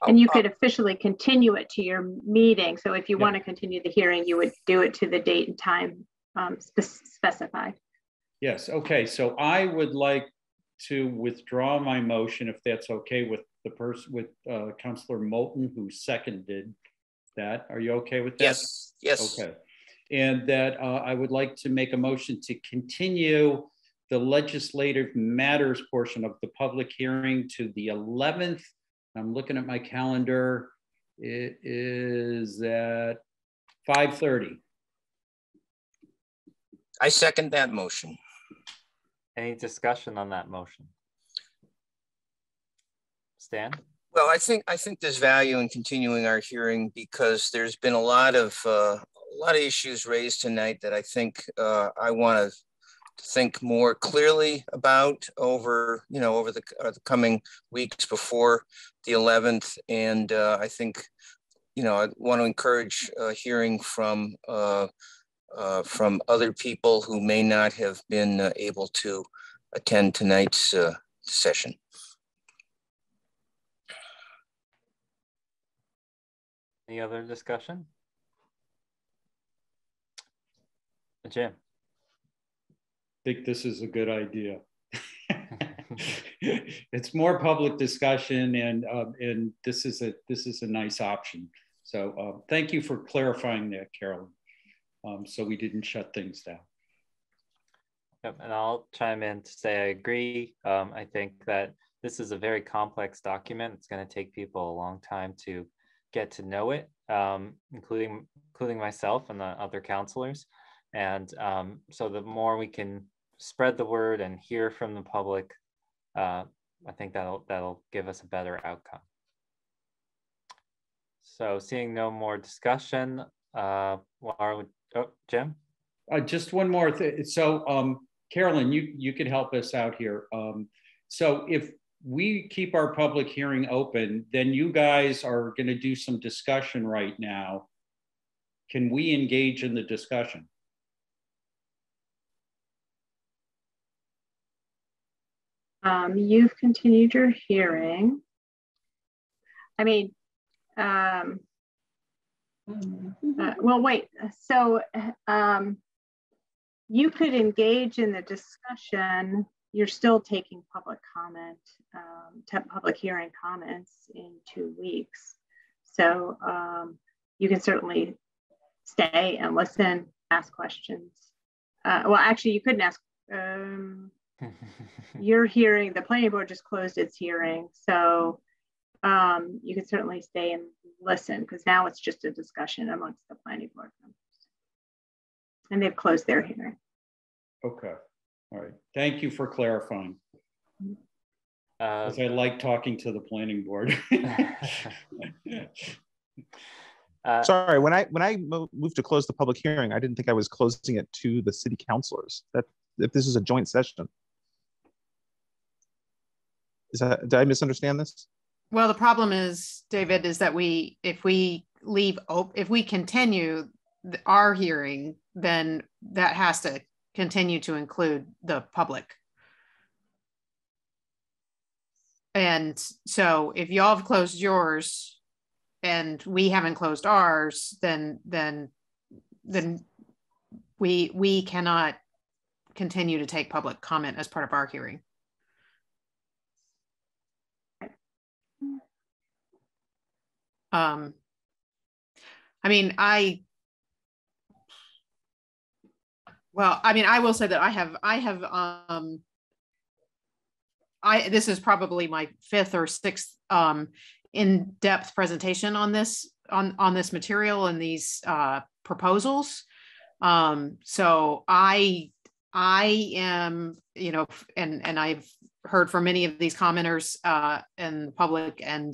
And you could officially continue it to your meeting. So if you yeah. want to continue the hearing, you would do it to the date and time um, specified. Yes. Okay. So I would like to withdraw my motion if that's okay with the person with uh, Councillor Moulton who seconded that. Are you okay with that? Yes. Yes. Okay. And that uh, I would like to make a motion to continue the legislative matters portion of the public hearing to the 11th I'm looking at my calendar. It is at 5.30. I second that motion. Any discussion on that motion? Stan? Well, I think I think there's value in continuing our hearing because there's been a lot of uh, a lot of issues raised tonight that I think uh, I want to think more clearly about over you know over the, uh, the coming weeks before the 11th and uh, i think you know i want to encourage uh, hearing from uh, uh, from other people who may not have been uh, able to attend tonight's session any other discussion jim I think this is a good idea. it's more public discussion, and um, and this is a this is a nice option. So uh, thank you for clarifying that, Carolyn. Um, so we didn't shut things down. Yep, and I'll chime in to say I agree. Um, I think that this is a very complex document. It's going to take people a long time to get to know it, um, including including myself and the other counselors. And um, so the more we can spread the word and hear from the public, uh, I think that'll that'll give us a better outcome. So seeing no more discussion, uh, Laura, oh, Jim? Uh, just one more thing. So um, Carolyn, you, you could help us out here. Um, so if we keep our public hearing open, then you guys are gonna do some discussion right now. Can we engage in the discussion? Um, you've continued your hearing. I mean, um, uh, well, wait, so um, you could engage in the discussion. You're still taking public comment, um, public hearing comments in two weeks. So um, you can certainly stay and listen, ask questions. Uh, well, actually, you couldn't ask. Um, your hearing, the planning board just closed its hearing. So um, you can certainly stay and listen because now it's just a discussion amongst the planning board members. And they've closed their hearing. Okay. All right. Thank you for clarifying. Uh, I like talking to the planning board. uh, Sorry, when I when I moved to close the public hearing, I didn't think I was closing it to the city councilors. That if this is a joint session. Is that did I misunderstand this? Well, the problem is, David, is that we if we leave op- if we continue our hearing, then that has to continue to include the public. And so if y'all have closed yours and we haven't closed ours, then then then we we cannot continue to take public comment as part of our hearing. Um, I mean, I well, I mean, I will say that I have I have um I this is probably my fifth or sixth um in-depth presentation on this on on this material and these uh proposals. Um so I I am, you know, and and I've heard from many of these commenters uh in the public and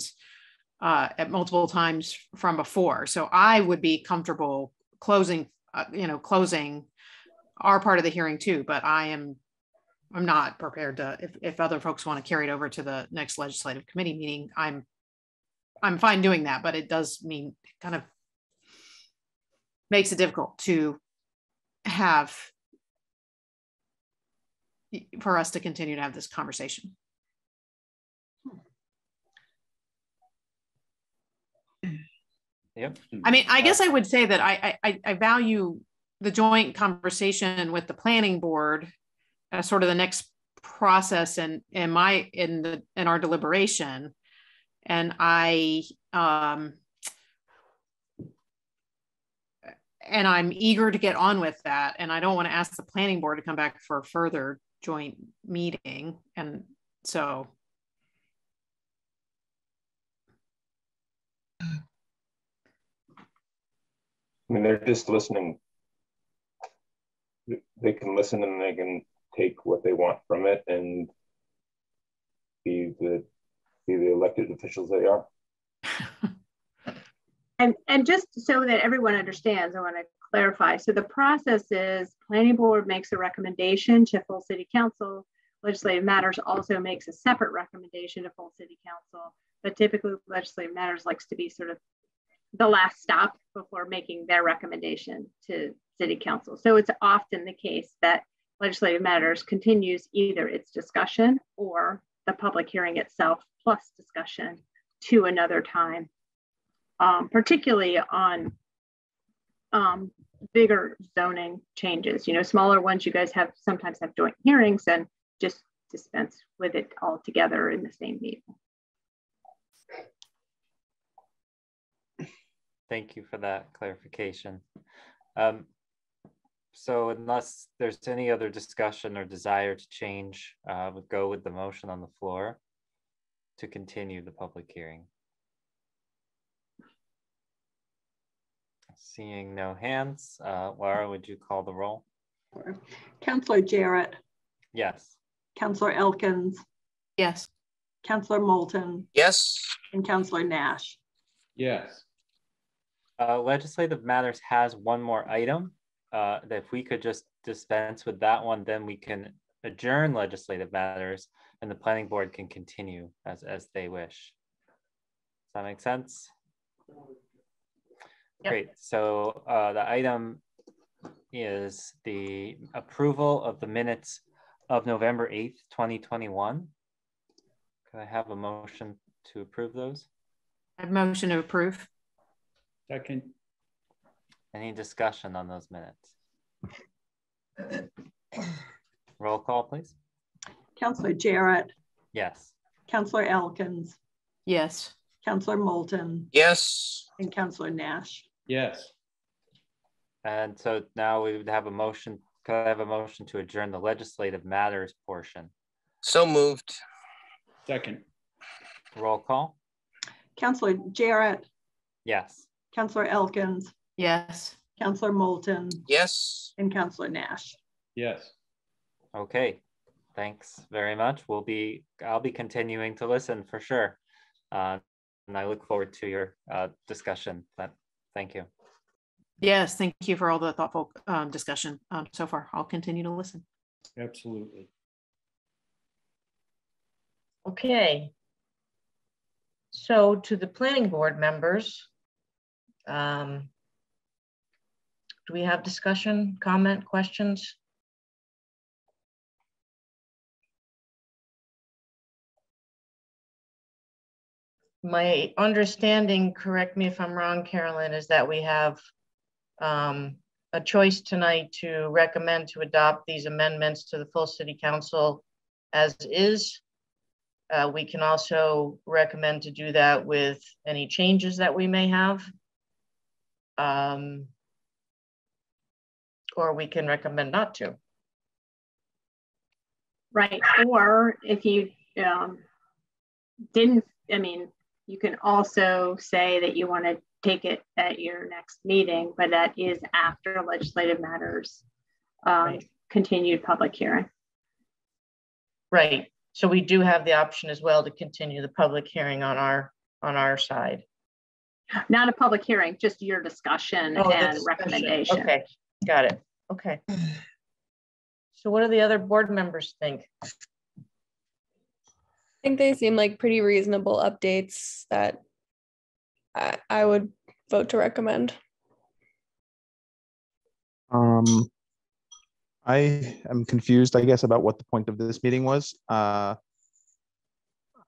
uh at multiple times from before. So I would be comfortable closing uh, you know, closing our part of the hearing too, but I am I'm not prepared to if, if other folks want to carry it over to the next legislative committee meeting, I'm I'm fine doing that, but it does mean kind of makes it difficult to have for us to continue to have this conversation. Yep. I mean, I guess I would say that I I, I value the joint conversation with the planning board as sort of the next process in in my in the in our deliberation. And i um and i'm eager to get on with that. And i don't want to ask the planning board to come back for a further joint meeting. And so I mean, they're just listening they can listen and they can take what they want from it and be the be the elected officials they are. and and just so that everyone understands, I want to clarify. So the process is planning board makes a recommendation to full city council. Legislative matters also makes a separate recommendation to full city council, but typically legislative matters likes to be sort of the last stop before making their recommendation to city council. So it's often the case that legislative matters continues either its discussion or the public hearing itself plus discussion to another time, um, particularly on um, bigger zoning changes. You know, smaller ones you guys have sometimes have joint hearings and just dispense with it all together in the same meeting. Thank you for that clarification. Um, so unless there's any other discussion or desire to change, uh, would go with the motion on the floor to continue the public hearing. Seeing no hands, uh, Laura, would you call the roll? Councillor Jarrett. Yes. Councillor Elkins. Yes. Councillor Moulton. Yes. And Councillor Nash. Yes. Uh, legislative matters has one more item. Uh, that if we could just dispense with that one, then we can adjourn legislative matters and the planning board can continue as, as they wish. Does that make sense? Yep. Great. So uh, the item is the approval of the minutes of November 8th, 2021. Can I have a motion to approve those? I have motion to approve. Second. Any discussion on those minutes? Roll call, please. Councillor Jarrett. Yes. Councillor Elkins. Yes. Councillor Moulton. Yes. And Councillor Nash. Yes. And so now we would have a motion. Could I have a motion to adjourn the legislative matters portion? So moved. Second. Roll call. Councillor Jarrett. Yes. Councillor Elkins. Yes. Councillor Moulton. Yes. And Councillor Nash. Yes. Okay. Thanks very much. We'll be, I'll be continuing to listen for sure. Uh, and I look forward to your uh, discussion. But thank you. Yes, thank you for all the thoughtful um, discussion um, so far. I'll continue to listen. Absolutely. Okay. So to the planning board members, um, do we have discussion, comment, questions? My understanding, correct me if I'm wrong, Carolyn, is that we have um, a choice tonight to recommend to adopt these amendments to the full city council as is. Uh, we can also recommend to do that with any changes that we may have. Um, or we can recommend not to. Right. Or if you um, didn't, I mean, you can also say that you want to take it at your next meeting, but that is after legislative matters um, right. continued public hearing. Right. So we do have the option as well to continue the public hearing on our on our side. Not a public hearing, just your discussion oh, and discussion. recommendation. Okay, got it. Okay. So what do the other board members think? I think they seem like pretty reasonable updates that I, I would vote to recommend. Um, I am confused, I guess, about what the point of this meeting was. Uh,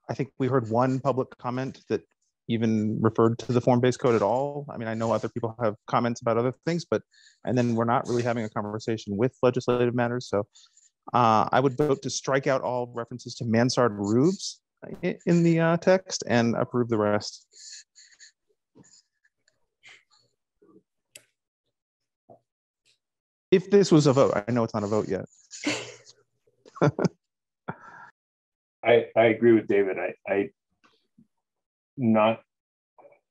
I think we heard one public comment that even referred to the form-based code at all. I mean, I know other people have comments about other things, but and then we're not really having a conversation with legislative matters. So uh, I would vote to strike out all references to mansard roofs in the uh, text and approve the rest. If this was a vote, I know it's not a vote yet. I, I agree with David. I, I not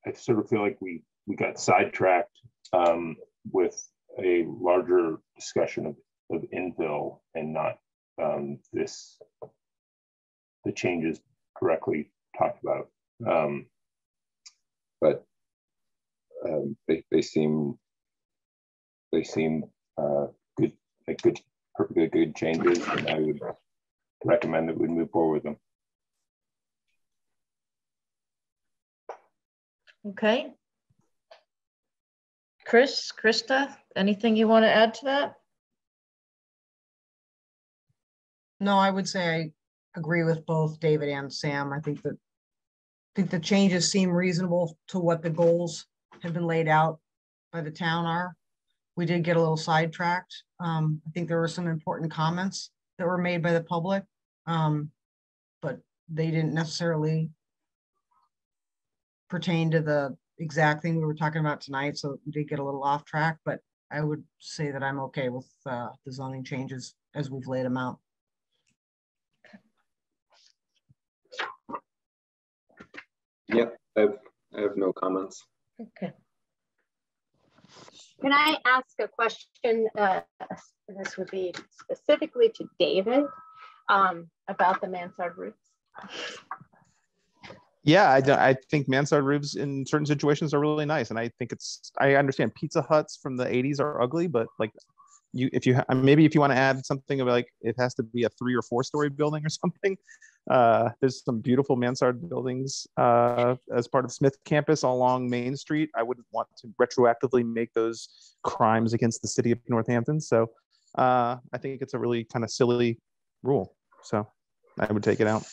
I sort of feel like we we got sidetracked um, with a larger discussion of, of infill and not um, this the changes correctly talked about. Um, but um, they, they seem they seem uh, good like good perfectly good changes and I would recommend that we move forward with them. Okay. Chris, Krista, anything you want to add to that? No, I would say I agree with both David and Sam. I think that I think the changes seem reasonable to what the goals have been laid out by the town are. We did get a little sidetracked. Um, I think there were some important comments that were made by the public, um, but they didn't necessarily pertain to the exact thing we were talking about tonight, so we did get a little off track, but I would say that I'm okay with uh, the zoning changes as we've laid them out. Yep, I have, I have no comments. Okay. Can I ask a question? Uh, this would be specifically to David um, about the mansard roofs yeah, I, I think mansard roofs in certain situations are really nice, and I think it's. I understand Pizza Huts from the '80s are ugly, but like you, if you maybe if you want to add something of like it has to be a three or four story building or something. Uh, there's some beautiful mansard buildings uh, as part of Smith campus along Main Street. I wouldn't want to retroactively make those crimes against the city of Northampton. So uh, I think it's a really kind of silly rule. So I would take it out.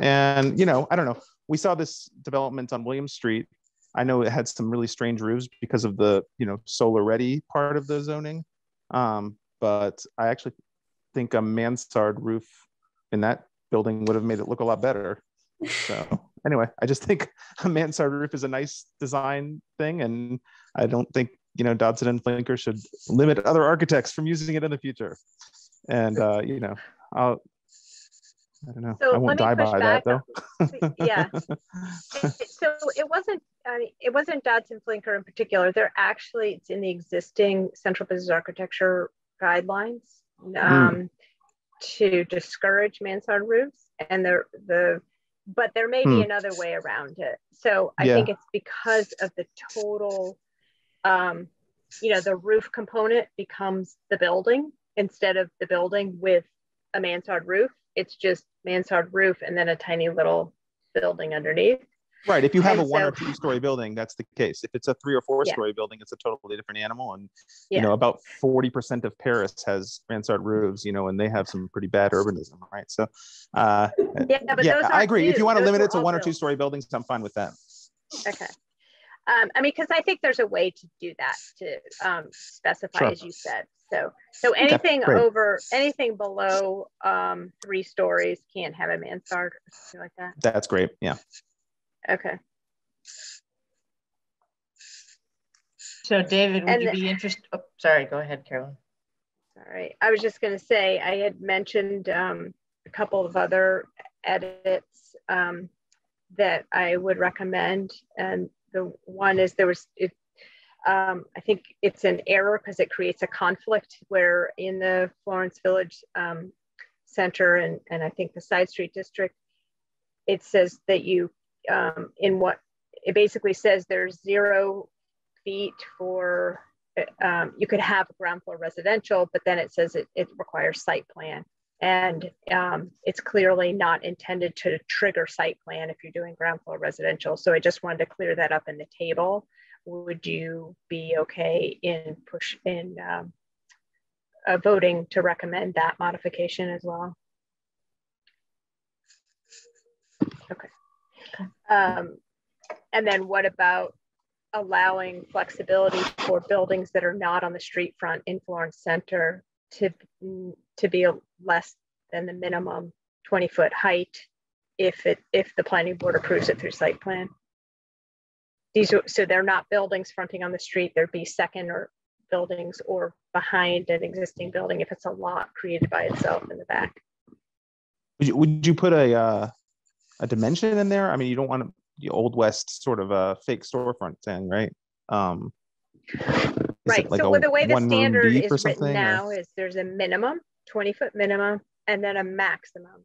And, you know, I don't know. We saw this development on William Street. I know it had some really strange roofs because of the, you know, solar ready part of the zoning. Um, but I actually think a mansard roof in that building would have made it look a lot better. So anyway, I just think a mansard roof is a nice design thing. And I don't think, you know, Dodson and Flinker should limit other architects from using it in the future. And, uh, you know, I'll, I don't know. So I won't die by that though. yeah. so it wasn't. Uh, it wasn't Dodson Flinker in particular. They're actually it's in the existing central business architecture guidelines hmm. um, mm. to discourage mansard roofs, and the the but there may be hmm. another way around it. So I yeah. think it's because of the total, um, you know, the roof component becomes the building instead of the building with a mansard roof. It's just mansard roof and then a tiny little building underneath. Right. If you have and a one so, or two story building, that's the case. If it's a three or four yeah. story building, it's a totally different animal. And yeah. you know, about 40% of Paris has mansard roofs, you know, and they have some pretty bad urbanism, right? So uh yeah, yeah I agree. If you want to limit it to one or two story buildings, I'm fine with that. Okay. Um, I mean, because I think there's a way to do that to um, specify, Sure. as you said. So, so anything great. over, anything below um, three stories can't have a mansard or something like that. That's great. Yeah. Okay. So David, would And you the- be interested? Oh, sorry, go ahead, Carolyn. All right. I was just going to say, I had mentioned um, a couple of other edits um, that I would recommend. And the one is there was, it, um, I think it's an error because it creates a conflict where in the Florence Village um, Center and, and I think the side street district, it says that you, um, in what, it basically says there's zero feet for um, you could have ground floor residential, but then it says it, it requires site plan. And um, it's clearly not intended to trigger site plan if you're doing ground floor residential. So I just wanted to clear that up in the table. Would you be okay in push in um, uh, voting to recommend that modification as well? Okay. Um, and then what about allowing flexibility for buildings that are not on the street front in Florence Center to, to be less than the minimum 20 foot height if it if the planning board approves it through site plan. These are, so they're not buildings fronting on the street, there'd be second or buildings or behind an existing building if it's a lot created by itself in the back. Would you, would you put a uh, a dimension in there? I mean, you don't want the old west sort of a fake storefront thing, right? Um, Right, like so a the way the standard is written something, or- now is there's a minimum, 20 foot minimum, and then a maximum.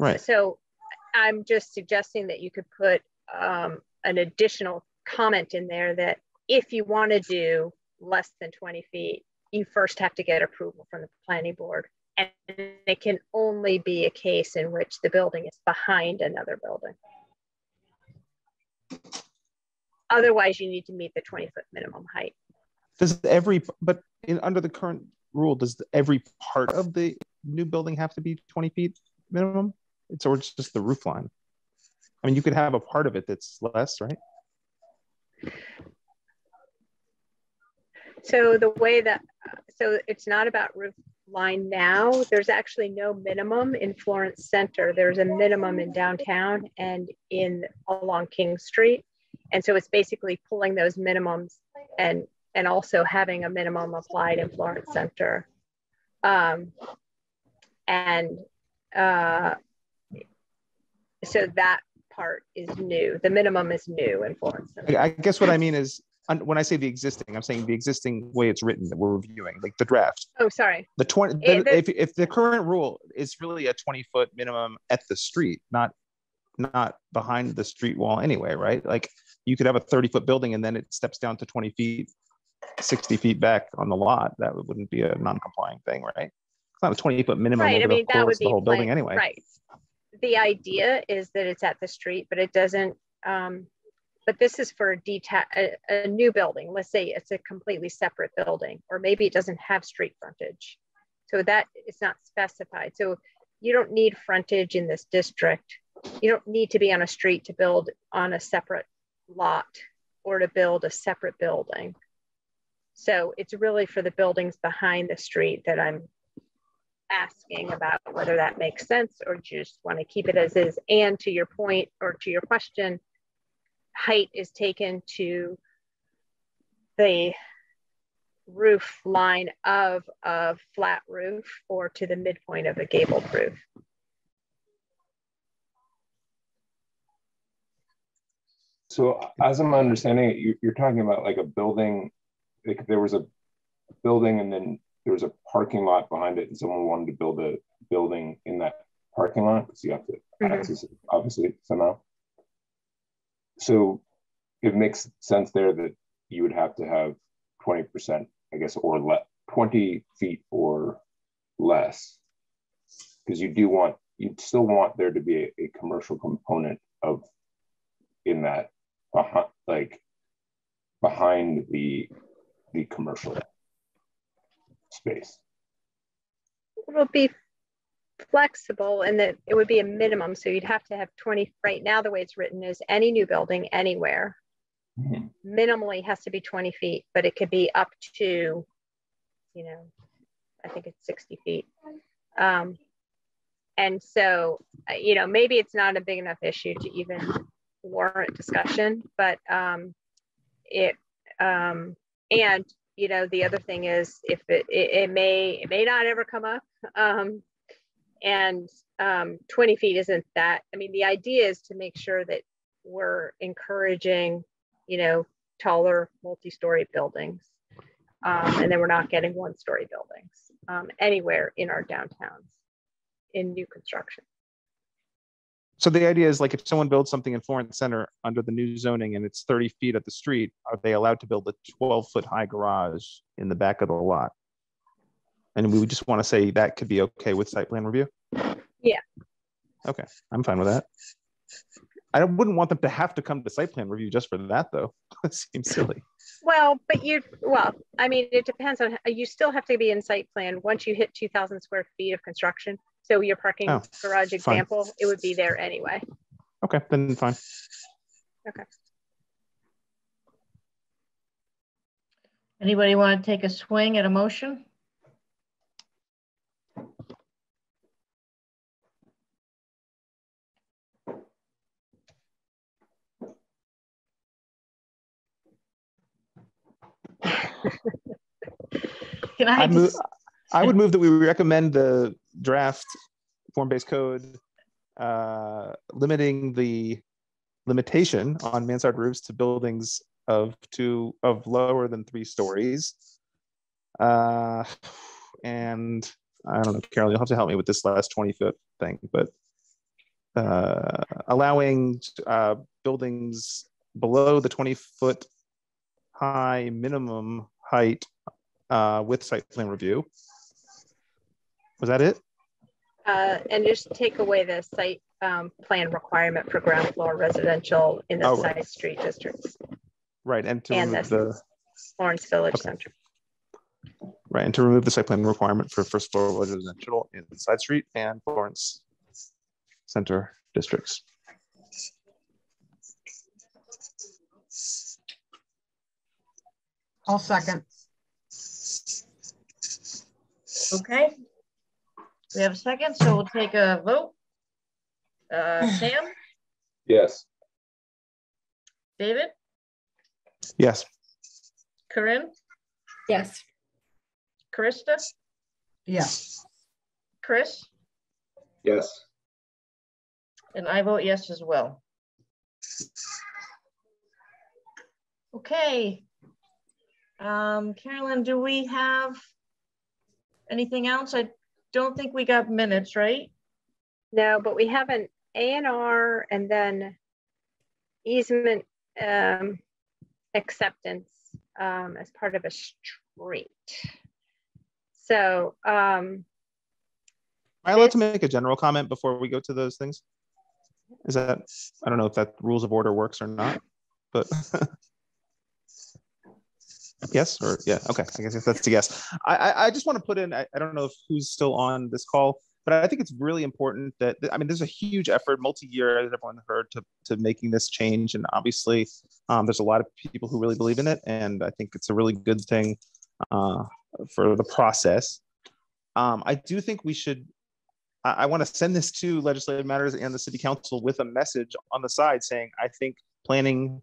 Right. So I'm just suggesting that you could put um, an additional comment in there that if you want to do less than 20 feet, you first have to get approval from the planning board. And it can only be a case in which the building is behind another building. Otherwise, you need to meet the 20 foot minimum height. Does every but in under the current rule, does every part of the new building have to be 20 feet minimum? It's or it's just the roof line. I mean, you could have a part of it that's less, right? So the way that, so it's not about roof line now. There's actually no minimum in Florence Center. There's a minimum in downtown and in along King Street. And so it's basically pulling those minimums and and also having a minimum applied in Florence Center. Um, and uh, so that part is new. The minimum is new in Florence I, I guess what I mean is when I say the existing, I'm saying the existing way it's written that we're reviewing, like the draft. Oh, sorry. The 20, Eh, the, the- if, if the current rule is really a 20 foot minimum at the street, not not behind the street wall anyway, right? Like you could have a 30 foot building and then it steps down to 20 feet, 60 feet back on the lot. That wouldn't be a non-complying thing, right? It's not a 20 foot minimum Right, I mean, the that would be the whole building anyway. Right. The idea is that it's at the street, but it doesn't, um, but this is for deta- a, a new building. Let's say it's a completely separate building, or maybe it doesn't have street frontage. So that is not specified. So you don't need frontage in this district. You don't need to be on a street to build on a separate lot or to build a separate building. So it's really for the buildings behind the street that I'm asking about whether that makes sense or just want to keep it as is. And to your point or to your question, height is taken to the roof line of a flat roof or to the midpoint of a gabled roof. So as I'm understanding it, you, you're talking about like a building, like there was a building and then there was a parking lot behind it and someone wanted to build a building in that parking lot because you have to Mhm. access it obviously somehow. So it makes sense there that you would have to have 20%, I guess, or le- 20 feet or less. Because you do want, you'd still want there to be a, a commercial component of in that behind like behind the the commercial space. It'll be flexible and that it would be a minimum. So you'd have to have 20, right now, the way it's written is any new building anywhere minimally has to be 20 feet, but it could be up to, you know, I think it's 60 feet. Um, and so, uh, you know, maybe it's not a big enough issue to even warrant discussion, but um, it, um, and, you know, the other thing is if it, it, it may, it may not ever come up. Um, and um, 20 feet isn't that, I mean, the idea is to make sure that we're encouraging, you know, taller multi-story buildings. Um, and then we're not getting one-story buildings um, anywhere in our downtowns in new construction. So the idea is like if someone builds something in Florence Center under the new zoning and it's 30 feet at the street, are they allowed to build a 12 foot high garage in the back of the lot? And we would just want to say that could be okay with site plan review? Yeah. Okay, I'm fine with that. I wouldn't want them to have to come to site plan review just for that though. it seems silly. Well, but you, well, I mean, it depends on, you still have to be in site plan once you hit 2000 square feet of construction. So your parking Oh, garage fine. example, it would be there anyway. Okay, then fine. Okay. Anybody want to take a swing at a motion? Can I I, move, just, I would move that we recommend the draft form-based code uh, limiting the limitation on mansard roofs to buildings of two of lower than three stories. Uh, and I don't know, Carol, you'll have to help me with this last 20 foot thing, but uh, allowing uh, buildings below the 20 foot high minimum height uh, with site plan review. Was that it? Uh, and just take away the site um, plan requirement for ground floor residential in the Oh, right. side street districts Right, and to and remove the the Florence Village Okay. Center. right, and to remove the site plan requirement for first floor residential in side street and Florence Center districts. I'll second. okay. We have a second, so we'll take a vote. Uh, Sam, Yes. David, Yes. Corinne, Yes. Krista, Yes. Chris, Yes. and I vote yes as well. Okay. Um, Carolyn, do we have anything else? I don't think we got minutes, right? No, but we have an A and R and then easement um, acceptance um, as part of a street. So um, Am I allowed to make a general comment before we go to those things? Is that, I don't know if that rules of order works or not, but yes, or yeah, okay, I guess that's a. I, I, I just want to put in, I, I don't know if who's still on this call, but I think it's really important that, I mean, there's a huge effort, multi-year, as everyone heard, to, to making this change. And obviously, um, there's a lot of people who really believe in it. And I think it's a really good thing uh, for the process. Um, I do think we should I, I want to send this to legislative matters and the city council with a message on the side saying, I think planning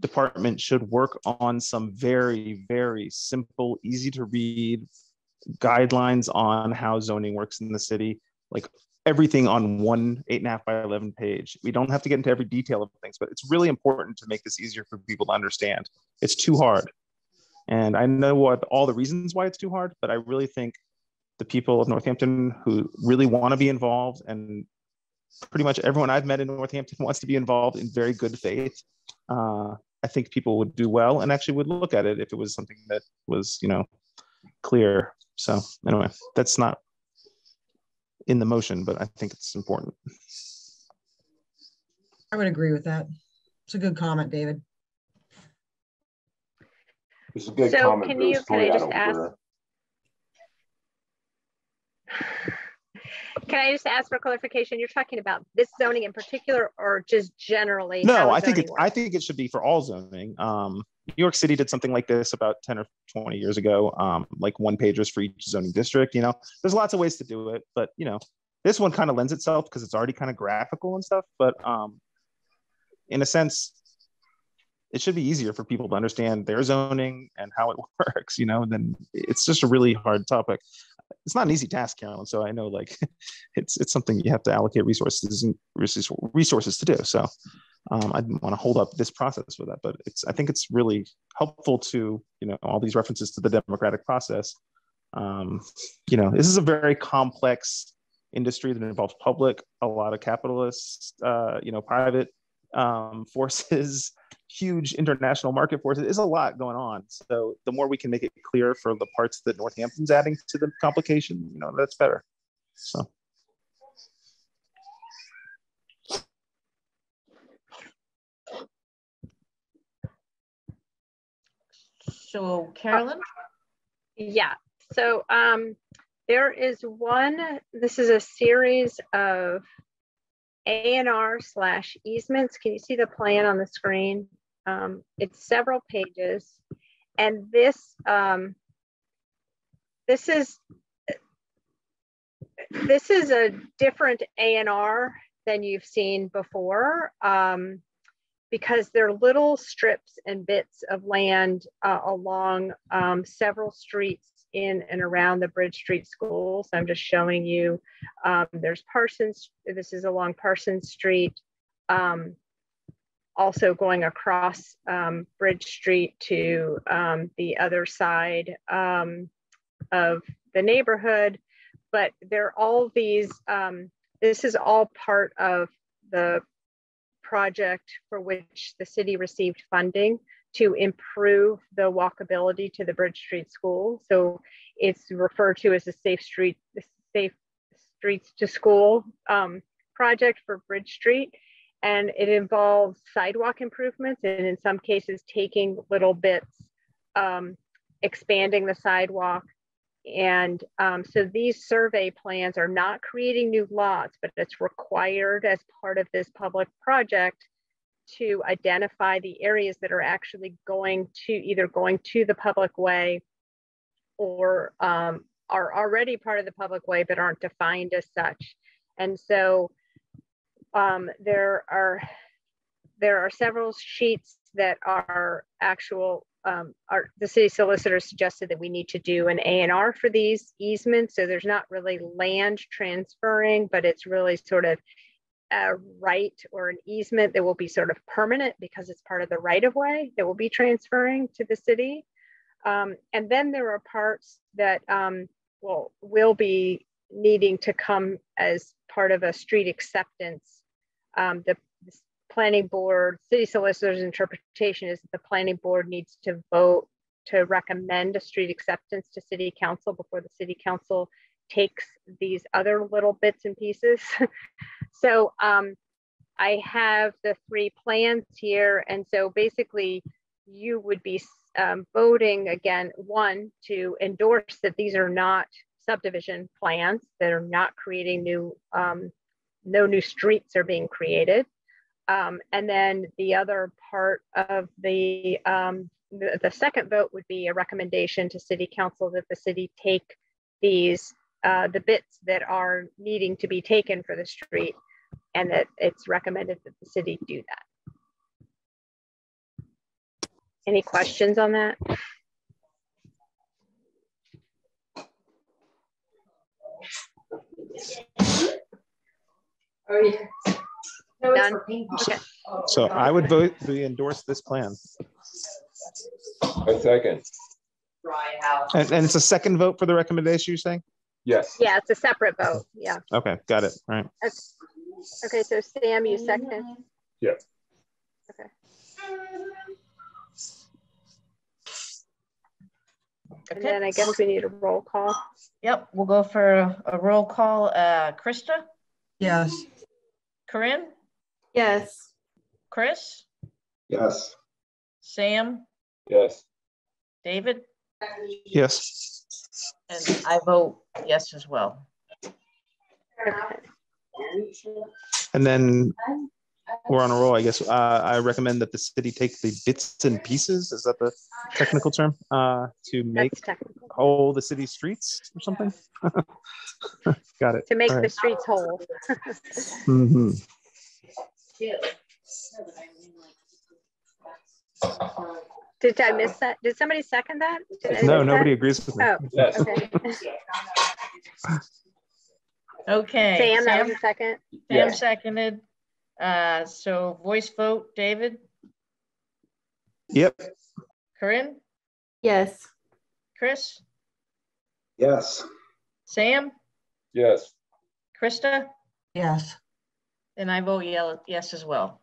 department should work on some very, very simple, easy to read guidelines on how zoning works in the city, like everything on one eight and a half by 11 page. We don't have to get into every detail of things, but it's really important to make this easier for people to understand. It's too hard. And I know what all the reasons why it's too hard, but I really think the people of Northampton who really want to be involved and pretty much everyone I've met in Northampton wants to be involved in very good faith. Uh, I think people would do well and actually would look at it if it was something that was, you know, clear. So anyway, that's not in the motion, but I think it's important. I would agree with that. It's a good comment, David. It's a good So comment. can you- can I just ask- wanna- Can I just ask for clarification? You're talking about this zoning in particular or just generally? No, I think it, works? I think it should be for all zoning. Um, New York City did something like this about 10 or 20 years ago, um, like one pagers for each zoning district, you know, there's lots of ways to do it, but you know, this one kind of lends itself because it's already kind of graphical and stuff, but um, in a sense, it should be easier for people to understand their zoning and how it works, you know, then it's just a really hard topic. It's not an easy task, Carolyn. So I know like it's it's something you have to allocate resources and resources to do. So um, I didn't want to hold up this process for that, but it's I think it's really helpful to you know all these references to the democratic process. Um, you know, this is a very complex industry that involves public, a lot of capitalists, uh, you know, private um, forces, huge international market forces. There's a lot going on. So the more we can make it clear for the parts that Northampton's adding to the complication, you know, that's better. So. So Carolyn? Yeah, so um, there is one, this is a series of A and R slash easements. Can you see the plan on the screen? Um, it's several pages. And this, um, this is, this is a different A and R than you've seen before. Um, because they're little strips and bits of land uh, along um, several streets in and around the Bridge Street School. So I'm just showing you, um, there's Parsons, this is along Parsons Street, um, also going across um, Bridge Street to um, the other side um, of the neighborhood. But they're all these, um, this is all part of the project for which the city received funding to improve the walkability to the Bridge Street School. So it's referred to as the Safe Street, the Safe Streets to School um, project for Bridge Street. And it involves sidewalk improvements and in some cases taking little bits, um, expanding the sidewalk. And um, so these survey plans are not creating new lots, but it's required as part of this public project to identify the areas that are actually going to either going to the public way or um, are already part of the public way but aren't defined as such. And so um, there are there are several sheets that are actual um, our, the city solicitor suggested that we need to do an A&R for these easements. So there's not really land transferring, but it's really sort of a right or an easement that will be sort of permanent because it's part of the right of way that will be transferring to the city. Um, and then there are parts that um, will, will be needing to come as part of a street acceptance. Um, the planning board, city solicitor's interpretation is that the planning board needs to vote to recommend a street acceptance to city council before the city council takes these other little bits and pieces. so um, I have the three plans here. And so basically you would be um, voting again, one, to endorse that these are not subdivision plans that are not creating new, um, no new streets are being created. Um, and then the other part of the, um, the, the second vote would be a recommendation to city council that the city take these, uh, the bits that are needing to be taken for the street and that it's recommended that the city do that. Any questions on that? Oh, yeah. No, it's None? for paint. Okay. So I would vote we endorse this plan. A second. And, and it's a second vote for the recommendation you're saying? Yes. Yeah, it's a separate vote. Yeah. Okay, got it. All right. Okay. Okay, so Sam, you second. Yeah. Okay. And then I guess we need a roll call. Yep, we'll go for a, a roll call. Uh, Krista? Yes. Corinne? Yes. Chris? Yes. Sam? Yes. David? Yes. And I vote yes as well. And then we're on a roll, I guess. Uh, I recommend that the city take the bits and pieces, is that the technical term, uh, to make whole the city streets or something? Got it. To make All the right. streets whole. Did I miss that? Did somebody second that? Did No, nobody that? agrees with me. Oh, Yes. okay. Okay. Sam, that was a second. Sam Yes. seconded. Uh, so voice vote, David, Yep. Corinne, Yes. Chris, Yes. Sam, Yes. Krista, Yes. And I vote yes as well.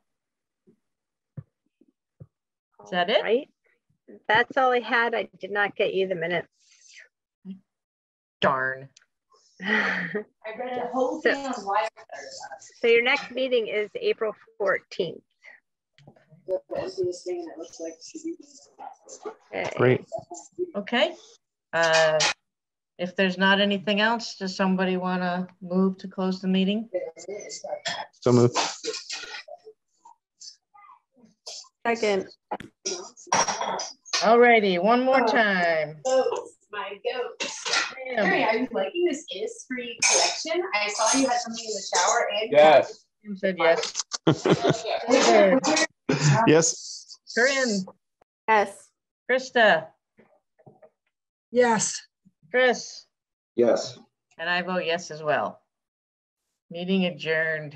Is that it? Right. That's all I had. I did not get you the minutes. Darn. I read the whole thing on why. So your next meeting is April 14th. Okay. Great. Okay. Uh, if there's not anything else, does somebody want to move to close the meeting? So moved. Second. All righty, one more oh, time. Goats, my goats. Mary, are you liking this Innisfree collection? I saw you had something in the shower and. Yes. Tim said yes. Yes. Corinne, Yes. Krista, Yes. Chris, Yes. and I vote yes as well. Meeting adjourned.